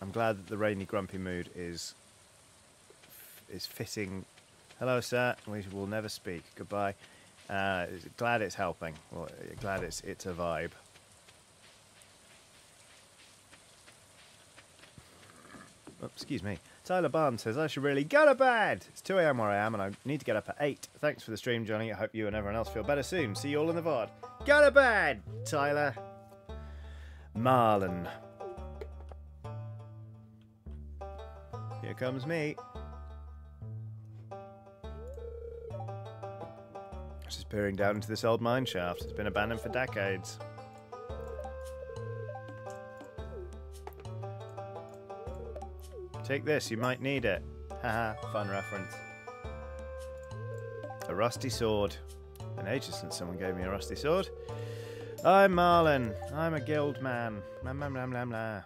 I'm glad that the rainy, grumpy mood is is fitting. Hello, sir. We will never speak. Goodbye. Uh, glad it's helping. Well, glad it's it's a vibe. Oh, excuse me. Tyler Barnes says, I should really go to bed. It's 2 a.m. where I am, and I need to get up at 8. Thanks for the stream, Johnny. I hope you and everyone else feel better soon. See you all in the VOD. Go to bed, Tyler. Marlon. Here comes me. Just peering down into this old mine shaft. It's been abandoned for decades. Take this, you might need it. Haha, fun reference. A rusty sword. An age since someone gave me a rusty sword. I'm Marlon. I'm a guild man. Blah, blah, blah, blah, blah.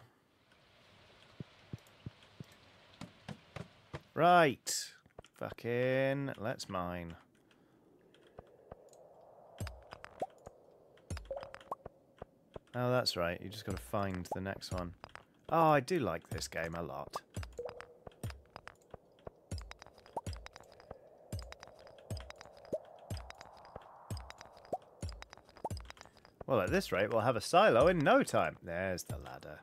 Right. Fucking let's mine. Oh, that's right. You just got to find the next one. Oh, I do like this game a lot. Well, at this rate, we'll have a silo in no time. There's the ladder.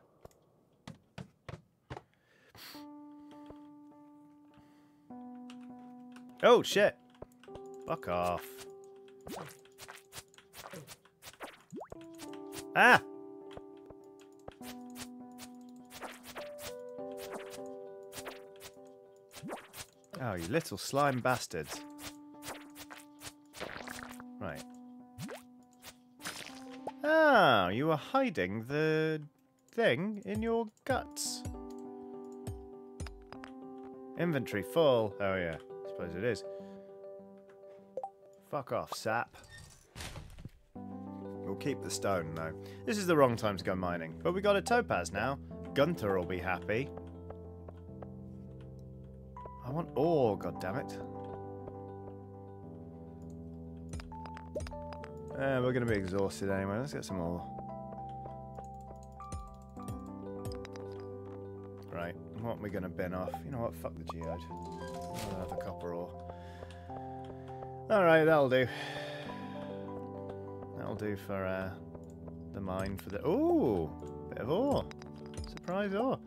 Oh, shit. Fuck off. Ah! Oh, you little slime bastards. Right. Ah, you were hiding the thing in your guts. Inventory full. Oh yeah, I suppose it is. Fuck off, sap. Keep the stone though. This is the wrong time to go mining, but we got a topaz now. Gunther will be happy. I want ore, goddammit. Uh, we're going to be exhausted anyway. Let's get some more. Right, what are we going to bin off? You know what? Fuck the geode. I'll have a copper ore. Alright, that'll do. That'll do for uh, the mine for the... Ooh! Bit of ore. Surprise ore.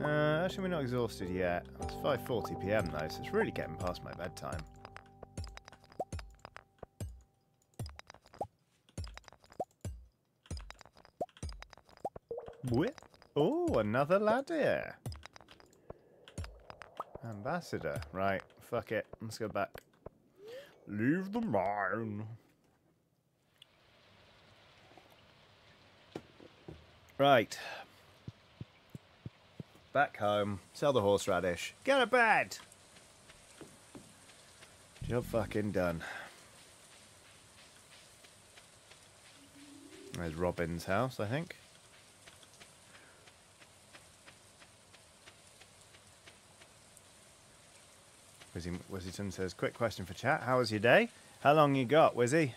Uh, actually, we're not exhausted yet. It's 5.40pm though, so it's really getting past my bedtime. Whip. Oh, another ladder. Ambassador. Right, fuck it. Let's go back. Leave the mine. Right. Back home. Sell the horseradish. Get a bed! Job fucking done. There's Robin's house, I think. Wizzy, Wizzyton says, quick question for chat. How was your day? How long you got, Wizzy?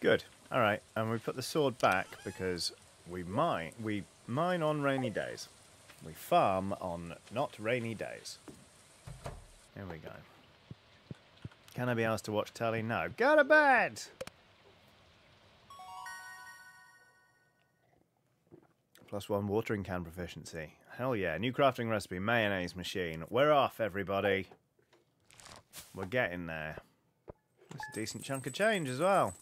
Good. All right, and we put the sword back because we mine we mine on rainy days. We farm on not rainy days. Here we go. Can I be asked to watch telly? No. Go to bed. Plus one watering can proficiency. Hell yeah. New crafting recipe, mayonnaise machine. We're off, everybody. We're getting there. That's a decent chunk of change as well.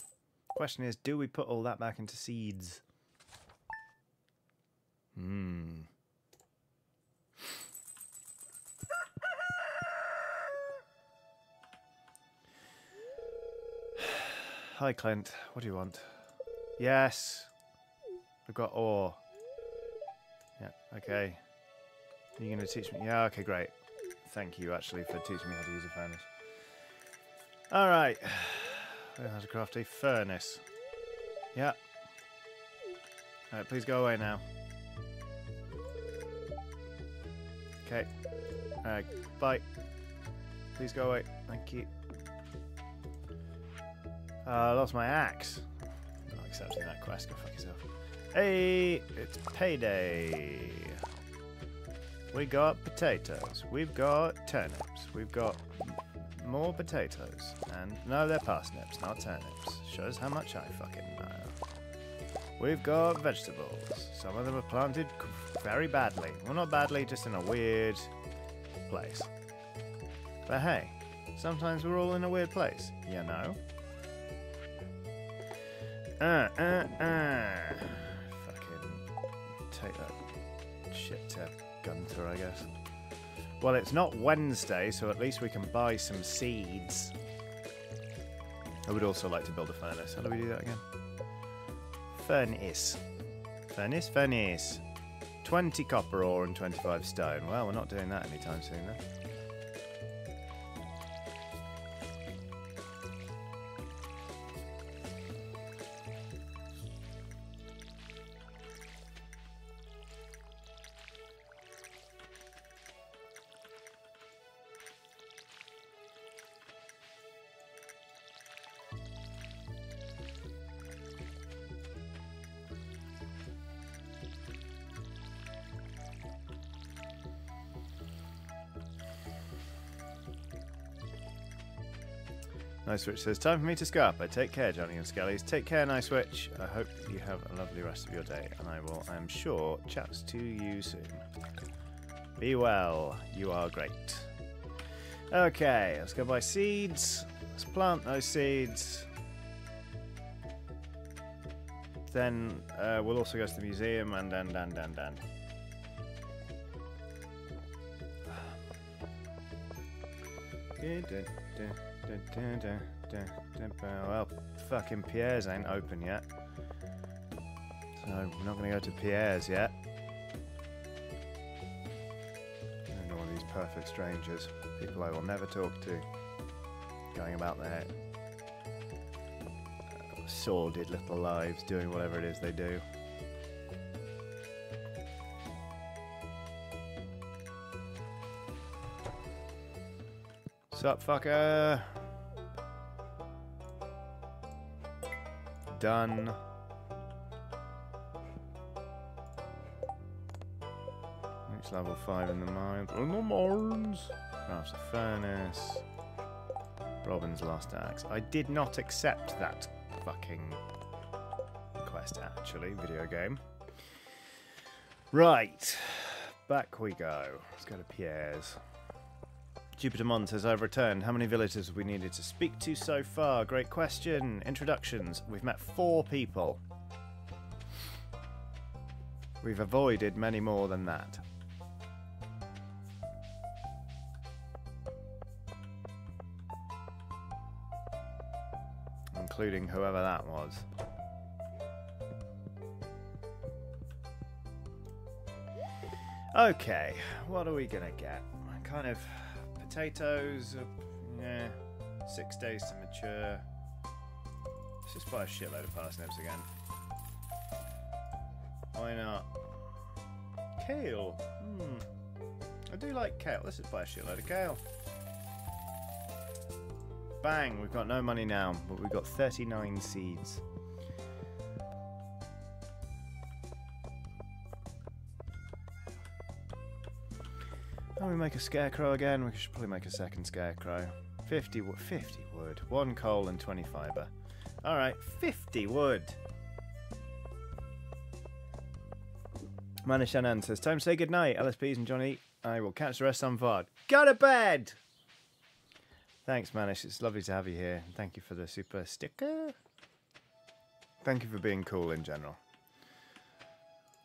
Question is, do we put all that back into seeds? Hmm. *sighs* Hi, Clint. What do you want? Yes. We've got ore. Yeah, okay. Are you going to teach me? Yeah, okay, great. Thank you, actually, for teaching me how to use a furnace. All right. Learn how to craft a furnace. Yeah. Alright, please go away now. Okay. Alright, bye. Please go away. Thank you. Uh, I lost my axe. I'm not accepting that quest. Go fuck yourself. Hey, it's payday. We got potatoes. We've got turnips. We've got more potatoes. And no, they're parsnips, not turnips. Shows how much I fucking know. We've got vegetables. Some of them are planted very badly. Well, not badly, just in a weird place. But hey, sometimes we're all in a weird place, you know? Uh, uh, uh. Fucking take that shit to Gunther, I guess. Well, it's not Wednesday, so at least we can buy some seeds. I would also like to build a furnace. How do we do that again? Furnace. Furnace, furnace. 20 copper ore and 25 stone. Well, we're not doing that anytime soon, then. Switch says, Time for me to scarper. Take care, Johnny and Skellies. Take care, Nice Switch. I hope you have a lovely rest of your day, and I will, I am sure, chat to you soon. Be well. You are great. Okay, let's go buy seeds. Let's plant those seeds. Then uh, we'll also go to the museum and and and and and. *sighs* Well, fucking Pierre's ain't open yet. So we're not going to go to Pierre's yet. And all these perfect strangers, people I will never talk to, going about their sordid little lives, doing whatever it is they do. Sup, fucker? Done. What's level 5 in the mines? In the mines. Craft a furnace. Robin's Lost Axe. I did not accept that fucking quest, actually, video game. Right. Back we go. Let's go to Pierre's. Jupiter says, I've returned. How many villagers have we needed to speak to so far? Great question. Introductions. We've met four people. We've avoided many more than that. Including whoever that was. Okay, what are we gonna get? I Kind of potatoes, yeah, six days to mature. Let's just buy a shitload of parsnips again. Why not? Kale. Hmm. I do like kale. Let's just buy a shitload of kale. Bang! We've got no money now, but we've got 39 seeds. We make a scarecrow again. We should probably make a second scarecrow. 50, wo- 50 wood. One coal and 20 fibre. Alright, 50 wood. Manish Anand says, Time to say goodnight, LSPs and Johnny. I will catch the rest on VOD. Go to bed! Thanks, Manish. It's lovely to have you here. Thank you for the super sticker. Thank you for being cool in general.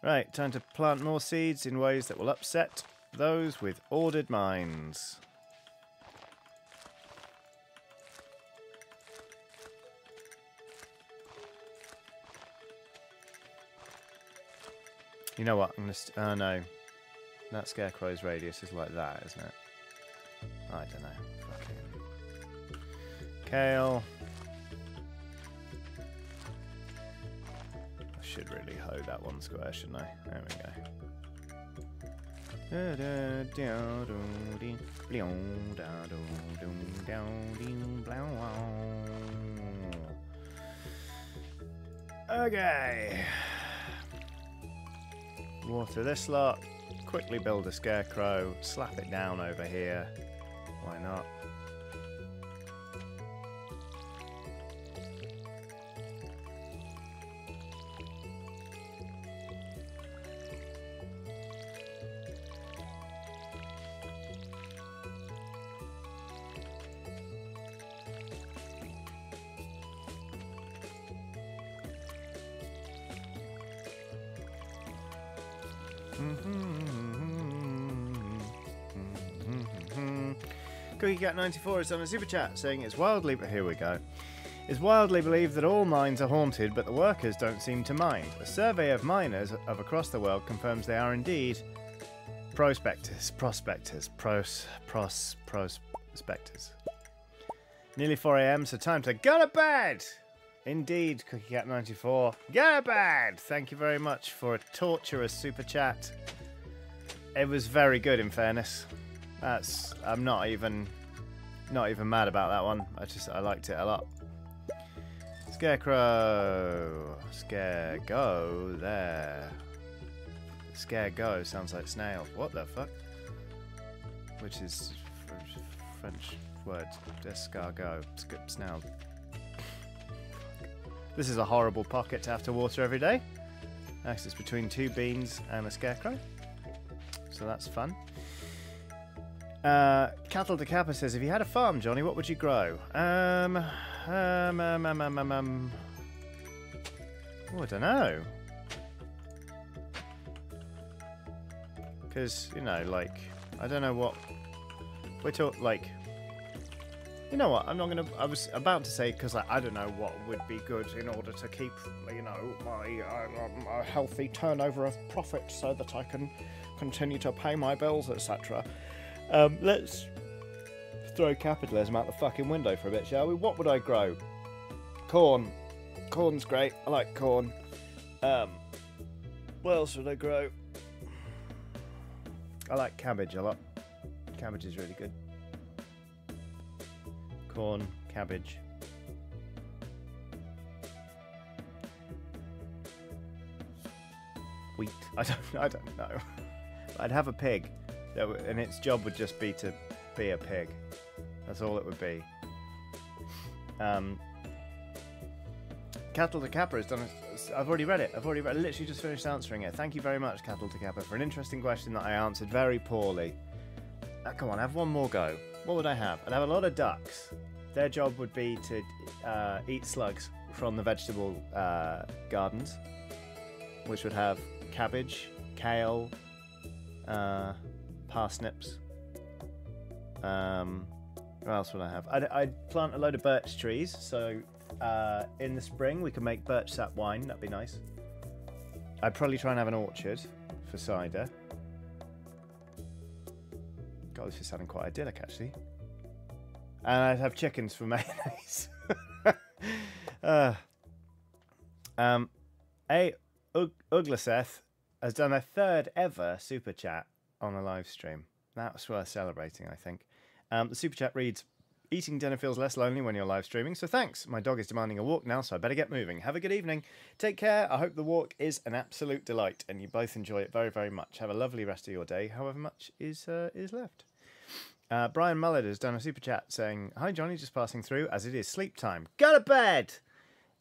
Right, time to plant more seeds in ways that will upset those with ordered minds. You know what? I'm gonna. St- oh no, that scarecrow's radius is like that, isn't it? I don't know. Fucking kale. I should really hoe that one square, shouldn't I? There we go. Okay. Water this lot. Quickly build a scarecrow. Slap it down over here. Why not? CookieCat94 is on a super chat saying it's wildly. But here we go. It's wildly believed that all mines are haunted, but the workers don't seem to mind. A survey of miners of across the world confirms they are indeed prospectors, prospectors, pros, pros, prospectors. Nearly 4 a.m., so time to go to bed. Indeed, CookieCat94, go to bed. Thank you very much for a torturous super chat. It was very good, in fairness. That's. I'm not even. Not even mad about that one. I just. I liked it a lot. Scarecrow. Scare go there. Scare go sounds like snail. What the fuck? Which is French, word. Escargot. Sc- Snail. This is a horrible pocket to have to water every day. Next, it's between two beans and a scarecrow. So that's fun. Uh, Cattle to Kappa says, if you had a farm, Johnny, what would you grow? Um, um, um, um, um, um, um. Oh, I don't know. Because, you know, like, I don't know what. We're talking, like. You know what? I'm not gonna. I was about to say because like, I don't know what would be good in order to keep, you know, my uh, um, a healthy turnover of profit so that I can continue to pay my bills, etc. Um, let's throw capitalism out the fucking window for a bit, shall we? What would I grow? Corn. Corn's great. I like corn. Um, what else would I grow? I like cabbage a lot. Cabbage is really good. Corn, cabbage. Wheat. *laughs* I don't. I don't know. *laughs* I'd have a pig, and its job would just be to be a pig. That's all it would be. Um, Cattle to Kappa has done. A, I've already read it. I've already read. Literally just finished answering it. Thank you very much, Cattle to Kappa, for an interesting question that I answered very poorly. Uh, come on, have one more go. What would I have? I'd have a lot of ducks. Their job would be to uh, eat slugs from the vegetable uh, gardens, which would have cabbage, kale, uh, parsnips. Um, what else would I have? I'd, I'd plant a load of birch trees, so uh, in the spring we could make birch sap wine. That'd be nice. I'd probably try and have an orchard for cider. God, this is sounding quite idyllic, actually. And I'd have chickens for *laughs* mayonnaise. uh, um, a Ug- Uglaseth has done a third ever super chat on a live stream. That's worth celebrating, I think. Um, the super chat reads, "Eating dinner feels less lonely when you're live streaming, so thanks. My dog is demanding a walk now, so I better get moving. Have a good evening. Take care. I hope the walk is an absolute delight and you both enjoy it very, very much. Have a lovely rest of your day, however much is uh, is left." Uh, Brian Mullard has done a super chat saying, Hi Johnny, just passing through as it is sleep time. Go to bed!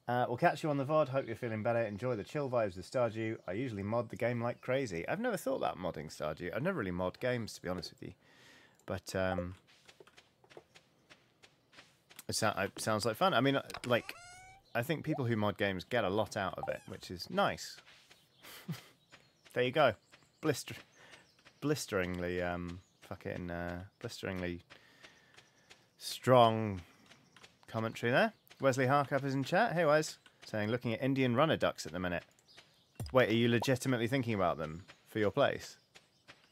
Uh, we'll catch you on the VOD. Hope you're feeling better. Enjoy the chill vibes of Stardew. I usually mod the game like crazy. I've never thought about modding Stardew. I've never really mod games, to be honest with you. But um, it, sou- it sounds like fun. I mean, uh, like, I think people who mod games get a lot out of it, which is nice. *laughs* there you go. Blister- blisteringly um, fucking uh, blisteringly strong commentary there. Wesley Harkup is in chat. Hey, Wes. Saying, looking at Indian runner ducks at the minute. Wait, are you legitimately thinking about them for your place?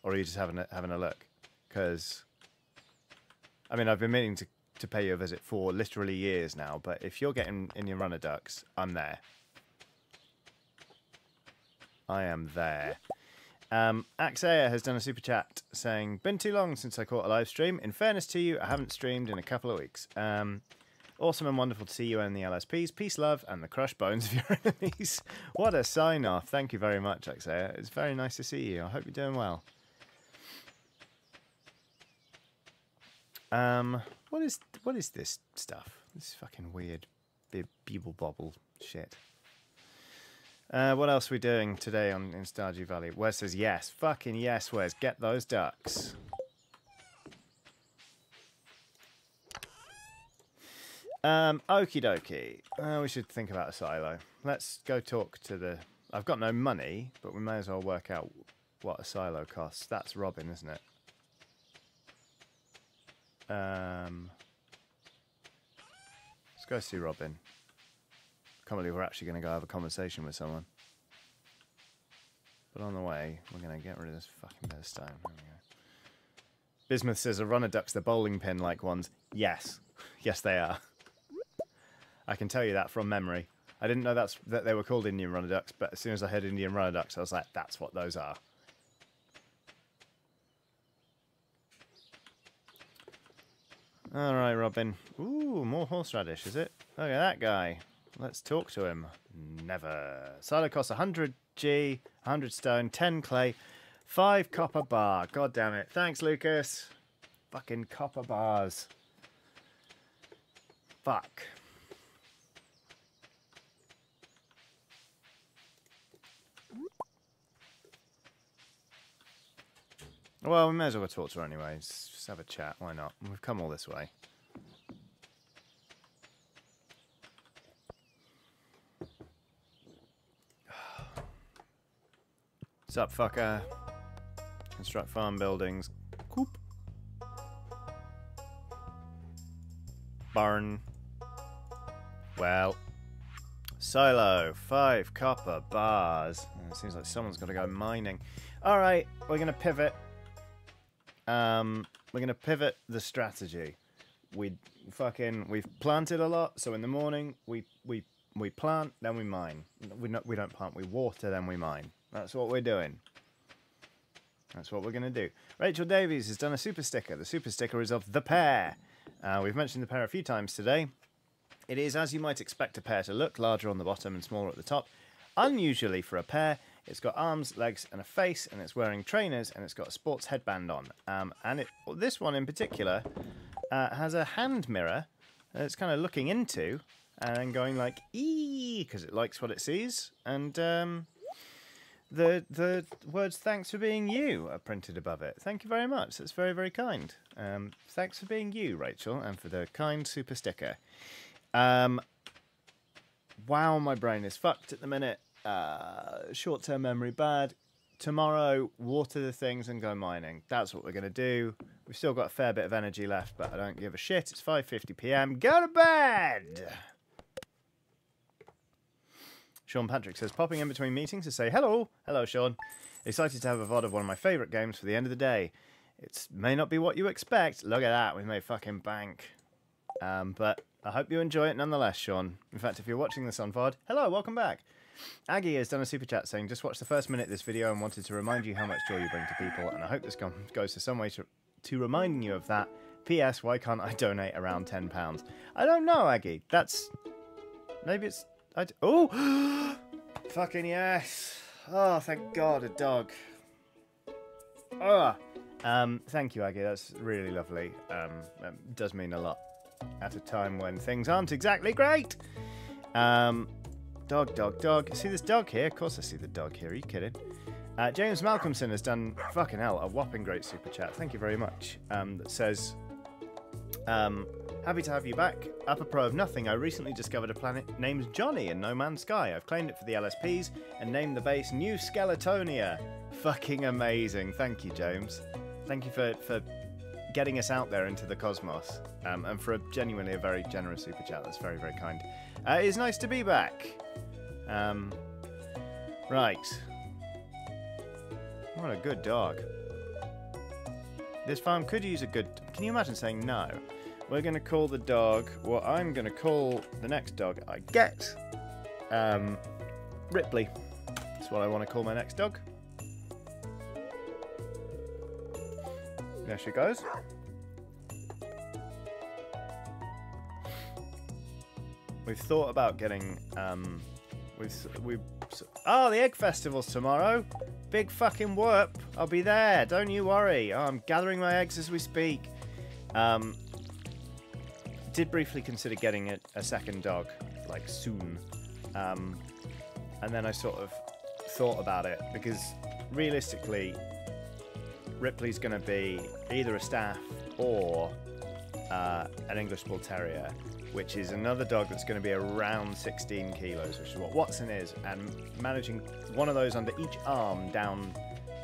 Or are you just having a, having a look? Because, I mean, I've been meaning to, to pay you a visit for literally years now, but if you're getting Indian runner ducks, I'm there. I am there. Um, Axaya has done a super chat saying, "Been too long since I caught a live stream. In fairness to you, I haven't streamed in a couple of weeks. Um, awesome and wonderful to see you and the LSPs. Peace, love, and the crushed bones of your *laughs* enemies. what a sign off! Thank you very much, Axaya. It's very nice to see you. I hope you're doing well. Um, what is what is this stuff? This fucking weird, bubble bobble shit." Uh, what else are we doing today on in Stardew Valley? Wes says yes. Fucking yes, Wes. Get those ducks. Um, okie dokie. Uh, we should think about a silo. Let's go talk to the... I've got no money, but we may as well work out what a silo costs. That's Robin, isn't it? Um, let's go see Robin. Can't believe we're actually going to go have a conversation with someone. But on the way, we're going to get rid of this fucking bit of stone. Bismuth says, a runner ducks the bowling pin like ones. Yes. *laughs* Yes, they are. I can tell you that from memory. I didn't know that's that they were called Indian runner ducks, but as soon as I heard Indian runner ducks, I was like, that's what those are. All right, Robin. Ooh, more horseradish, is it? Look at that guy. Let's talk to him. Never. Silo costs 100 G, 100 stone, 10 clay, 5 copper bar. God damn it. Thanks, Lucas. Fucking copper bars. Fuck. Well, we may as well go talk to her anyway. Just have a chat. Why not? We've come all this way. *sighs* What's up, fucker? Construct farm buildings. Coop. Barn. Well. Silo. Five copper bars. Uh, seems like someone's got to go mining. Alright, we're going to pivot. Um, we're going to pivot the strategy. We fucking, we've planted a lot, so in the morning, we, we, we plant, then we mine. We, not, we don't plant, we water, then we mine. That's what we're doing. That's what we're going to do. Rachel Davies has done a super sticker. The super sticker is of the pear. Uh, we've mentioned the pear a few times today. It is, as you might expect a pear to look, larger on the bottom and smaller at the top. Unusually for a pear, It's got arms, legs, and a face, and it's wearing trainers, and it's got a sports headband on. Um, and it, this one in particular uh, has a hand mirror that it's kind of looking into and going like ee because it likes what it sees. And um, the the words "Thanks for being you" are printed above it. Thank you very much. That's very very kind. Um, thanks for being you, Rachel, and for the kind super sticker. Um, wow, my brain is fucked at the minute. Uh, short term memory bad. Tomorrow, water the things and go mining. That's what we're gonna do. We've still got a fair bit of energy left, but I don't give a shit. It's 5:50 p.m. Go to bed. Sean Patrick says, popping in between meetings to say hello. Hello, Sean. Excited to have a VOD of one of my favourite games for the end of the day. It may not be what you expect. Look at that, we made fucking bank. Um, but I hope you enjoy it nonetheless, Sean. In fact, if you're watching this on VOD, hello, welcome back. Aggie has done a super chat saying, just watched the first minute of this video and wanted to remind you how much joy you bring to people, and I hope this goes to some way to, to reminding you of that. P.S. Why can't I donate around £10? I don't know, Aggie. That's... Maybe it's... Oh! *gasps* Fucking yes! Oh, thank God, a dog. Oh! Um, thank you, Aggie. That's really lovely. Um, does mean a lot at a time when things aren't exactly great. Um, dog, dog, dog. See this dog here? Of course I see the dog here. Are you kidding? Uh, James Malcolmson has done fucking hell a whopping great super chat. Thank you very much. Um, that says, um, happy to have you back. Apropos of nothing, I recently discovered a planet named Johnny in No Man's Sky. I've claimed it for the LSPs and named the base New Skeletonia. Fucking amazing. Thank you, James. Thank you for for getting us out there into the cosmos, um, and for a genuinely a very generous super chat. That's very, very kind. Uh, it's nice to be back. Um, right. What a good dog. This farm could use a good. Can you imagine saying no? We're going to call the dog what I'm going to call the next dog I get. Um, Ripley. That's what I want to call my next dog. There she goes. We've thought about getting, um, we've, we've, oh, the Egg Festival's tomorrow. Big fucking whoop. I'll be there. Don't you worry. Oh, I'm gathering my eggs as we speak. Um, did briefly consider getting a, a second dog, like soon. Um, and then I sort of thought about it because realistically, Ripley's going to be either a staff or uh, an English Bull Terrier, which is another dog that's going to be around 16 kilos, which is what Watson is, and managing one of those under each arm down,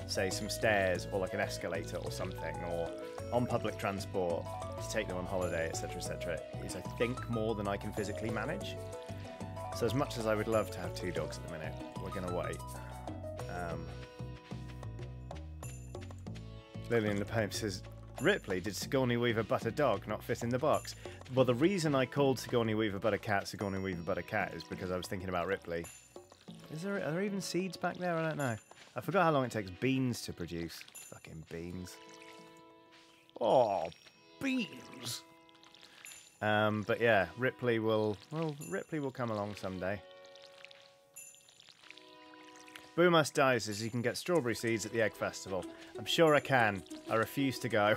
say, some stairs or like an escalator or something, or on public transport to take them on holiday, etc., etc., is I think more than I can physically manage. So as much as I would love to have two dogs at the minute, we're going to wait. Um, Lillian LePage says, Ripley, did Sigourney Weaver butt a dog not fit in the box? Well, the reason I called Sigourney Weaver butt a cat Sigourney Weaver butt a cat is because I was thinking about Ripley. Is there, are there even seeds back there? I don't know. I forgot how long it takes beans to produce. Fucking beans. Oh, beans. Um, but yeah, Ripley will, well, Ripley will come along someday. Boomus dies says you can get strawberry seeds at the Egg Festival. I'm sure I can. I refuse to go. *laughs*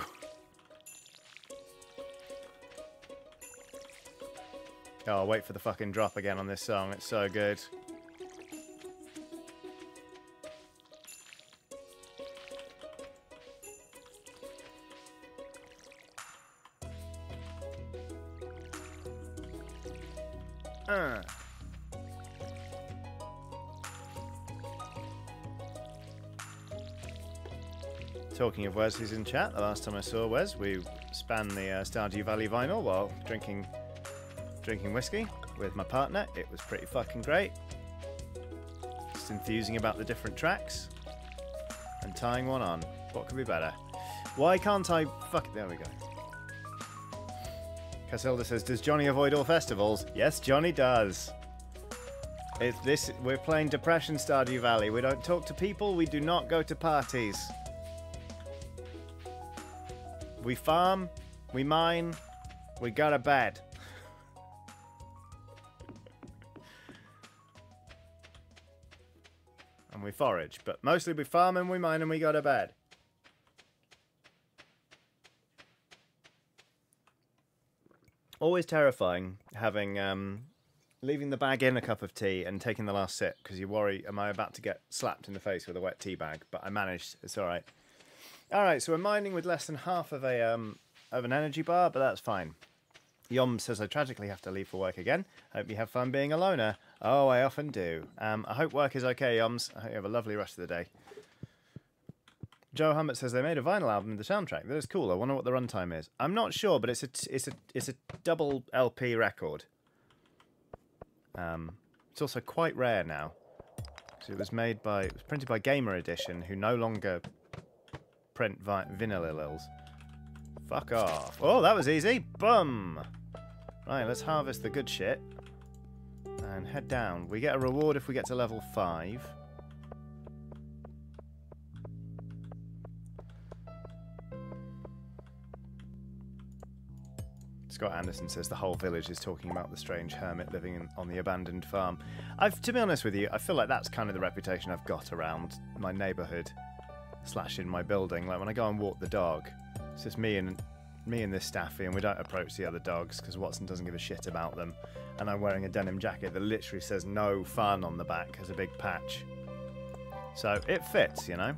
oh, I'll wait for the fucking drop again on this song. It's so good. Uh. Talking of Wes, in chat, the last time I saw Wes, we spanned the uh, Stardew Valley vinyl while drinking drinking whiskey with my partner. It was pretty fucking great. Just enthusing about the different tracks and tying one on. What could be better? Why can't I fuck it. There we go. Casilda says, does Johnny avoid all festivals? Yes, Johnny does. It's this we're playing Depression Stardew Valley. We don't talk to people, we do not go to parties. We farm, we mine, we go to bed. and we forage. But mostly we farm and we mine and we go to bed. Always terrifying having um, leaving the bag in a cup of tea and taking the last sip because you worry, am I about to get slapped in the face with a wet tea bag? But I managed. It's all right. All right, so we're mining with less than half of a um, of an energy bar, but that's fine. Yom says I tragically have to leave for work again. Hope you have fun being a loner. Oh, I often do. Um, I hope work is okay, Yoms. I hope you have a lovely rest of the day. Joe Hummett says they made a vinyl album with the soundtrack. That is cool. I wonder what the runtime is. I'm not sure, but it's a it's a it's a double LP record. Um, it's also quite rare now. So it was made by it was printed by Gamer Edition, who no longer print vi-. Fuck off. Oh, that was easy. Bum. Right, let's harvest the good shit and head down. We get a reward if we get to level five. Scott Anderson says the whole village is talking about the strange hermit living in, on the abandoned farm. I've, to be honest with you, I feel like that's kind of the reputation I've got around my neighbourhood slash in my building. Like when I go and walk the dog, it's just me and me and this staffy, and we don't approach the other dogs because Watson doesn't give a shit about them. And I'm wearing a denim jacket that literally says "No Fun" on the back as a big patch. So it fits, you know.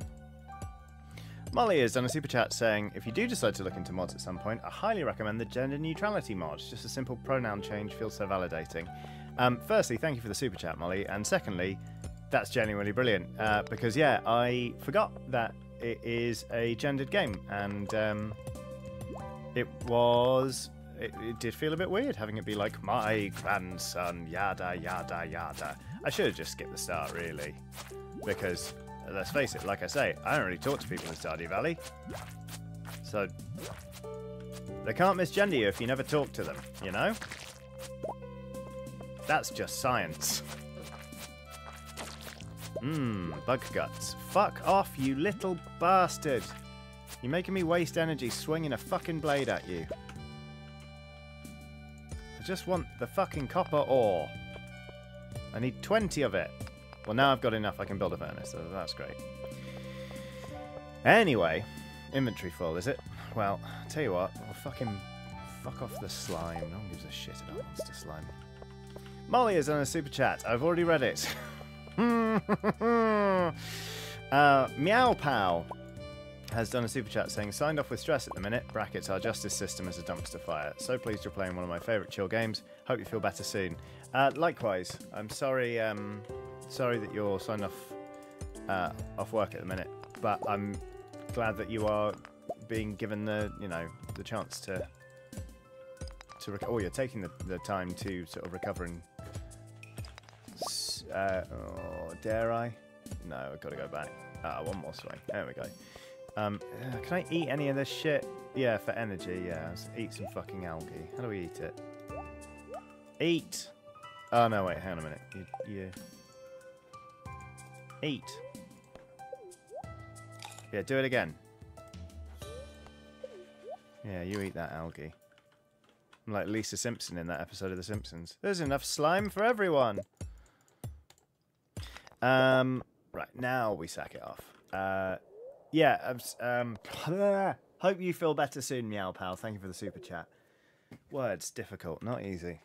Molly has done a super chat saying, if you do decide to look into mods at some point, I highly recommend the gender neutrality mod. Just a simple pronoun change feels so validating. Um, firstly, thank you for the super chat, Molly. And secondly, that's genuinely brilliant. Uh, because, yeah, I forgot that it is a gendered game. And um, it was. It, it did feel a bit weird having it be like, my grandson, yada, yada, yada. I should have just skipped the start, really. Because let's face it, like I say, I don't really talk to people in Stardew Valley. So, they can't misgender you if you never talk to them, you know? That's just science. Mmm, bug guts. Fuck off, you little bastard! You're making me waste energy swinging a fucking blade at you. I just want the fucking copper ore. I need 20 of it. Well, now I've got enough, I can build a furnace, so that's great. Anyway, inventory full, is it? Well, tell you what, we'll fucking fuck off the slime. No one gives a shit about monster slime. Molly is on a super chat. I've already read it. *laughs* *laughs* uh, Meow Pow has done a super chat saying, signed off with stress at the minute, brackets, our justice system is a dumpster fire. So pleased you're playing one of my favourite chill games. Hope you feel better soon. Uh, likewise, I'm sorry um, sorry that you're signed off, uh, off work at the minute, but I'm glad that you are being given the, you know, the chance to, to, rec- oh, you're taking the, the time to sort of recover and, uh, oh, dare I? No, I've got to go back. Ah, one more swing. There we go. Um, uh, can I eat any of this shit? Yeah, for energy, yeah. Let's eat some fucking algae. How do we eat it? Eat! Oh, no, wait, hang on a minute. You, you... Eat. Yeah, do it again. Yeah, you eat that algae. I'm like Lisa Simpson in that episode of The Simpsons. There's enough slime for everyone. Um, right, now we sack it off. Uh, yeah, um, *laughs* hope you feel better soon, Meow Pal. Thank you for the super chat. Words, difficult, not easy.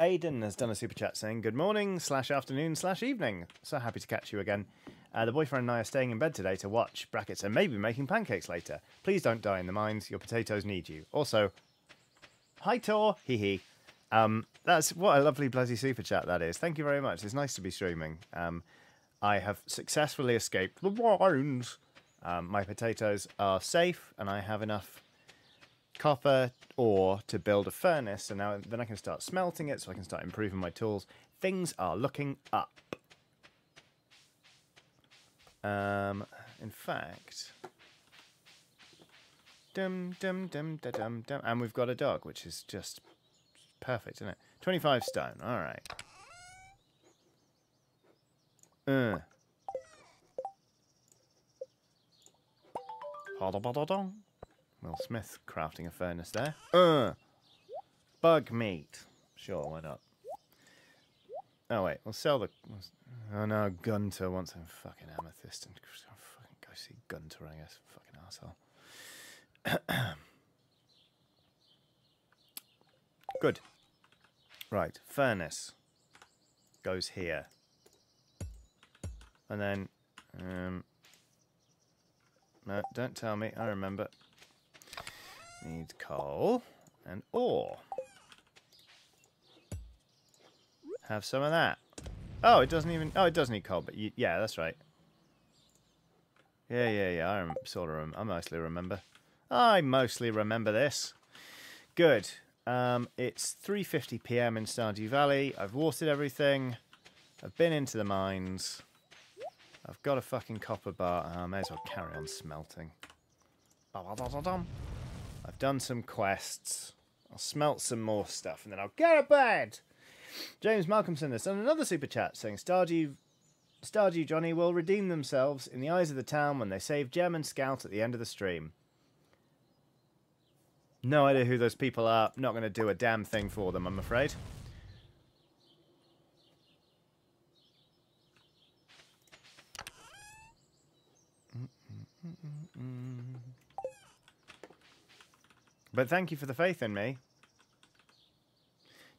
Aiden has done a super chat saying, Good morning, slash afternoon, slash evening. So happy to catch you again. Uh, the boyfriend and I are staying in bed today to watch, brackets, and maybe making pancakes later. Please don't die in the mines. Your potatoes need you. Also, hi Tor, hee hee. Um, that's what a lovely bloody super chat that is. Thank you very much. It's nice to be streaming. Um, I have successfully escaped the mines. Um, my potatoes are safe, and I have enough copper ore to build a furnace. So now then I can start smelting it, so I can start improving my tools. Things are looking up. Um, in fact, dum dum dum da dum dum, and we've got a dog, which is just perfect, isn't it? Twenty-five stone. All right. Uh. Will Smith crafting a furnace there. Uh. Bug meat. Sure, why not? Oh wait, we'll sell the. Oh no, Gunther wants a fucking amethyst and fucking go see Gunther, I guess. Fucking asshole. *clears throat* Good. Right, furnace goes here. And then, um, no, don't tell me, I remember. Needs coal and ore. Have some of that. Oh, it doesn't even, oh, it does need coal, but you, yeah, that's right. Yeah, yeah, yeah, I sort of, I mostly remember. I mostly remember this. Good. Um, it's 3.50 p.m. in Stardew Valley. I've watered everything. I've been into the mines. I've got a fucking copper bar. I may as well carry on smelting. I've done some quests. I'll smelt some more stuff and then I'll go to bed. James Malcolmson has done another super chat saying Stardew, Stardew Johnny will redeem themselves in the eyes of the town when they save Gem and Scout at the end of the stream. No idea who those people are. Not going to do a damn thing for them, I'm afraid. But thank you for the faith in me.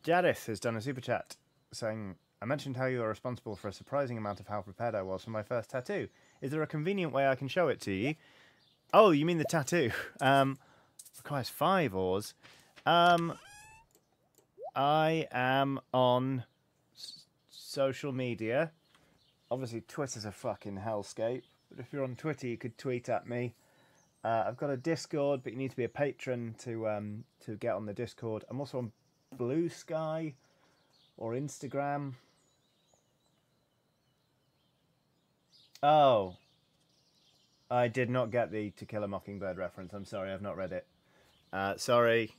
Jareth has done a super chat saying, I mentioned how you are responsible for a surprising amount of how prepared I was for my first tattoo. Is there a convenient way I can show it to you? Oh, you mean the tattoo? *laughs* Um, requires five ores. Um, I am on social media. Obviously, Twitter's a fucking hellscape. But if you're on Twitter, you could tweet at me. Uh, I've got a Discord, but you need to be a patron to um, to get on the Discord. I'm also on Blue Sky or Instagram. Oh, I did not get the To Kill a Mockingbird reference. I'm sorry, I've not read it. Uh, sorry.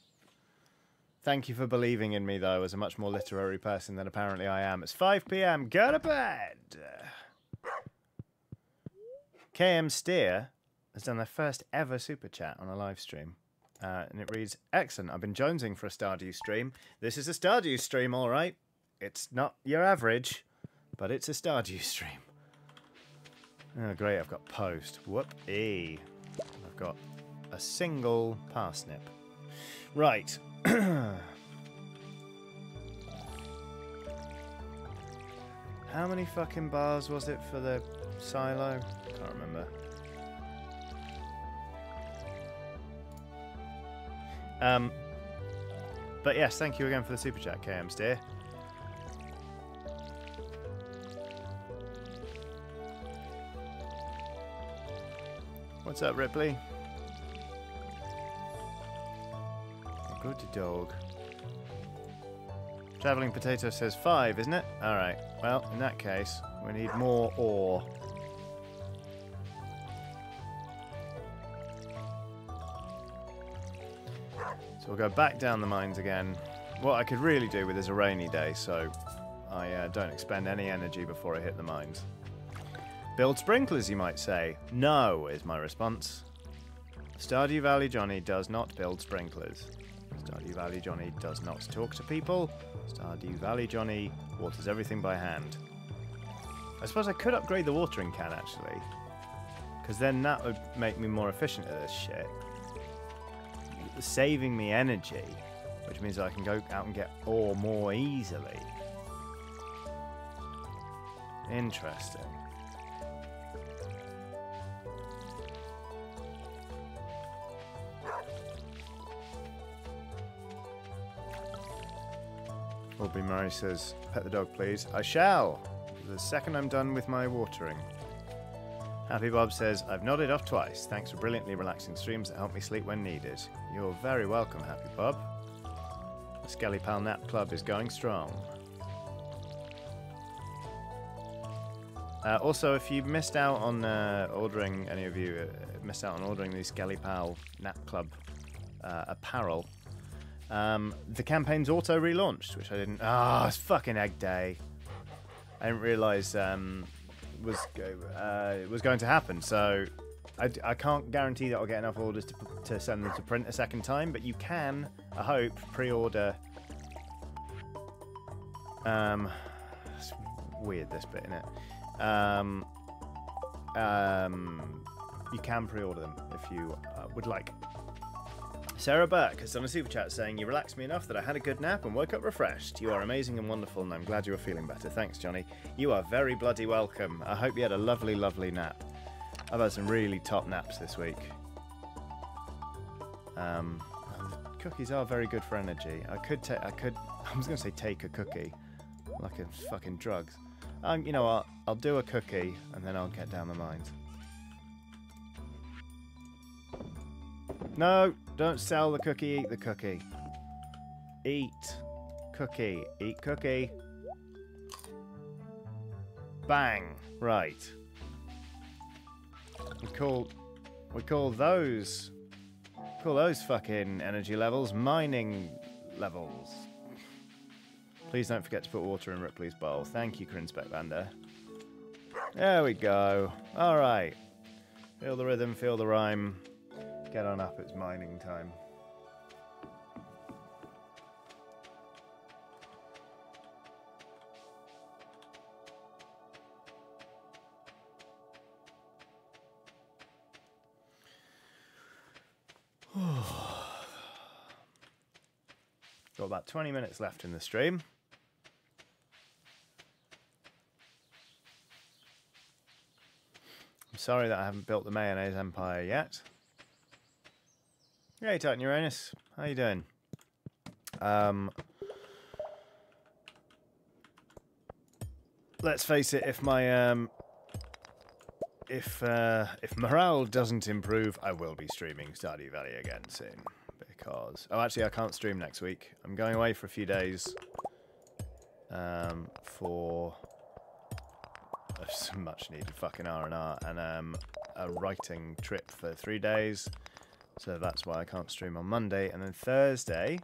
Thank you for believing in me, though, as a much more literary person than apparently I am. It's 5 p.m. Go to bed! KM Steer has done their first ever super chat on a live stream. Uh, and it reads, Excellent, I've been jonesing for a Stardew stream. This is a Stardew stream, all right. It's not your average, but it's a Stardew stream. Oh, great, I've got post. Whoop-ee. I've got a single parsnip. Right. *clears throat* How many fucking bars was it for the silo? Can't remember. Um, but yes, thank you again for the super chat, KM Steer. What's up, Ripley? Good dog. Travelling Potato says five, isn't it? Alright, well, in that case, we need more ore. So we'll go back down the mines again. What I could really do with is a rainy day, so I uh, don't expend any energy before I hit the mines. Build sprinklers, you might say. No, is my response. Stardew Valley Johnny does not build sprinklers. Stardew Valley Johnny does not talk to people. Stardew Valley Johnny waters everything by hand. I suppose I could upgrade the watering can, actually. Because then that would make me more efficient at this shit. Saving me energy, which means I can go out and get ore more easily. Interesting. Aubrey Murray says, Pet the dog, please. I shall. The second I'm done with my watering. Happy Bob says, I've nodded off twice. Thanks for brilliantly relaxing streams that help me sleep when needed. You're very welcome, Happy Bob. The Skelly Pal Nap Club is going strong. Uh, also, if you missed out on uh, ordering, any of you uh, missed out on ordering the Skelly Pal Nap Club uh, apparel, um, the campaign's auto relaunched, which I didn't. Ah, oh, it's fucking egg day. I didn't realise um, was uh, was going to happen. So I, I can't guarantee that I'll get enough orders to, to send them to print a second time, but you can, I hope, pre-order. Um, weird this bit in it. Um, um, you can pre-order them if you uh, would like. Sarah Burke has done a super chat saying, You relaxed me enough that I had a good nap and woke up refreshed. You are amazing and wonderful, and I'm glad you are feeling better. Thanks, Johnny. You are very bloody welcome. I hope you had a lovely, lovely nap. I've had some really top naps this week. Um, cookies are very good for energy. I could take, I could, *laughs* I was going to say take a cookie, like a fucking drugs. Um, you know what? I'll do a cookie and then I'll get down the mines. No, don't sell the cookie, eat the cookie. Eat cookie, eat cookie. Bang. Right. We call we call those call those fucking energy levels mining levels. Please don't forget to put water in Ripley's bowl. Thank you, Krinsbeck Vander. There we go. Alright. Feel the rhythm, feel the rhyme. Get on up, it's mining time. *sighs* Got about 20 minutes left in the stream. I'm sorry that I haven't built the mayonnaise empire yet. Hey, Titan Uranus. How you doing? Um, let's face it, if my um, if uh, if morale doesn't improve, I will be streaming Stardew Valley again soon. Because oh, actually, I can't stream next week. I'm going away for a few days. Um, for *laughs* some much needed fucking R and R and um, a writing trip for three days. So that's why I can't stream on Monday. And then Thursday,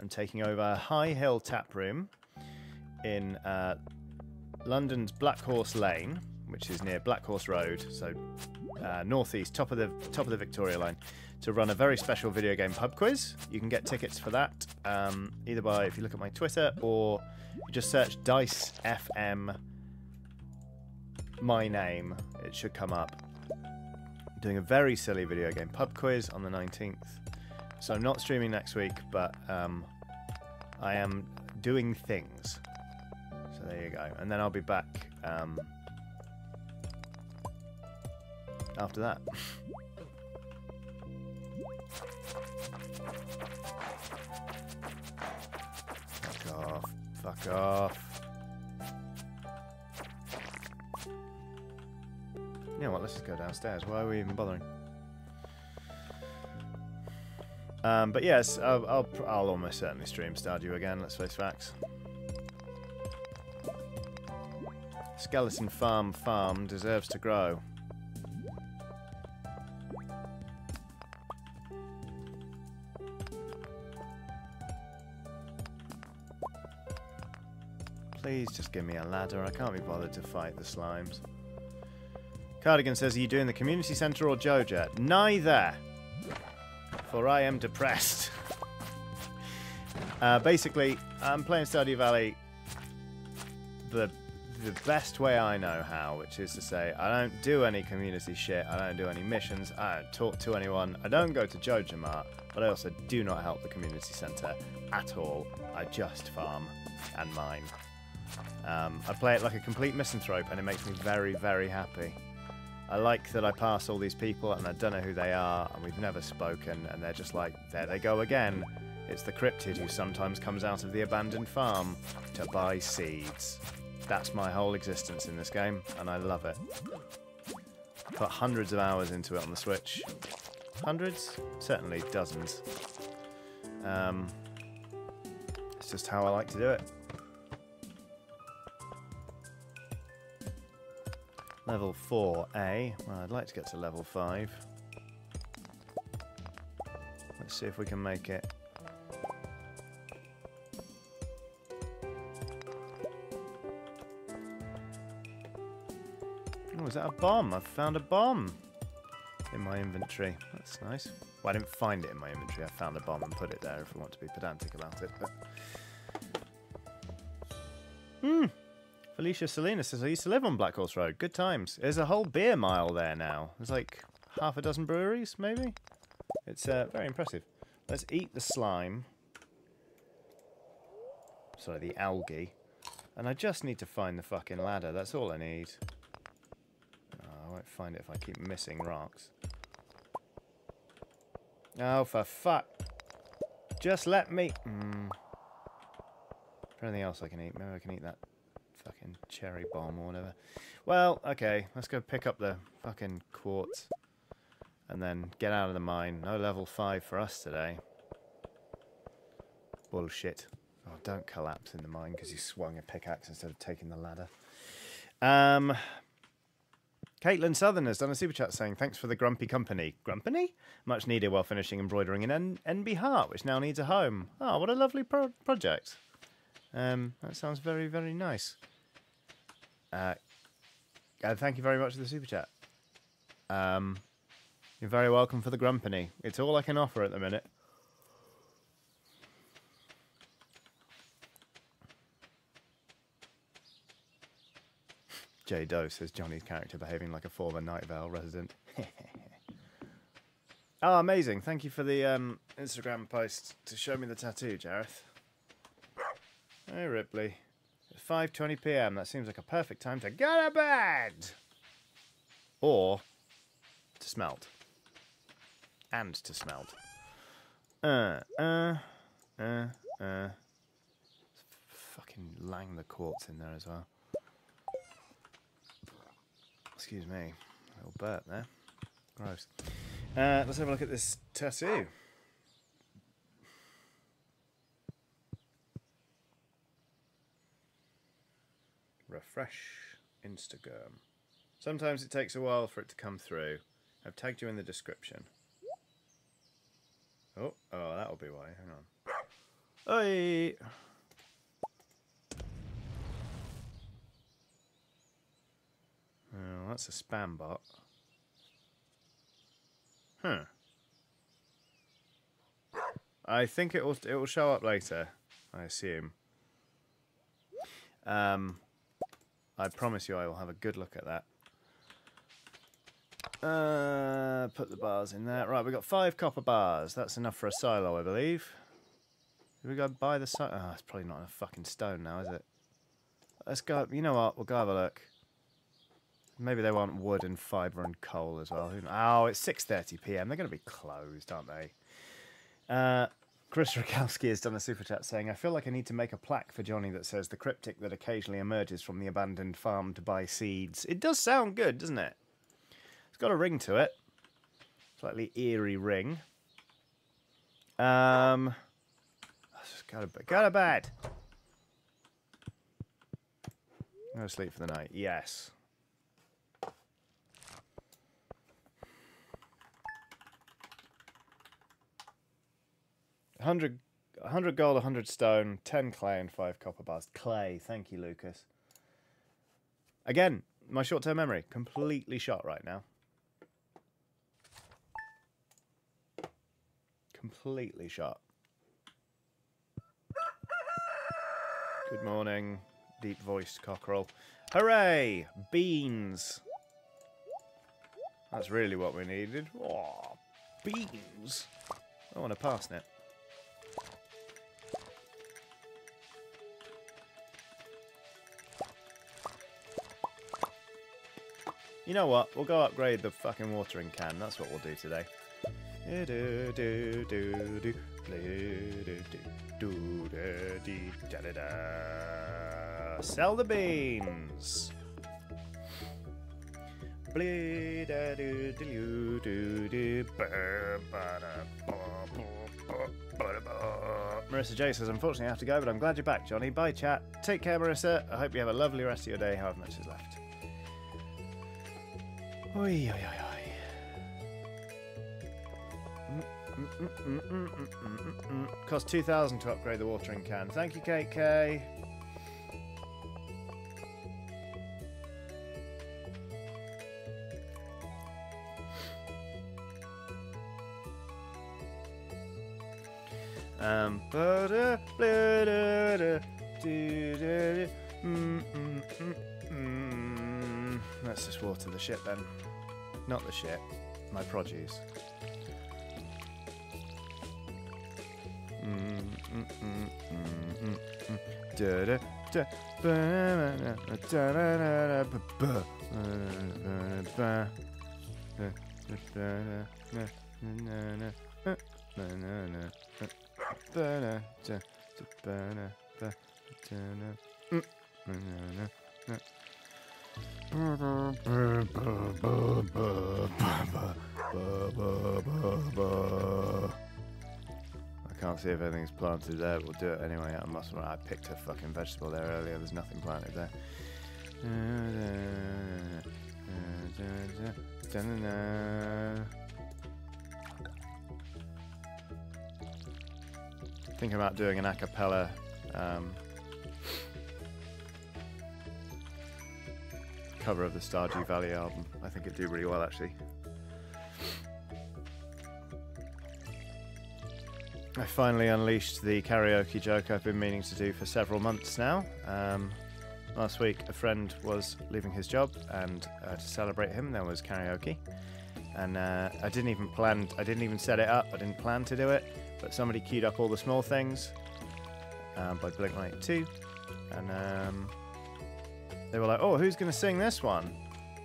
I'm taking over High Hill Tap Room in uh, London's Black Horse Lane, which is near Black Horse Road, so uh, northeast, top of the top of the Victoria Line, to run a very special video game pub quiz. You can get tickets for that um, either by if you look at my Twitter or just search Dice FM. My name, it should come up doing a very silly video game pub quiz on the 19th. So I'm not streaming next week, but um, I am doing things. So there you go. And then I'll be back um, after that. *laughs* Fuck off. Fuck off. You know what, let's just go downstairs. Why are we even bothering? Um, but yes, I'll, I'll, I'll almost certainly stream Stardew again, let's face facts. Skeleton Farm Farm deserves to grow. Please just give me a ladder. I can't be bothered to fight the slimes. Cardigan says, Are you doing the community centre or Joja? Neither! For I am depressed. uh, basically, I'm playing Stardew Valley the the best way I know how, which is to say, I don't do any community shit, I don't do any missions, I don't talk to anyone, I don't go to Joja Mart, but I also do not help the community centre at all. I just farm and mine. Um, I play it like a complete misanthrope, and it makes me very, very happy. I like that I pass all these people and I don't know who they are and we've never spoken and they're just like, there they go again. It's the cryptid who sometimes comes out of the abandoned farm to buy seeds. That's my whole existence in this game and I love it. Put hundreds of hours into it on the Switch. Hundreds? Certainly dozens. Um, it's just how I like to do it. Level 4A. Well, I'd like to get to level 5. Let's see if we can make it. Oh, is that a bomb? I've found a bomb in my inventory. That's nice. Well, I didn't find it in my inventory. I found a bomb and put it there if we want to be pedantic about it. Hmm. Felicia Salinas says, I used to live on Black Horse Road. Good times. There's a whole beer mile there now. There's like half a dozen breweries, maybe? It's uh, very impressive. Let's eat the slime. Sorry, the algae. And I just need to find the fucking ladder. That's all I need. Oh, I won't find it if I keep missing rocks. Oh, for fuck. Just let me... Mm. Is there anything else I can eat? Maybe I can eat that fucking cherry bomb or whatever. Well, okay. Let's go pick up the fucking quartz. And then get out of the mine. No level 5 for us today. Bullshit. Oh, don't collapse in the mine because you swung a pickaxe instead of taking the ladder. Um, Caitlin Southern has done a super chat saying, Thanks for the grumpy company. Grumpy? Much needed while finishing embroidering an N- NB Heart, which now needs a home. Oh, what a lovely pro- project. Um, that sounds very, very nice. Uh, and thank you very much for the super chat. Um, you're very welcome for the grumpy. It's all I can offer at the minute. J Doe says Johnny's character behaving like a former Night Vale resident. *laughs* oh, amazing. Thank you for the um, Instagram post to show me the tattoo, Jareth. Hey, Ripley. It's 5.20 p.m. That seems like a perfect time to go to bed! Or to smelt. And to smelt. Uh, uh, uh, uh. Fucking lang the quartz in there as well. Excuse me. A little burp there. Gross. Uh, let's have a look at this tattoo. Refresh Instagram. Sometimes it takes a while for it to come through. I've tagged you in the description. Oh, oh, that'll be why. Hang on. Oi! Oh, that's a spam bot. Huh. I think it will it will show up later. I assume. Um, I promise you, I will have a good look at that. Uh, put the bars in there. Right, we've got five copper bars. That's enough for a silo, I believe. Did we go buy the silo? Oh, it's probably not enough fucking stone now, is it? Let's go. You know what? We'll go have a look. Maybe they want wood and fibre and coal as well. Oh, it's 6.30 p.m. They're going to be closed, aren't they? Uh, Chris Rakowski has done a super chat saying, I feel like I need to make a plaque for Johnny that says the cryptid that occasionally emerges from the abandoned farm to buy seeds. It does sound good, doesn't it? It's got a ring to it. Slightly eerie ring. Um, go to bed. Go to bed. Go to sleep for the night. Yes. Hundred, hundred gold, hundred stone, ten clay, and five copper bars. Clay, thank you, Lucas. Again, my short-term memory completely shot right now. Completely shot. Good morning, deep-voiced cockerel. Hooray! Beans. That's really what we needed. Oh, beans. I want a parsnip. You know what? We'll go upgrade the fucking watering can. That's what we'll do today. Sell the beans. Marissa J says, Unfortunately, I have to go, but I'm glad you're back, Johnny. Bye, chat. Take care, Marissa. I hope you have a lovely rest of your day, however much is left. Oi, oi, oi, oi. Cost 2,000 to upgrade the watering can. Thank you, KK. Um, mm, mm, mm. Let's just water the shit then. Not the shit, my produce. I can't see if anything's planted there, but we'll do it anyway. I must. I picked a fucking vegetable there earlier. There's nothing planted there. Thinking about doing an a cappella um, cover of the Stardew Valley album. I think it'd do really well actually. I finally unleashed the karaoke joke I've been meaning to do for several months now. Um, last week, a friend was leaving his job, and uh, to celebrate him, there was karaoke. And uh, I didn't even plan. I didn't even set it up. I didn't plan to do it, but somebody queued up all the small things um, by Blink 182, and um, they were like, "Oh, who's going to sing this one?"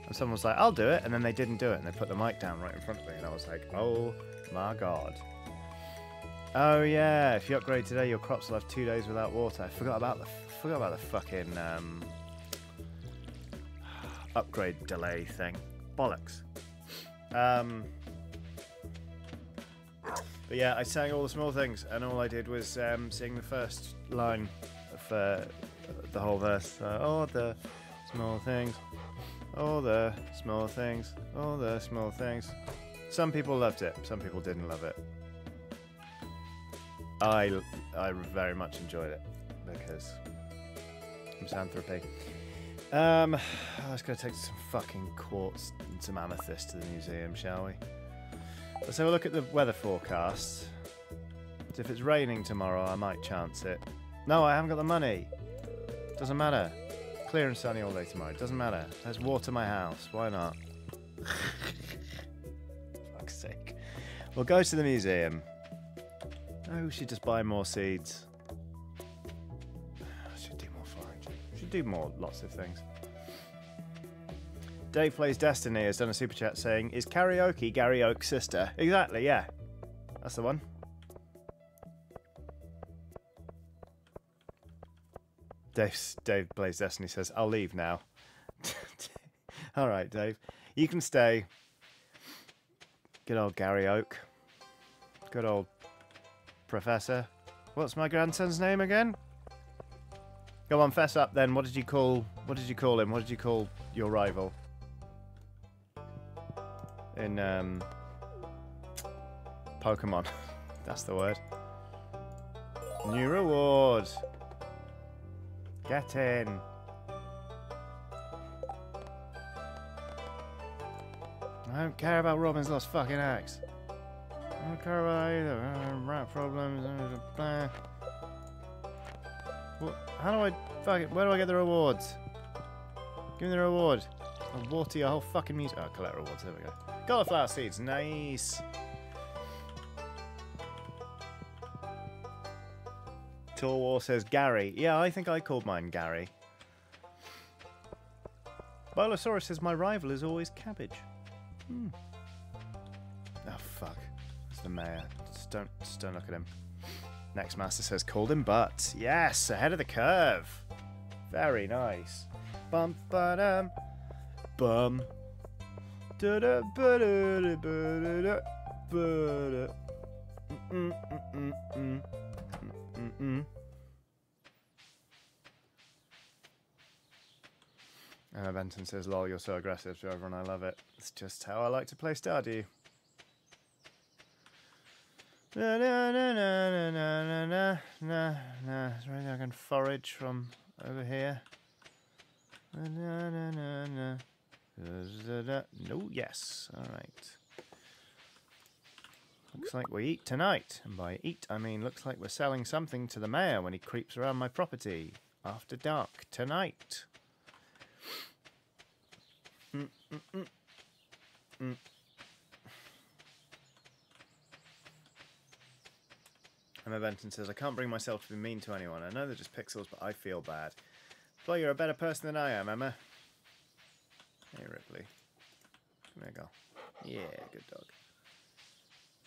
And someone was like, "I'll do it," and then they didn't do it, and they put the mic down right in front of me, and I was like, "Oh my god." Oh yeah, if you upgrade today, your crops will have two days without water. I forgot about the forgot about the fucking um, upgrade delay thing. Bollocks. Um, but yeah, I sang all the small things, and all I did was um, sing the first line of uh, the whole verse. Uh, all the small things, all the small things, all the small things. Some people loved it, some people didn't love it. I I very much enjoyed it because misanthropy. Um, I was going to take some fucking quartz and some amethyst to the museum, shall we? Let's have a look at the weather forecast. If it's raining tomorrow, I might chance it. No, I haven't got the money. Doesn't matter. Clear and sunny all day tomorrow. Doesn't matter. Let's water my house. Why not? *laughs* Fuck's sake. We'll go to the museum. Oh, we should just buy more seeds. *sighs* I should do more foraging. Should do more, lots of things. Dave Plays Destiny has done a super chat saying, Is karaoke Gary Oak's sister? Exactly, yeah. That's the one. Dave, Dave Plays Destiny says, I'll leave now. *laughs* Alright, Dave. You can stay. Good old Gary Oak. Good old Professor. What's my grandson's name again? Go on, fess up then. What did you call what did you call him? What did you call your rival? In um Pokemon. *laughs* That's the word. New reward. Get in. I don't care about Robin's lost fucking axe. I don't care about either. Rat problems. blah. What? How do I fuck it? Where do I get the rewards? Give me the reward. I'll water your whole fucking music. Oh, collect rewards. There we go. Cauliflower seeds. Nice. Tall War says Gary. Yeah, I think I called mine Gary. Bolosaurus says my rival is always cabbage. Hmm. Oh fuck. It's the mayor. Just don't just don't look at him. Next master says called him butt. Yes, ahead of the curve. Very nice. Bum ba bum. Da da ba da da ba da da ba da. Mm mm mm mm mm mm. Emma Benton says, "Lol, you're so aggressive to everyone. I love it. It's just how I like to play Stardew." Na na na na na na na na na. Is there anything I can forage from over here? Na na na na na. No, yes. All right. Looks like we eat tonight. And by eat, I mean looks like we're selling something to the mayor when he creeps around my property. after dark tonight. Mm, mm, mm. Mm. Emma Benton says, I can't bring myself to be mean to anyone. I know they're just pixels, but I feel bad. Well, you're a better person than I am, Emma. Hey, Ripley. Come here, girl. Yeah, good dog.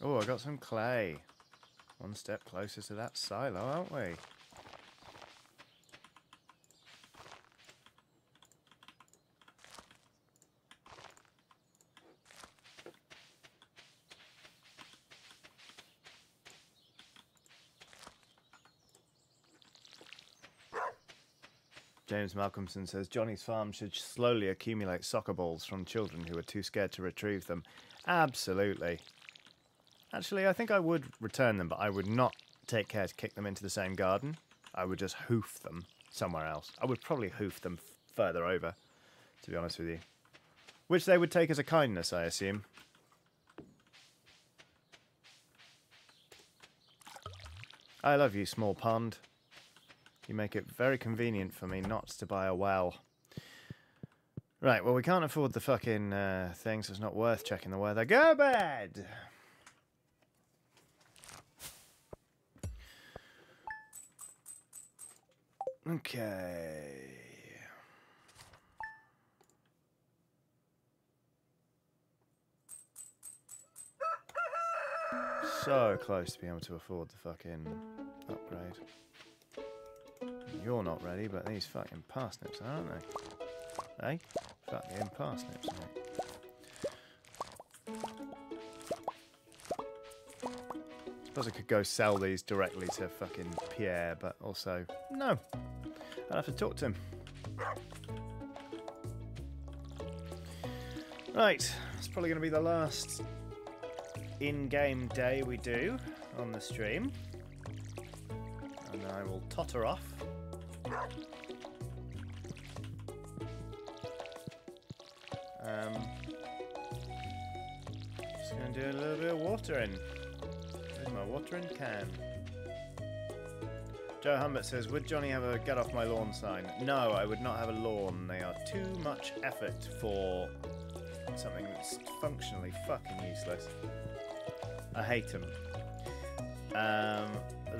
Oh, I got some clay. One step closer to that silo, aren't we? James Malcolmson says Johnny's farm should slowly accumulate soccer balls from children who are too scared to retrieve them. Absolutely. Actually, I think I would return them, but I would not take care to kick them into the same garden. I would just hoof them somewhere else. I would probably hoof them further over, to be honest with you. Which they would take as a kindness, I assume. I love you, small pond. You make it very convenient for me not to buy a well. Right, well, we can't afford the fucking uh, thing, so it's not worth checking the weather. Go bed! Okay. So close to being able to afford the fucking upgrade. You're not ready, but these fucking parsnips, aren't they? Hey? Fucking parsnips, mate. Suppose I could go sell these directly to fucking Pierre, but also, no. I'll have to talk to him. Right, it's probably going to be the last in-game day we do on the stream. And I will totter off. Um, just going to do a little bit of watering. Where's my watering can? Joe Humbert says, Would Johnny have a get off my lawn sign? No, I would not have a lawn. They are too much effort for something that's functionally fucking useless. I hate them. Um,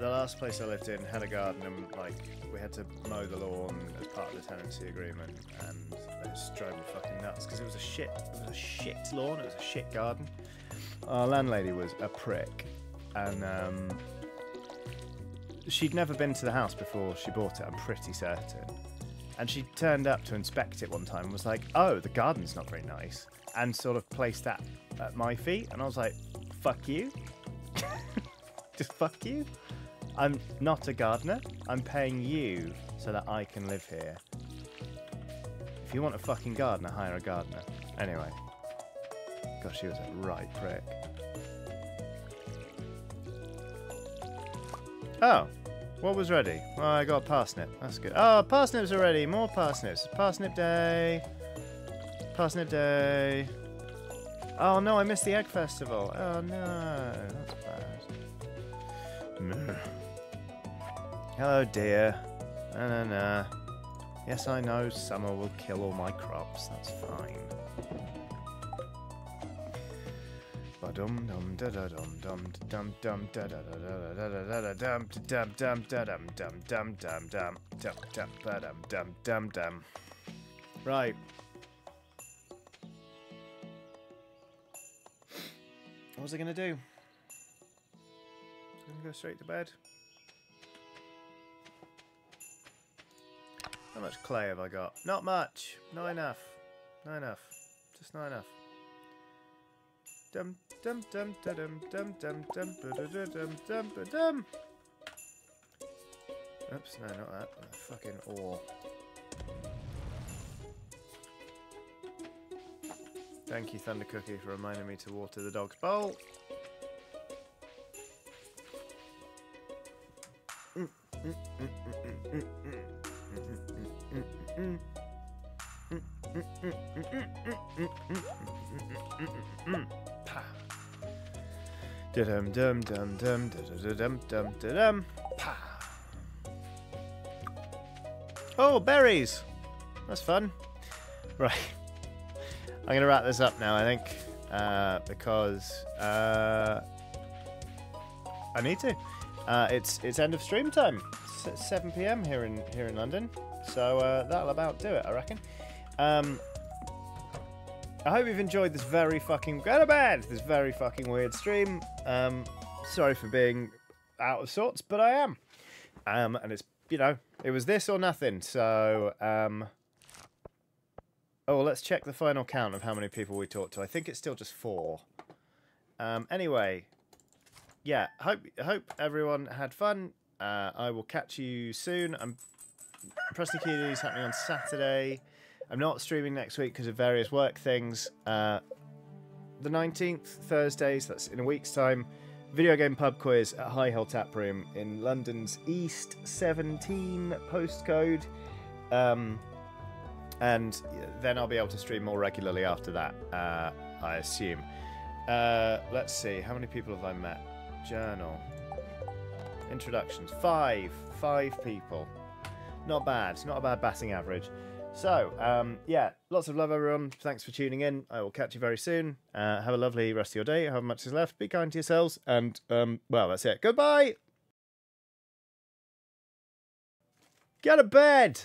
the last place I lived in had a garden and like we had to mow the lawn as part of the tenancy agreement and they just drove me fucking nuts because it was a shit it was a shit lawn, it was a shit garden. Our landlady was a prick and um, she'd never been to the house before she bought it, I'm pretty certain. And she turned up to inspect it one time and was like, Oh, the garden's not very nice and sort of placed that at my feet and I was like, Fuck you. *laughs* Just fuck you. I'm not a gardener. I'm paying you so that I can live here. If you want a fucking gardener, hire a gardener. Anyway. Gosh, she was a right prick. Oh, what was ready? Well, I got parsnip. That's good. Oh, parsnips are ready. More parsnips. Parsnip day. Parsnip day. Oh no, I missed the egg festival. Oh no, that's bad. Hello, dear. No, no, no. Yes, I know summer will kill all my crops. That's fine. Ba-dum dum da da dum dum dum dum da da da da da da da da dum dum dum da dum dum dum dum dum dum dum ba dum dum dum dum. Right. What was I gonna do? I'm gonna go straight to bed. How much clay have I got? Not much. Not enough. Not enough. Just not enough. Dum dum dum dum dum dum dum dum dum dum dum. Oops, no, not that. Uh, fucking ore. Thank you, Thunder Cookie, for reminding me to water the dog's bowl. *laughs* Dum dum dum dum dum dum dum dum. Pa. Oh, berries! That's fun. Right. *laughs* I'm to wrap this up now, I think, uh, because uh, I need to. Uh, it's it's end of stream time. It's 7 p.m. here in here in London, so uh, that'll about do it, I reckon. Um, I hope you've enjoyed this very fucking go to bed. This very fucking weird stream. Um, sorry for being out of sorts, but I am. Um, and it's you know it was this or nothing. So um, oh, well, let's check the final count of how many people we talked to. I think it's still just four. Um, anyway, yeah. Hope hope everyone had fun. Uh, I will catch you soon. I'm Preston Key is happening on Saturday. I'm not streaming next week because of various work things. Uh, the 19th, Thursdays, that's in a week's time, video game pub quiz at High Hill Tap Room in London's East 17 postcode. Um, and then I'll be able to stream more regularly after that, uh, I assume. Uh, let's see, how many people have I met? Journal. Introductions. Five. Five people. Not bad. Not a bad batting average. So, um, yeah, lots of love, everyone. Thanks for tuning in. I will catch you very soon. Uh, have a lovely rest of your day, however much is left. Be kind to yourselves. And, um, well, that's it. Goodbye. Go to bed.